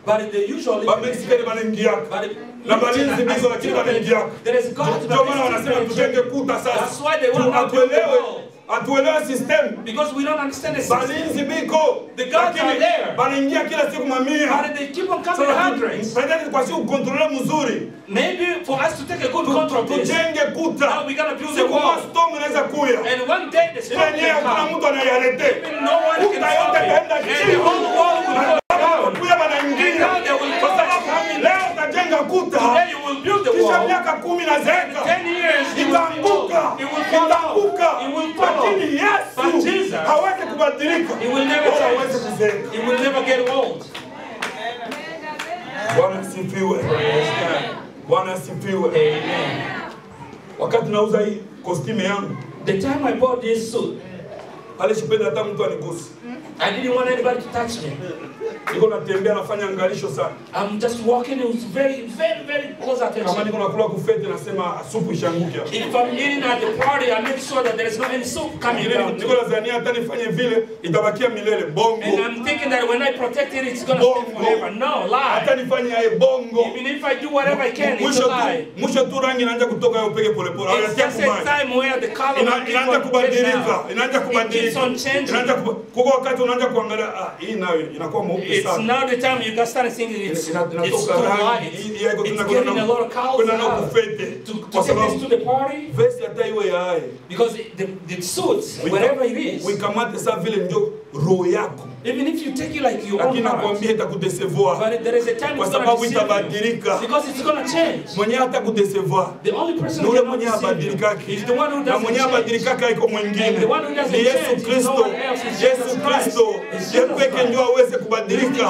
but they usually ba Mexicani banaingiaka. But na balinzi bizo, lakini banaingiaka. there is guards, Ndio maana wanasema tujenge kuta That's why they want to build the atuelewe wall. atuelewe system. because we don't understand the system. Balinzi biko The guards are there. banaingia kila siku mamia. But they keep on coming Sasa hundreds. kwa siku kontrole mzuri, Maybe for us to take a good control of this, tujenge kuta. now we gotta build the Siku wall. storm inaweza kuya And one day the storm will hakuna mtu anayarete. No one can stop it. And the whole world will go down. Kuya banaingia. They will Kwa go sababu coming. leo utajenga kuta. Today you will build the Kisha miaka kumi na zeka. Ten years Itaanguka. Itaanguka. Lakini Yesu hawezi kubadilika. He will never Wala change. hawezi kuzeeka. Bwana asifiwe. Bwana asifiwe. Wakati nauza hii kostime yangu, The time I bought this suit, alishipenda hata mtu anigusi. I didn't want anybody to touch me. Niko natembea nafanya angalisho sana. I'm just walking, it was very, very, very close Kama niko nakula kufete nasema supu ishanguke. hapa. If I'm eating at the party, I make sure that there is no any soup coming down. niko nadhania hata nifanye vile itabakia milele bongo. And I'm thinking that when I protect it, it's going to stay forever. No, lie. Hata nifanye aye bongo. Even if I do whatever I can, it's a lie. tu mwisho tu rangi inaanza kutoka yo polepole. pole pole. It's just a time where the color inaanza kubadilika, inaanza kubadilika. On changing. Inaanza kuba- kuko wakati unaanza kuangalia ah, hii nayo inakuwa mweupe It's now the time you can start thinking it's, it's too light. hii- hii haiko It's getting a na- lot of cows. Kuna na kufete. To, to Kwa take sababu this to the party, vesti hata iwe hai. because the, the suits, wherever it is, uikamate saa vile ndio roho yako even if you take it like your own lakini nakwambia itakudesevoir but there is a time kwa it's sababu itabadilika Because it's gonna change. Mwenye hata kudesevoir The only person who mwenyewe you is the one who doesn't mwenyewe change. abadilikake haiko mwingine the one who doesn't ni Yesu Kristo Yesu Kristo ndiye pekee Jesus ndio aweze kubadilika.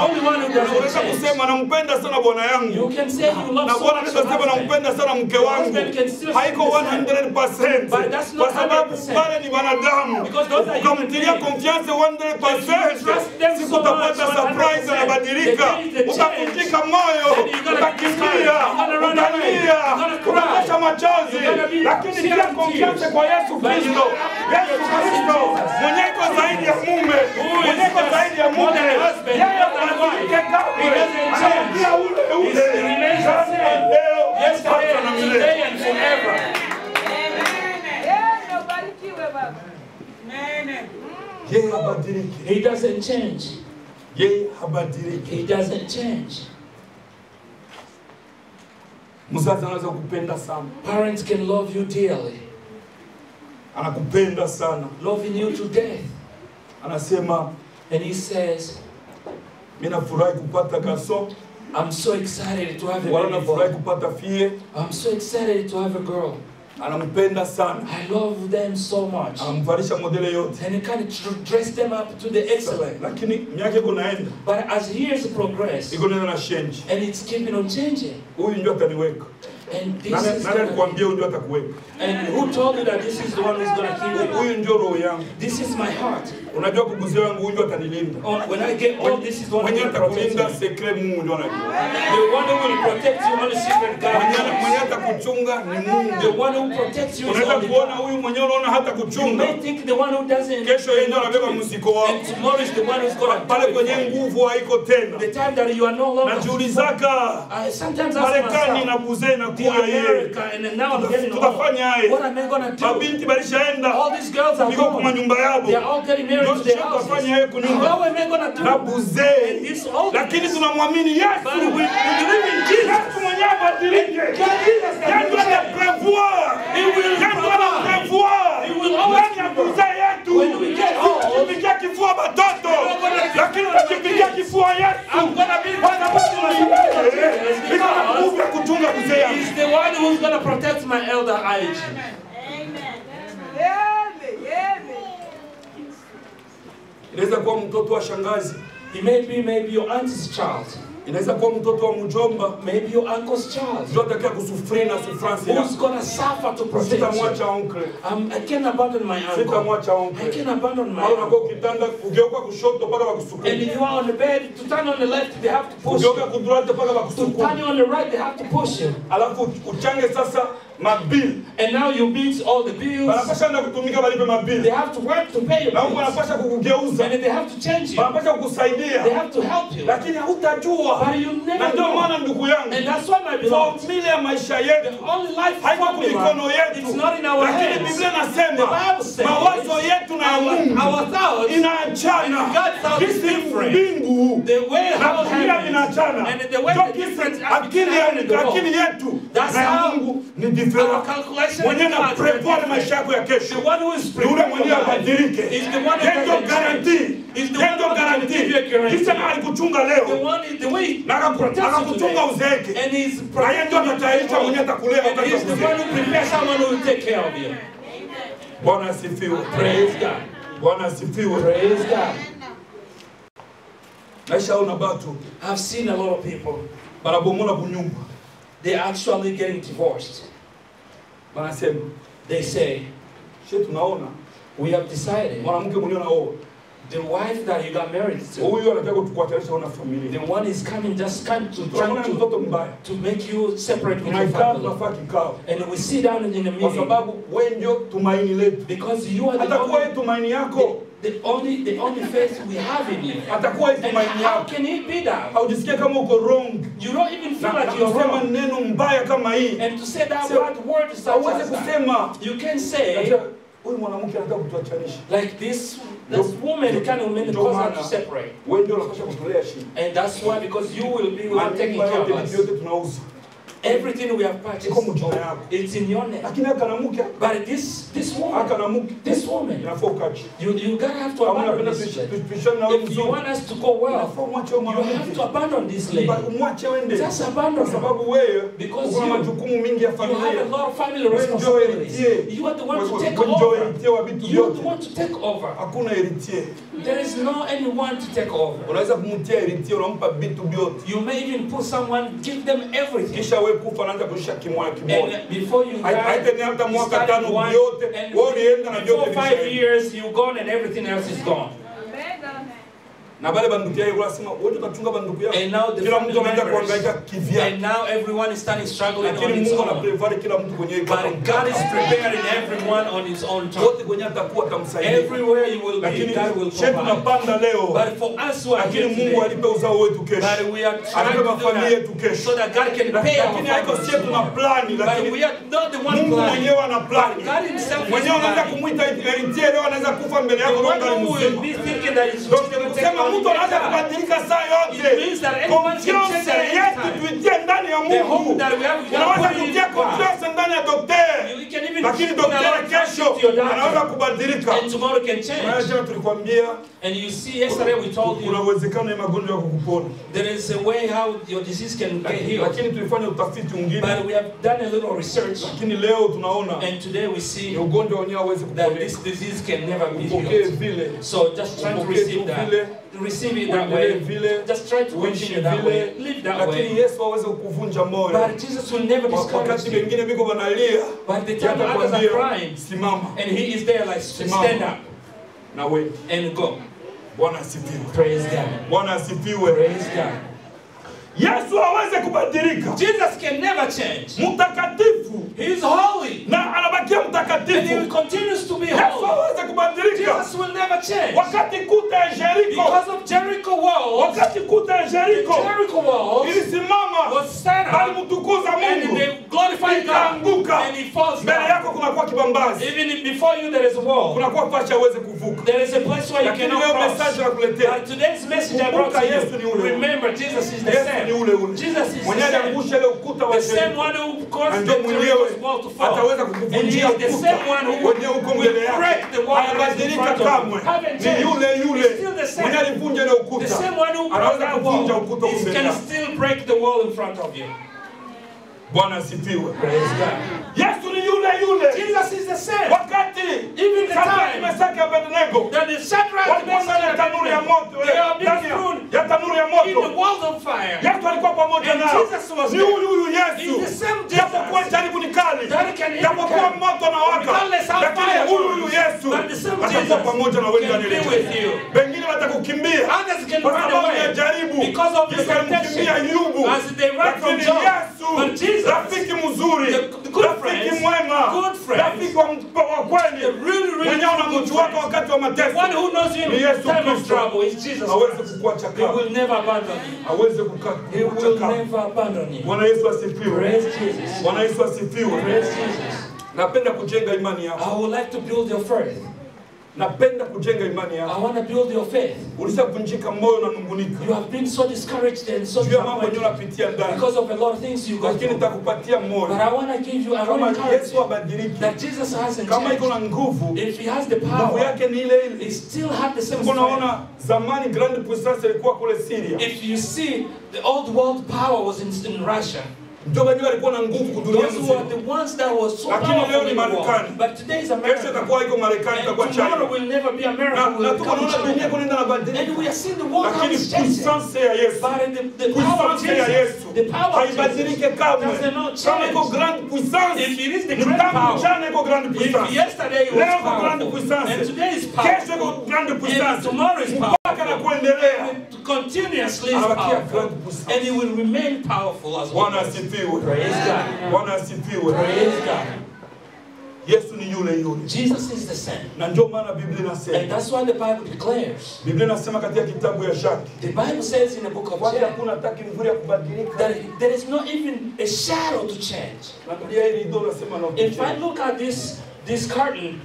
Unaweza kusema nampenda sana bwana yangu. You can say you love na bwana anaweza sema nampenda sana mke wangu. Haiko say 100% But that's not kwa sababu 100%. pale ni wanadamu. Ukamtilia confiance If you 100% trust them so siku utapata surprise 100%, anabadilika. Utavunjika moyo. Utakimbia utalia utatosha machozi. Lakini kila confiance kwa Yesu Kristo. Yesu Kristo Jesus. mwenye iko zaidi ya mume Who mwenye iko zaidi ya mume yeye abadilike kamwe He anarudia ule ule. same. leo hata na milele. yeye habadiliki. He doesn't change. yeye habadiliki. He doesn't change. mzazi anaweza kupenda sana. Parents can love you dearly, anakupenda sana loving you to death. anasema And he says, mimi nafurahi kupata kaso I'm so excited to have a wala nafurahi kupata fie I'm so excited to have a girl. anampenda sana I love them so much. anamvalisha modele yote And he can dress them up to the excellent. lakini miaka iko naenda But as years progress, iko naenda na change and it's keeping on changing. huyu ndio ataniweka Nani is nani huyu ndio atakuweka and who told you that this is the one who's gonna keep you? huyu ndio roho yangu This is my heart. Unajua kuguzia wangu huyu atanilinda Oh, When I get old, this is the one mwenye atakulinda me. Mungu ndio anajua The one who will protect you, only secret God. mwenye atakuchunga ni Mungu The one who protects you unaweza kuona huyu mwenye unaona hata You kuchunga may think the one who doesn't. kesho yeye ndio anabeba mzigo wako And tomorrow is the one who's gonna pale kwenye nguvu haiko tena The time that you are no longer. najiulizaka I sometimes ask Marekani na buzee na inakuwa yeye America, and now I'm getting old. tutafanya aye What am I gonna do? mabinti balishaenda All these girls are biko kwa nyumba yao. They are all getting married their houses. yeye kunyumba. Na buze And this old lakini tunamwamini Yesu. We, we believe in Jesus. Yesu mwenyewe abadilike. Yesu ana prevoir, Yesu ana He always ndani ya buzee yetu. Tukipigia kifua batoto. Lakini tukipigia kifua Yesu. I'm gonna be kwa sababu yeye iko nguvu ya kutunga buzee yangu He's the one who's to protect my elder age. Inaweza kuwa mtoto wa shangazi He may be maybe your aunt's child, inaweza kuwa mtoto wa mjomba maybe your uncle's child. ndio atakaye kusufiri na sufransi Who's gonna suffer to protect you? sitamwacha uncle. Um, I can't abandon my uncle. sitamwacha I can can't abandon my uncle. unakuwa ukitanda kugeuka kushoto mpaka And if you are on the bed, to turn on the left, they have to push kugeuka kudurata kudurate mpaka To turn you on the right, they have to push you. alafu uchange sasa mabili And now you beat all the bills. banapasha enda kutumika balipe They have to work to pay your na bills. kukugeuza And they have to change you. They have to help you. lakini But you na never ndio know. maana ndugu yangu And that's why my beloved, formula ya maisha the only life haiko formula, mikono it's not in our lakini hands. biblia The Bible says mawazo yetu na our, mungu our thoughts inaachana God's different. mbingu The way how heaven vinaachana and the way the jinsi akili ya between the world. akili yetu That's na how mungu ni our different calculation mwenye na prepare maisha yako ya kesho The one who is ni ule mwenye abadilike is the one Yeye that ndio guarantee. Is the one ndio guarantee give you a guarantee. Jinsi alikuchunga The leo one is the way na akakuchunga uzeeke na yeye ndio atatayarisha mwenye atakulea wakati wa the kuzeeka. bwana asifiwe Praise God. bwana asifiwe Praise God. naishaona batu I've seen a lot of people. banabomola bunyumba they're actually getting divorced. Wanasema They say, tunaona. We have decided mwanamke the wife that you got married to, huyu anataka na familia. the one is coming just come to try to, mtoto mbaya. to make you separate with your family. And we sit down in kwa meeting. sababu wewe ndio tumaini letu. Because you are the atakuwa tumaini yako the only, the only faith we have in you. atakuwa hii And tumaini how yako can it be that? haujisikie kama uko wrong You don't even feel na like you're kusema wrong. neno mbaya kama hii And to say that Sio- bad word such hauwezi as that, kusema you can say, Unajua, huyu mwanamke anataka kutuachanisha like this, this woman kind of made Ndio cause her maana to separate. wewe ndio unapaswa kutolea shida And that's why, because you will be the one taking care of us. vitu yote tunauza Everything we have iko purchased, mjina yako it's in your name. lakini haka na mke But this, this woman, haka na mke this woman, inafaa ukache you, you gotta have to kama abandon unapenda this lady. tuishane na wewe If you vizuri want us to go well, inafaa umwache huyo you have mwanamke to abandon this lady. Ba- umwache wende Just abandon kwa her. sababu wewe Because uko na you- majukumu mingi ya You have familia a lot of family Wewe ndio responsibilities. héritier. You are the one to Wewe- take wewe ndio over. héritier wa vitu You are vyote the one to take over. hakuna héritier There is no anyone to take over. unaweza kumtia héritier unampa vitu vyote You may even put someone, give them everything. Wewe kufa anaanza kuisha you die, haitani hata mwaka tano yote, wewe ulienda na vyote five vishaenda. years, you gone and everything else is gone. Na bale banduku yake wanasema wote utachunga banduku yao. And now the kila mtu anaanza kuhangaika kivyake and now everyone is starting struggling Lakini on lakini Mungu anaprepare kila mtu kwenye But God is preparing everyone on his own time. wote kwenye atakuwa atamsaidia. Everywhere you will be, lakini God will shetu Lakini tunapanda leo. But for us who are lakini Mungu alipe uzao wetu kesho. but we are trying to do mafamilia yetu that kesho. so that God can pay our lakini haiko sie tuna plan lakini we are not the one Mungu mwenyewe ana plan. God himself mwenyewe planning. kumwita héritier leo anaweza kufa mbele yako Mungu ndio will be thinking that to take kusema mtu anaweza kubadilika saa yote. confiance yetu tuitie ndani ya Mungu. unaweza kutia confiance ndani ya daktari lakini daktari kesho anaweza kubadilika. Unajua tulikwambia kuna uwezekano ya magonjwa ya kukupona. there is a way how your disease can get healed. lakini tulifanya utafiti mwingine. But we have done a little research, lakini leo tunaona and today we see ugonjwa wenyewe hawezi that this disease can never be healed. So just try to receive that. Receive it that way. vile Just try to continue that vile way. Live that lakini way. Yesu hawezi kukuvunja moyo But Jesus will never discourage wakati you. wengine biko wanalia But the time others are crying, simama and He is there like Simama. stand up na wewe and go. Bwana asifiwe Praise God. Bwana asifiwe Praise God. Yesu hawezi kubadilika. Jesus can never change. mtakatifu. He is holy. na anabakia And he mtakatifu continues to be holy. Yesu hawezi kubadilika. Jesus will never change. wakati kuta ya Jericho. Because of Jericho walls, wakati kuta ya The Jericho walls ilisimama. was stand up Bali mtukuza Mungu. And they glorified God. Ikaanguka. And he falls down. mbele yako yako kunakuwa kibambazi. Even before you there is a wall, kunakuwa kwa aweze kuvuka. There is a place where you lakini cannot leo cross. message nakuletea. But today's message I brought to Yesu ni you, remember Jesus is the Yesu ni same. ule ule mwenye aliangusha ile ukuta wa The Yeriko ndio mwenyewe ataweza kukuvunjia ukuta. same wenyewe uko mbele yake, habadilika kamwe. ni yule yule. mwenye alivunja ile ukuta. Anaweza kuvunja ukuta mbele yake. yako Bwana asifiwe. Yesu ni yule yule Jesus is the same. wakati Even the time Mesaki, Abednego that the Shadrach, walikuwa Meshach, tanuru ya moto ndani ya- tanuri ya moto in the world of fire. Yesu alikuwa pamoja na. nao Jesus was ni yule huyu huyu Yesu the same Jesus. japokuwa jaribu ni kali japokuwa moto na waka lakini huyu huyu Yesu atakuwa pamoja na wewe ndani you. wengine watakukimbia Others can kwa sababu ya jaribu because of the Yesu alimkimbia temptation. Ayubu lakini Yesu rafiki mzuri. Rafiki mwema. Rafiki wa kweli. Good unamjua wako wakati wa mateso. Ni Yesu Kristo. trouble is Jesus hawezi kukuacha He kama will never abandon you. hawezi kuka- He will kukuacha kama never abandon you. Bwana Yesu asifiwe. Bwana Yesu asifiwe. Napenda kujenga imani yako. I would like to build your faith. Napenda kujenga imani yako. I want to build your faith. ulishavunjika moyo na nungunika You have been so discouraged and so ya mambo unapitia ndani because of a lot of things you go lakini nitakupatia moyo. But I want to give you, a kama Yesu abadiliki that Jesus hasn't kama iko na nguvu If he has the nguvu power, yake ni ile he still had the same strength. naona zamani grand puissance ilikuwa kule Syria If you see, the old world power was in, in Russia. Ndio wenyewe walikuwa na nguvu kudunia mzima. the ones that were so Lakini leo ni. Marekani. But today is Kesho itakuwa iko Marekani, itakuwa China. tomorrow will never be America. Na tunaona dunia kunaenda na badilika. And we are seeing the world how it's changing. puissance ya Yesu, But the, the power of puissance ya Yesu the power of haibadilike kamwe. Kama iko grand puissance, If it is the great power, jana iko grand if yesterday it was Leo iko grand puissance. and today is Kesho iko grand and tomorrow is Mpaka na kuendelea. continuously powerful, and he will remain powerful as well. Bwana asifiwe. Praise God. Bwana asifiwe. Praise God. Yesu ni yule yule. Jesus is the same. Na ndio maana Biblia inasema. And that's why the Bible declares. Biblia inasema katika kitabu ya Shaki. The Bible says in the book of Kwani hakuna hata kimvuri ya kubadilika. that there is not even a shadow to change. Angalia hili ndio nasema na If I look at this this curtain,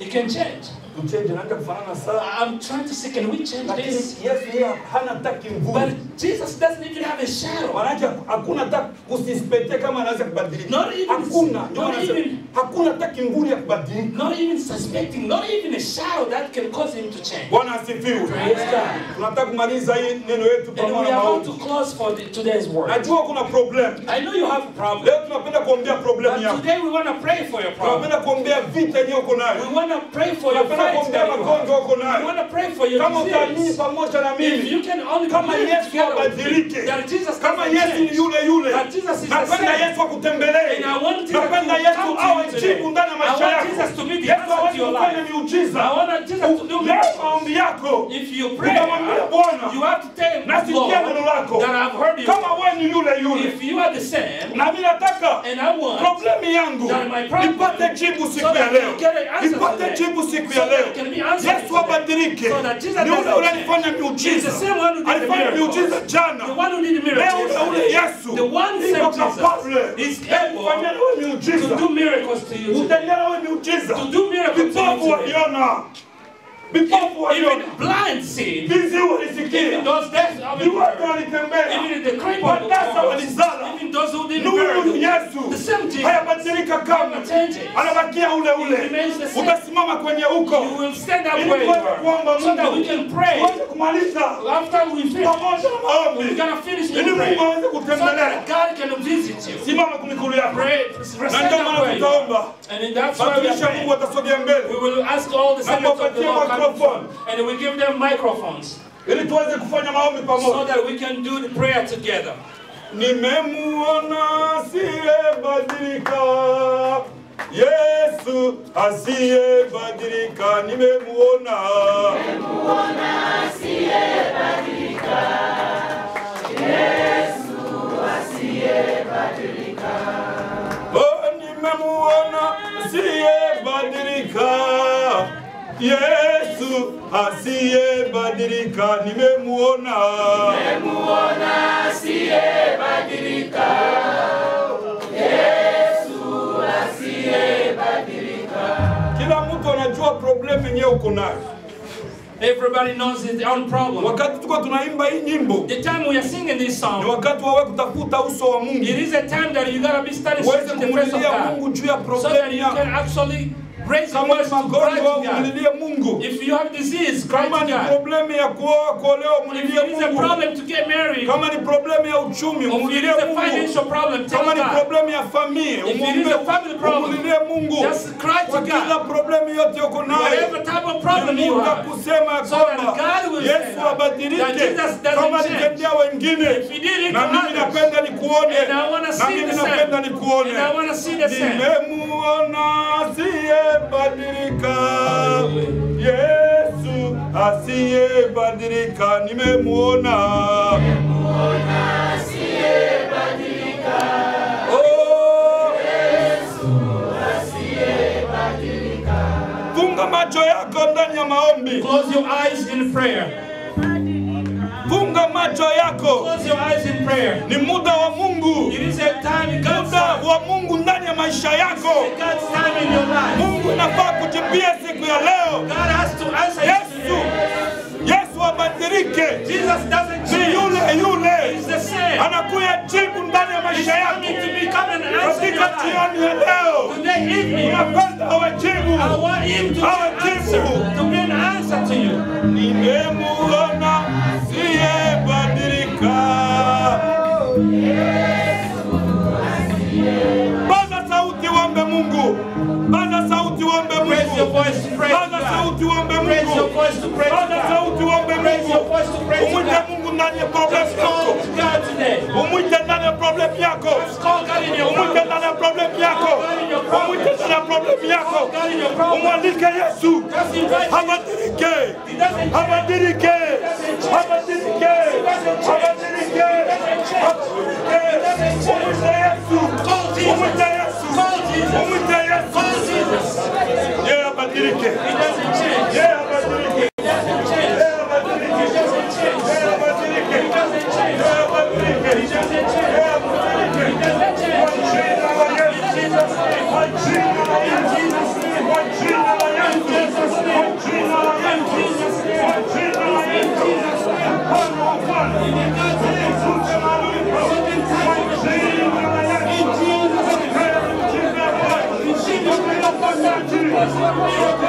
it can change. Tuchenje naanza kufanana sana. I'm trying to say can we change Lakini this? Yesu yeye hana hata. But Jesus doesn't even have a shadow. Maanake hakuna hata kusispete kama anaweza kubadilika. Not even- Hakuna. Not even- hakuna hata ya kubadilika. Not even suspecting, not even a shadow that can cause him to change. Bwana asifiwe. Tunataka kumaliza hii neno yetu And pamoja we na are about maombi. to close for the, today's word. Najua kuna problem. I know you have a problem. Leo tunapenda kuombea problem yako. today we want to pray for your problem. Tunapenda kuombea vita yenyewe uko nayo. We want to pray for your kuombea magonjwa uko nayo. Kama utaamini pamoja na mimi, kama Yesu abadilike, kama Yesu ni yule yule, napenda Yesu akutembelee, napenda Yesu awe jibu ndani ya maisha yako. Yesu awezi kufanya miujiza, leo maombi yako. Utamwambia Bwana, nasikia neno lako, kama wewe ni yule yule, na mimi nataka problemu yangu nipate jibu siku ya leo, nipate jibu siku ya leo. Leo. Yesu abadilike, ni doesn't ule alifanya miujiza, alifanya miujiza jana, leo ule ule. Yesu. Iko kapable ya kufanya wewe miujiza, utendea wewe miujiza, vipofu waliona, vipofu waliona, Even blind see. viziwi walisikia, Even those deaf viwete heard. walitembea, Even the crippled watasa walizala. Even those who didn't miracles. Yesu The same thing, hayabadilika kamwe, anabakia ule ule. Utasimama kwenye uko, You will stand up ili where you tuweze kuomba are so that we Mungu can pray. tuweze kumaliza After we finish, pamoja na maombi we're gonna finish ili in prayer. Mungu aweze kutembelea. that God can visit you. Simama kwa miguu yako, Pray, na stand ndio up maana are. tutaomba. And in that's why we are praying. Mungu mbele We will ask all the saints of the Lord microphone. and we give them microphones. Ili tuweze kufanya maombi so that we can do the prayer together. Nimemuona asiyebadilika, Yesu asiyebadilika, nimemuona. Oh, nimemuona asiyebadilika, Yesu asiyebadilika, nimemuona. Kila mtu anajua problem yenyewe uko nayo. Everybody knows his own problem. Wakati tuko tunaimba hii nyimbo, The time we are singing this ni song, wakati wawe kutafuta uso wa Mungu, it is a time that you gotta be studying the face of God, Mungu juu ya so that you can actually raise to Kama ni magonjwa. Mungu. If you have disease, cry Kama to ni God. problem ya kuoa, kuolewa, If umulilie there is a problem to get married, Kama ni problem ya uchumi, if a Mungu. financial problem, tell Kama ni God. problem ya familia, If problem, umulilie Mungu. just cry to God. kila God. problem yote uko nayo, Whatever type of problem you have, kusema kwamba Yesu abadilike. Kama nitendea wengine, If na mimi napenda nikuone, and I want na see mimi the same, napenda nikuone. and I asiyebadilika, Yesu asiyebadilika, nimemuona. Oh, Funga macho yako ndani ya maombi. Close your eyes in prayer. Funga macho yako. Close your eyes in prayer. Ni muda wa Mungu. It is a time, God's Muda wa Mungu ndani ya maisha yako. God's time in your life. Mungu nafaa kujibia siku ya leo. God has to answer you Yesu. Yesu abadilike. Jesus doesn't Ni yule yule. He's the same. Anakuya jibu ndani ya maisha yako. coming to become an answer in your Katika life. jioni ya leo. Today evening, Unapenda awe jibu. Yeah, uombe Mungu. Paza sauti uombe Mungu. Raise your voice to pray. Paza sauti uombe Mungu. Raise your voice to pray. Paza sauti uombe Mungu. Raise your voice to pray. Umwite Mungu ndani ya problem yako. Umwite ndani ya problem yako. Umwite ndani ya problem yako. Umwite ndani ya problem yako. Umwalike Yesu. Habadirike. Habadirike. Habadirike. Habadirike. Habadirike. Umwite Yesu. Umwite Yesu. omuteye ye abadiri te ye abadiri te ye abadiri te ye abadiri te ye abadiri te Uponyaji.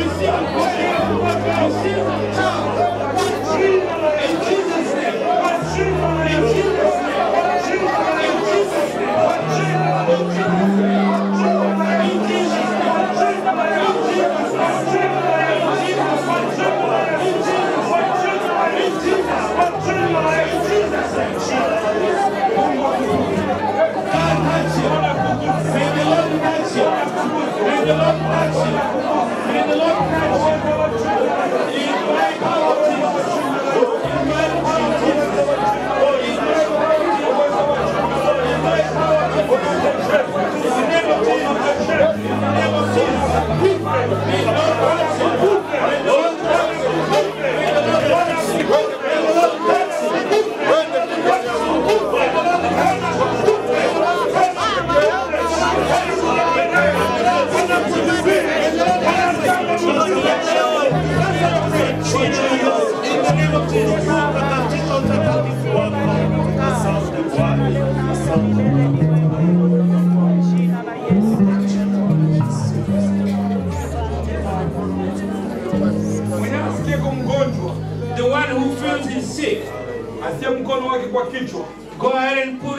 Receive healing. Receive The one who feels he's sick, asie mkono wake kwa kichwa, go ahead and put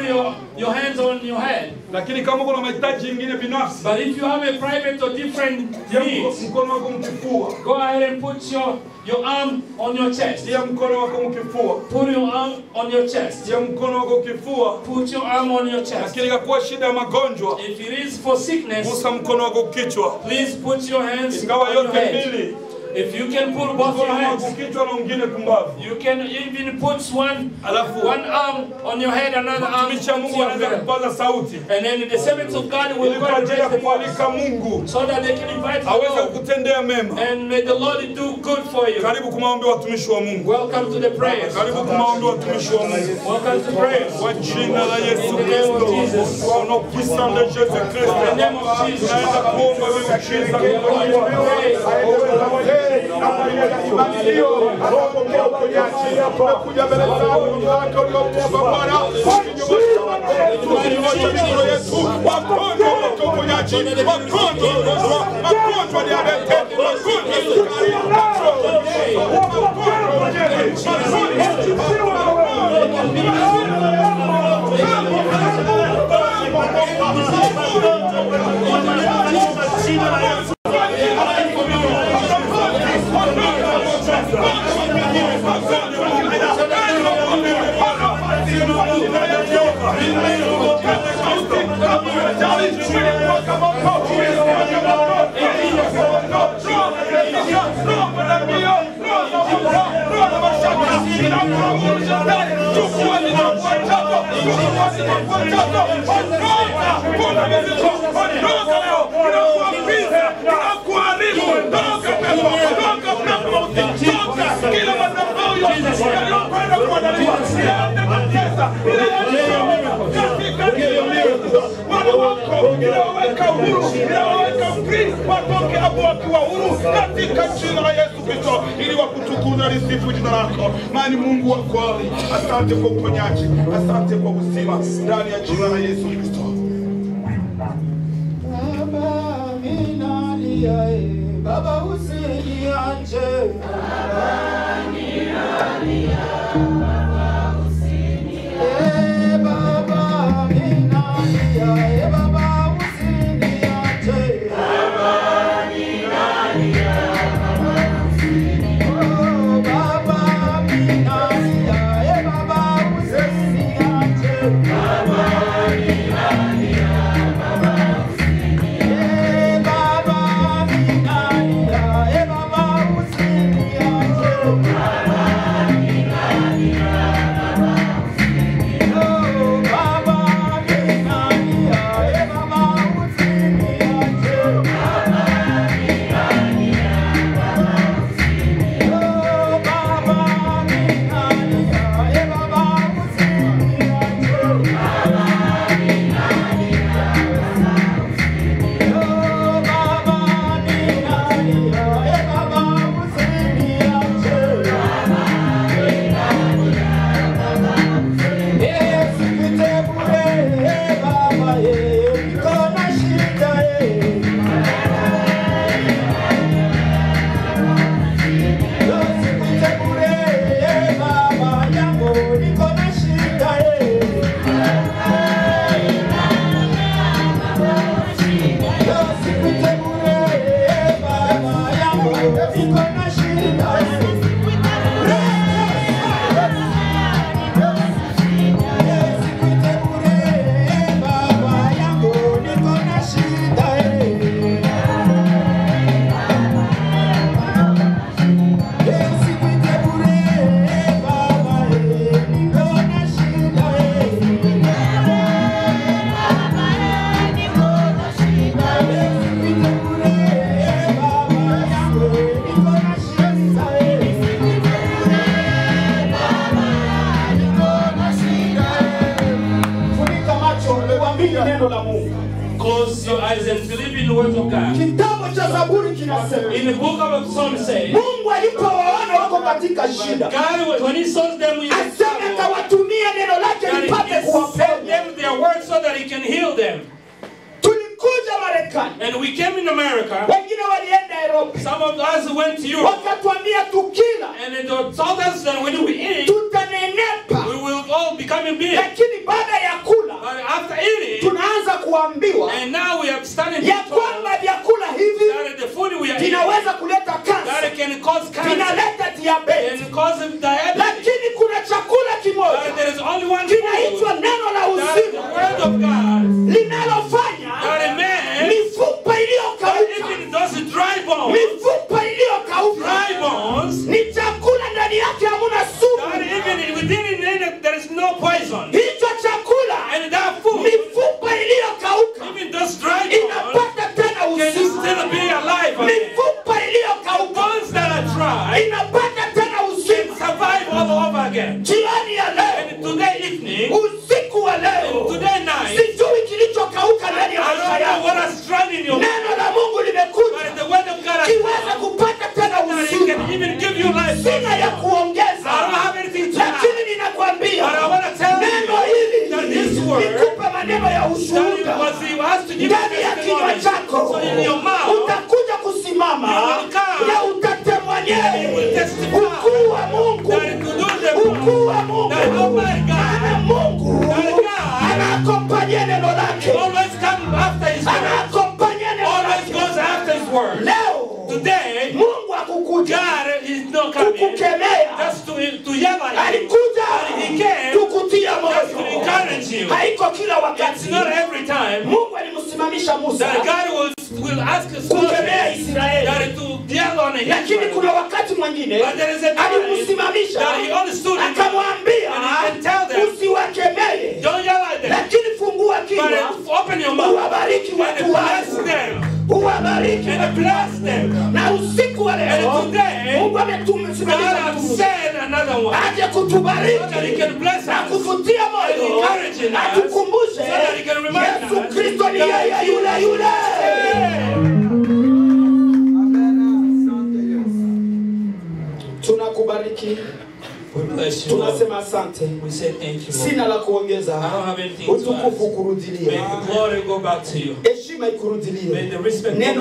lakini kama kuna mahitaji mengine binafsi, But if you have a private or different needs, mkono wako mkifua, go ahead and put your, your arm on your chest. tia mkono wako mkifua, Put your arm on your chest. tia mkono wako mkifua, Put your arm on your chest. Lakini kwa shida ya magonjwa, If it is for sickness, gusa mkono wako kichwa, please put your hands ingawa yote mbili, If you can put both your mkono hands, wako kichwa na mwingine kumbavu. you can even put one Alafu one arm on your head, another arm mtumishi wa on Mungu your anaweza head. kupaza sauti And then the servants of God will ili go kwa and ajili ya raise the voice kumwalika Mungu so that they can invite the aweze Lord. kukutendea mema. And may the Lord do good for you. Karibu kwa maombi ya watumishi wa Mungu. Welcome to the prayers. Karibu kwa maombi ya watumishi wa Mungu. Welcome to prayers. Kwa jina la Yesu In the name of Kristo, Jesus. kwa ono puissant de Jésus Christ, In the name of Jesus. tunaenda kuomba wewe ukiza tumekuja mbele zako wake uliopomba Bwana mikono yetu wagonjwa wote uponyaji, wagonjwa wagonjwa, magonjwa diabete, magonjwa sukari, Toca, Toca, Toca, Toca, Toca, Toca, watoke hapo wakiwa huru katika jina la Yesu Kristo, ili wakutukuza lisifu jina lako, maana Mungu wa kweli. Asante kwa uponyaji, asante kwa uzima ndani ya jina la Yesu Kristo. Baba, mimi nalia, eh, Baba usiniache. Eh, Baba, mimi nalia,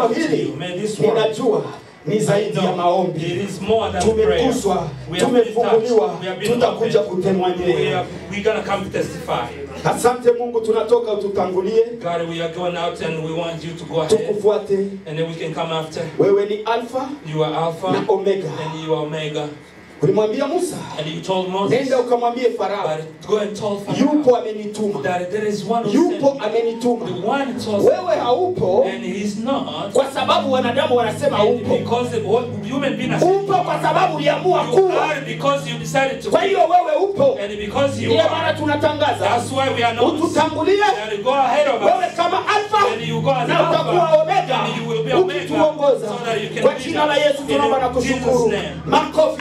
neno hili ninajua ni zaidi ya maombi. Tumeguswa, tumefunguliwa, tutakuja to testify. Asante Mungu, tunatoka ututangulie, God, we are going out and we want you to go ahead. tukufuate. And then we can come after. Wewe ni Alfa You are Alpha na Omega. and you are Omega. Ulimwambia Musa, nenda ukamwambie Farao, yupo amenituma, yupo amenituma. Wewe haupo and he's not. kwa sababu wanadamu wanasema upo, because human being has upo kwa sababu uliamua kuwa. because you decided to Kwa hiyo wewe upo, and because you ndiyo maana tunatangaza. That's why we are ututangulie. And go ahead of wewe kama Alfa and you go as na utakuwa Omega. And you will be Omega. Ukituongoza. so that you can Kwa jina la Yesu tunaomba na kushukuru. Makofi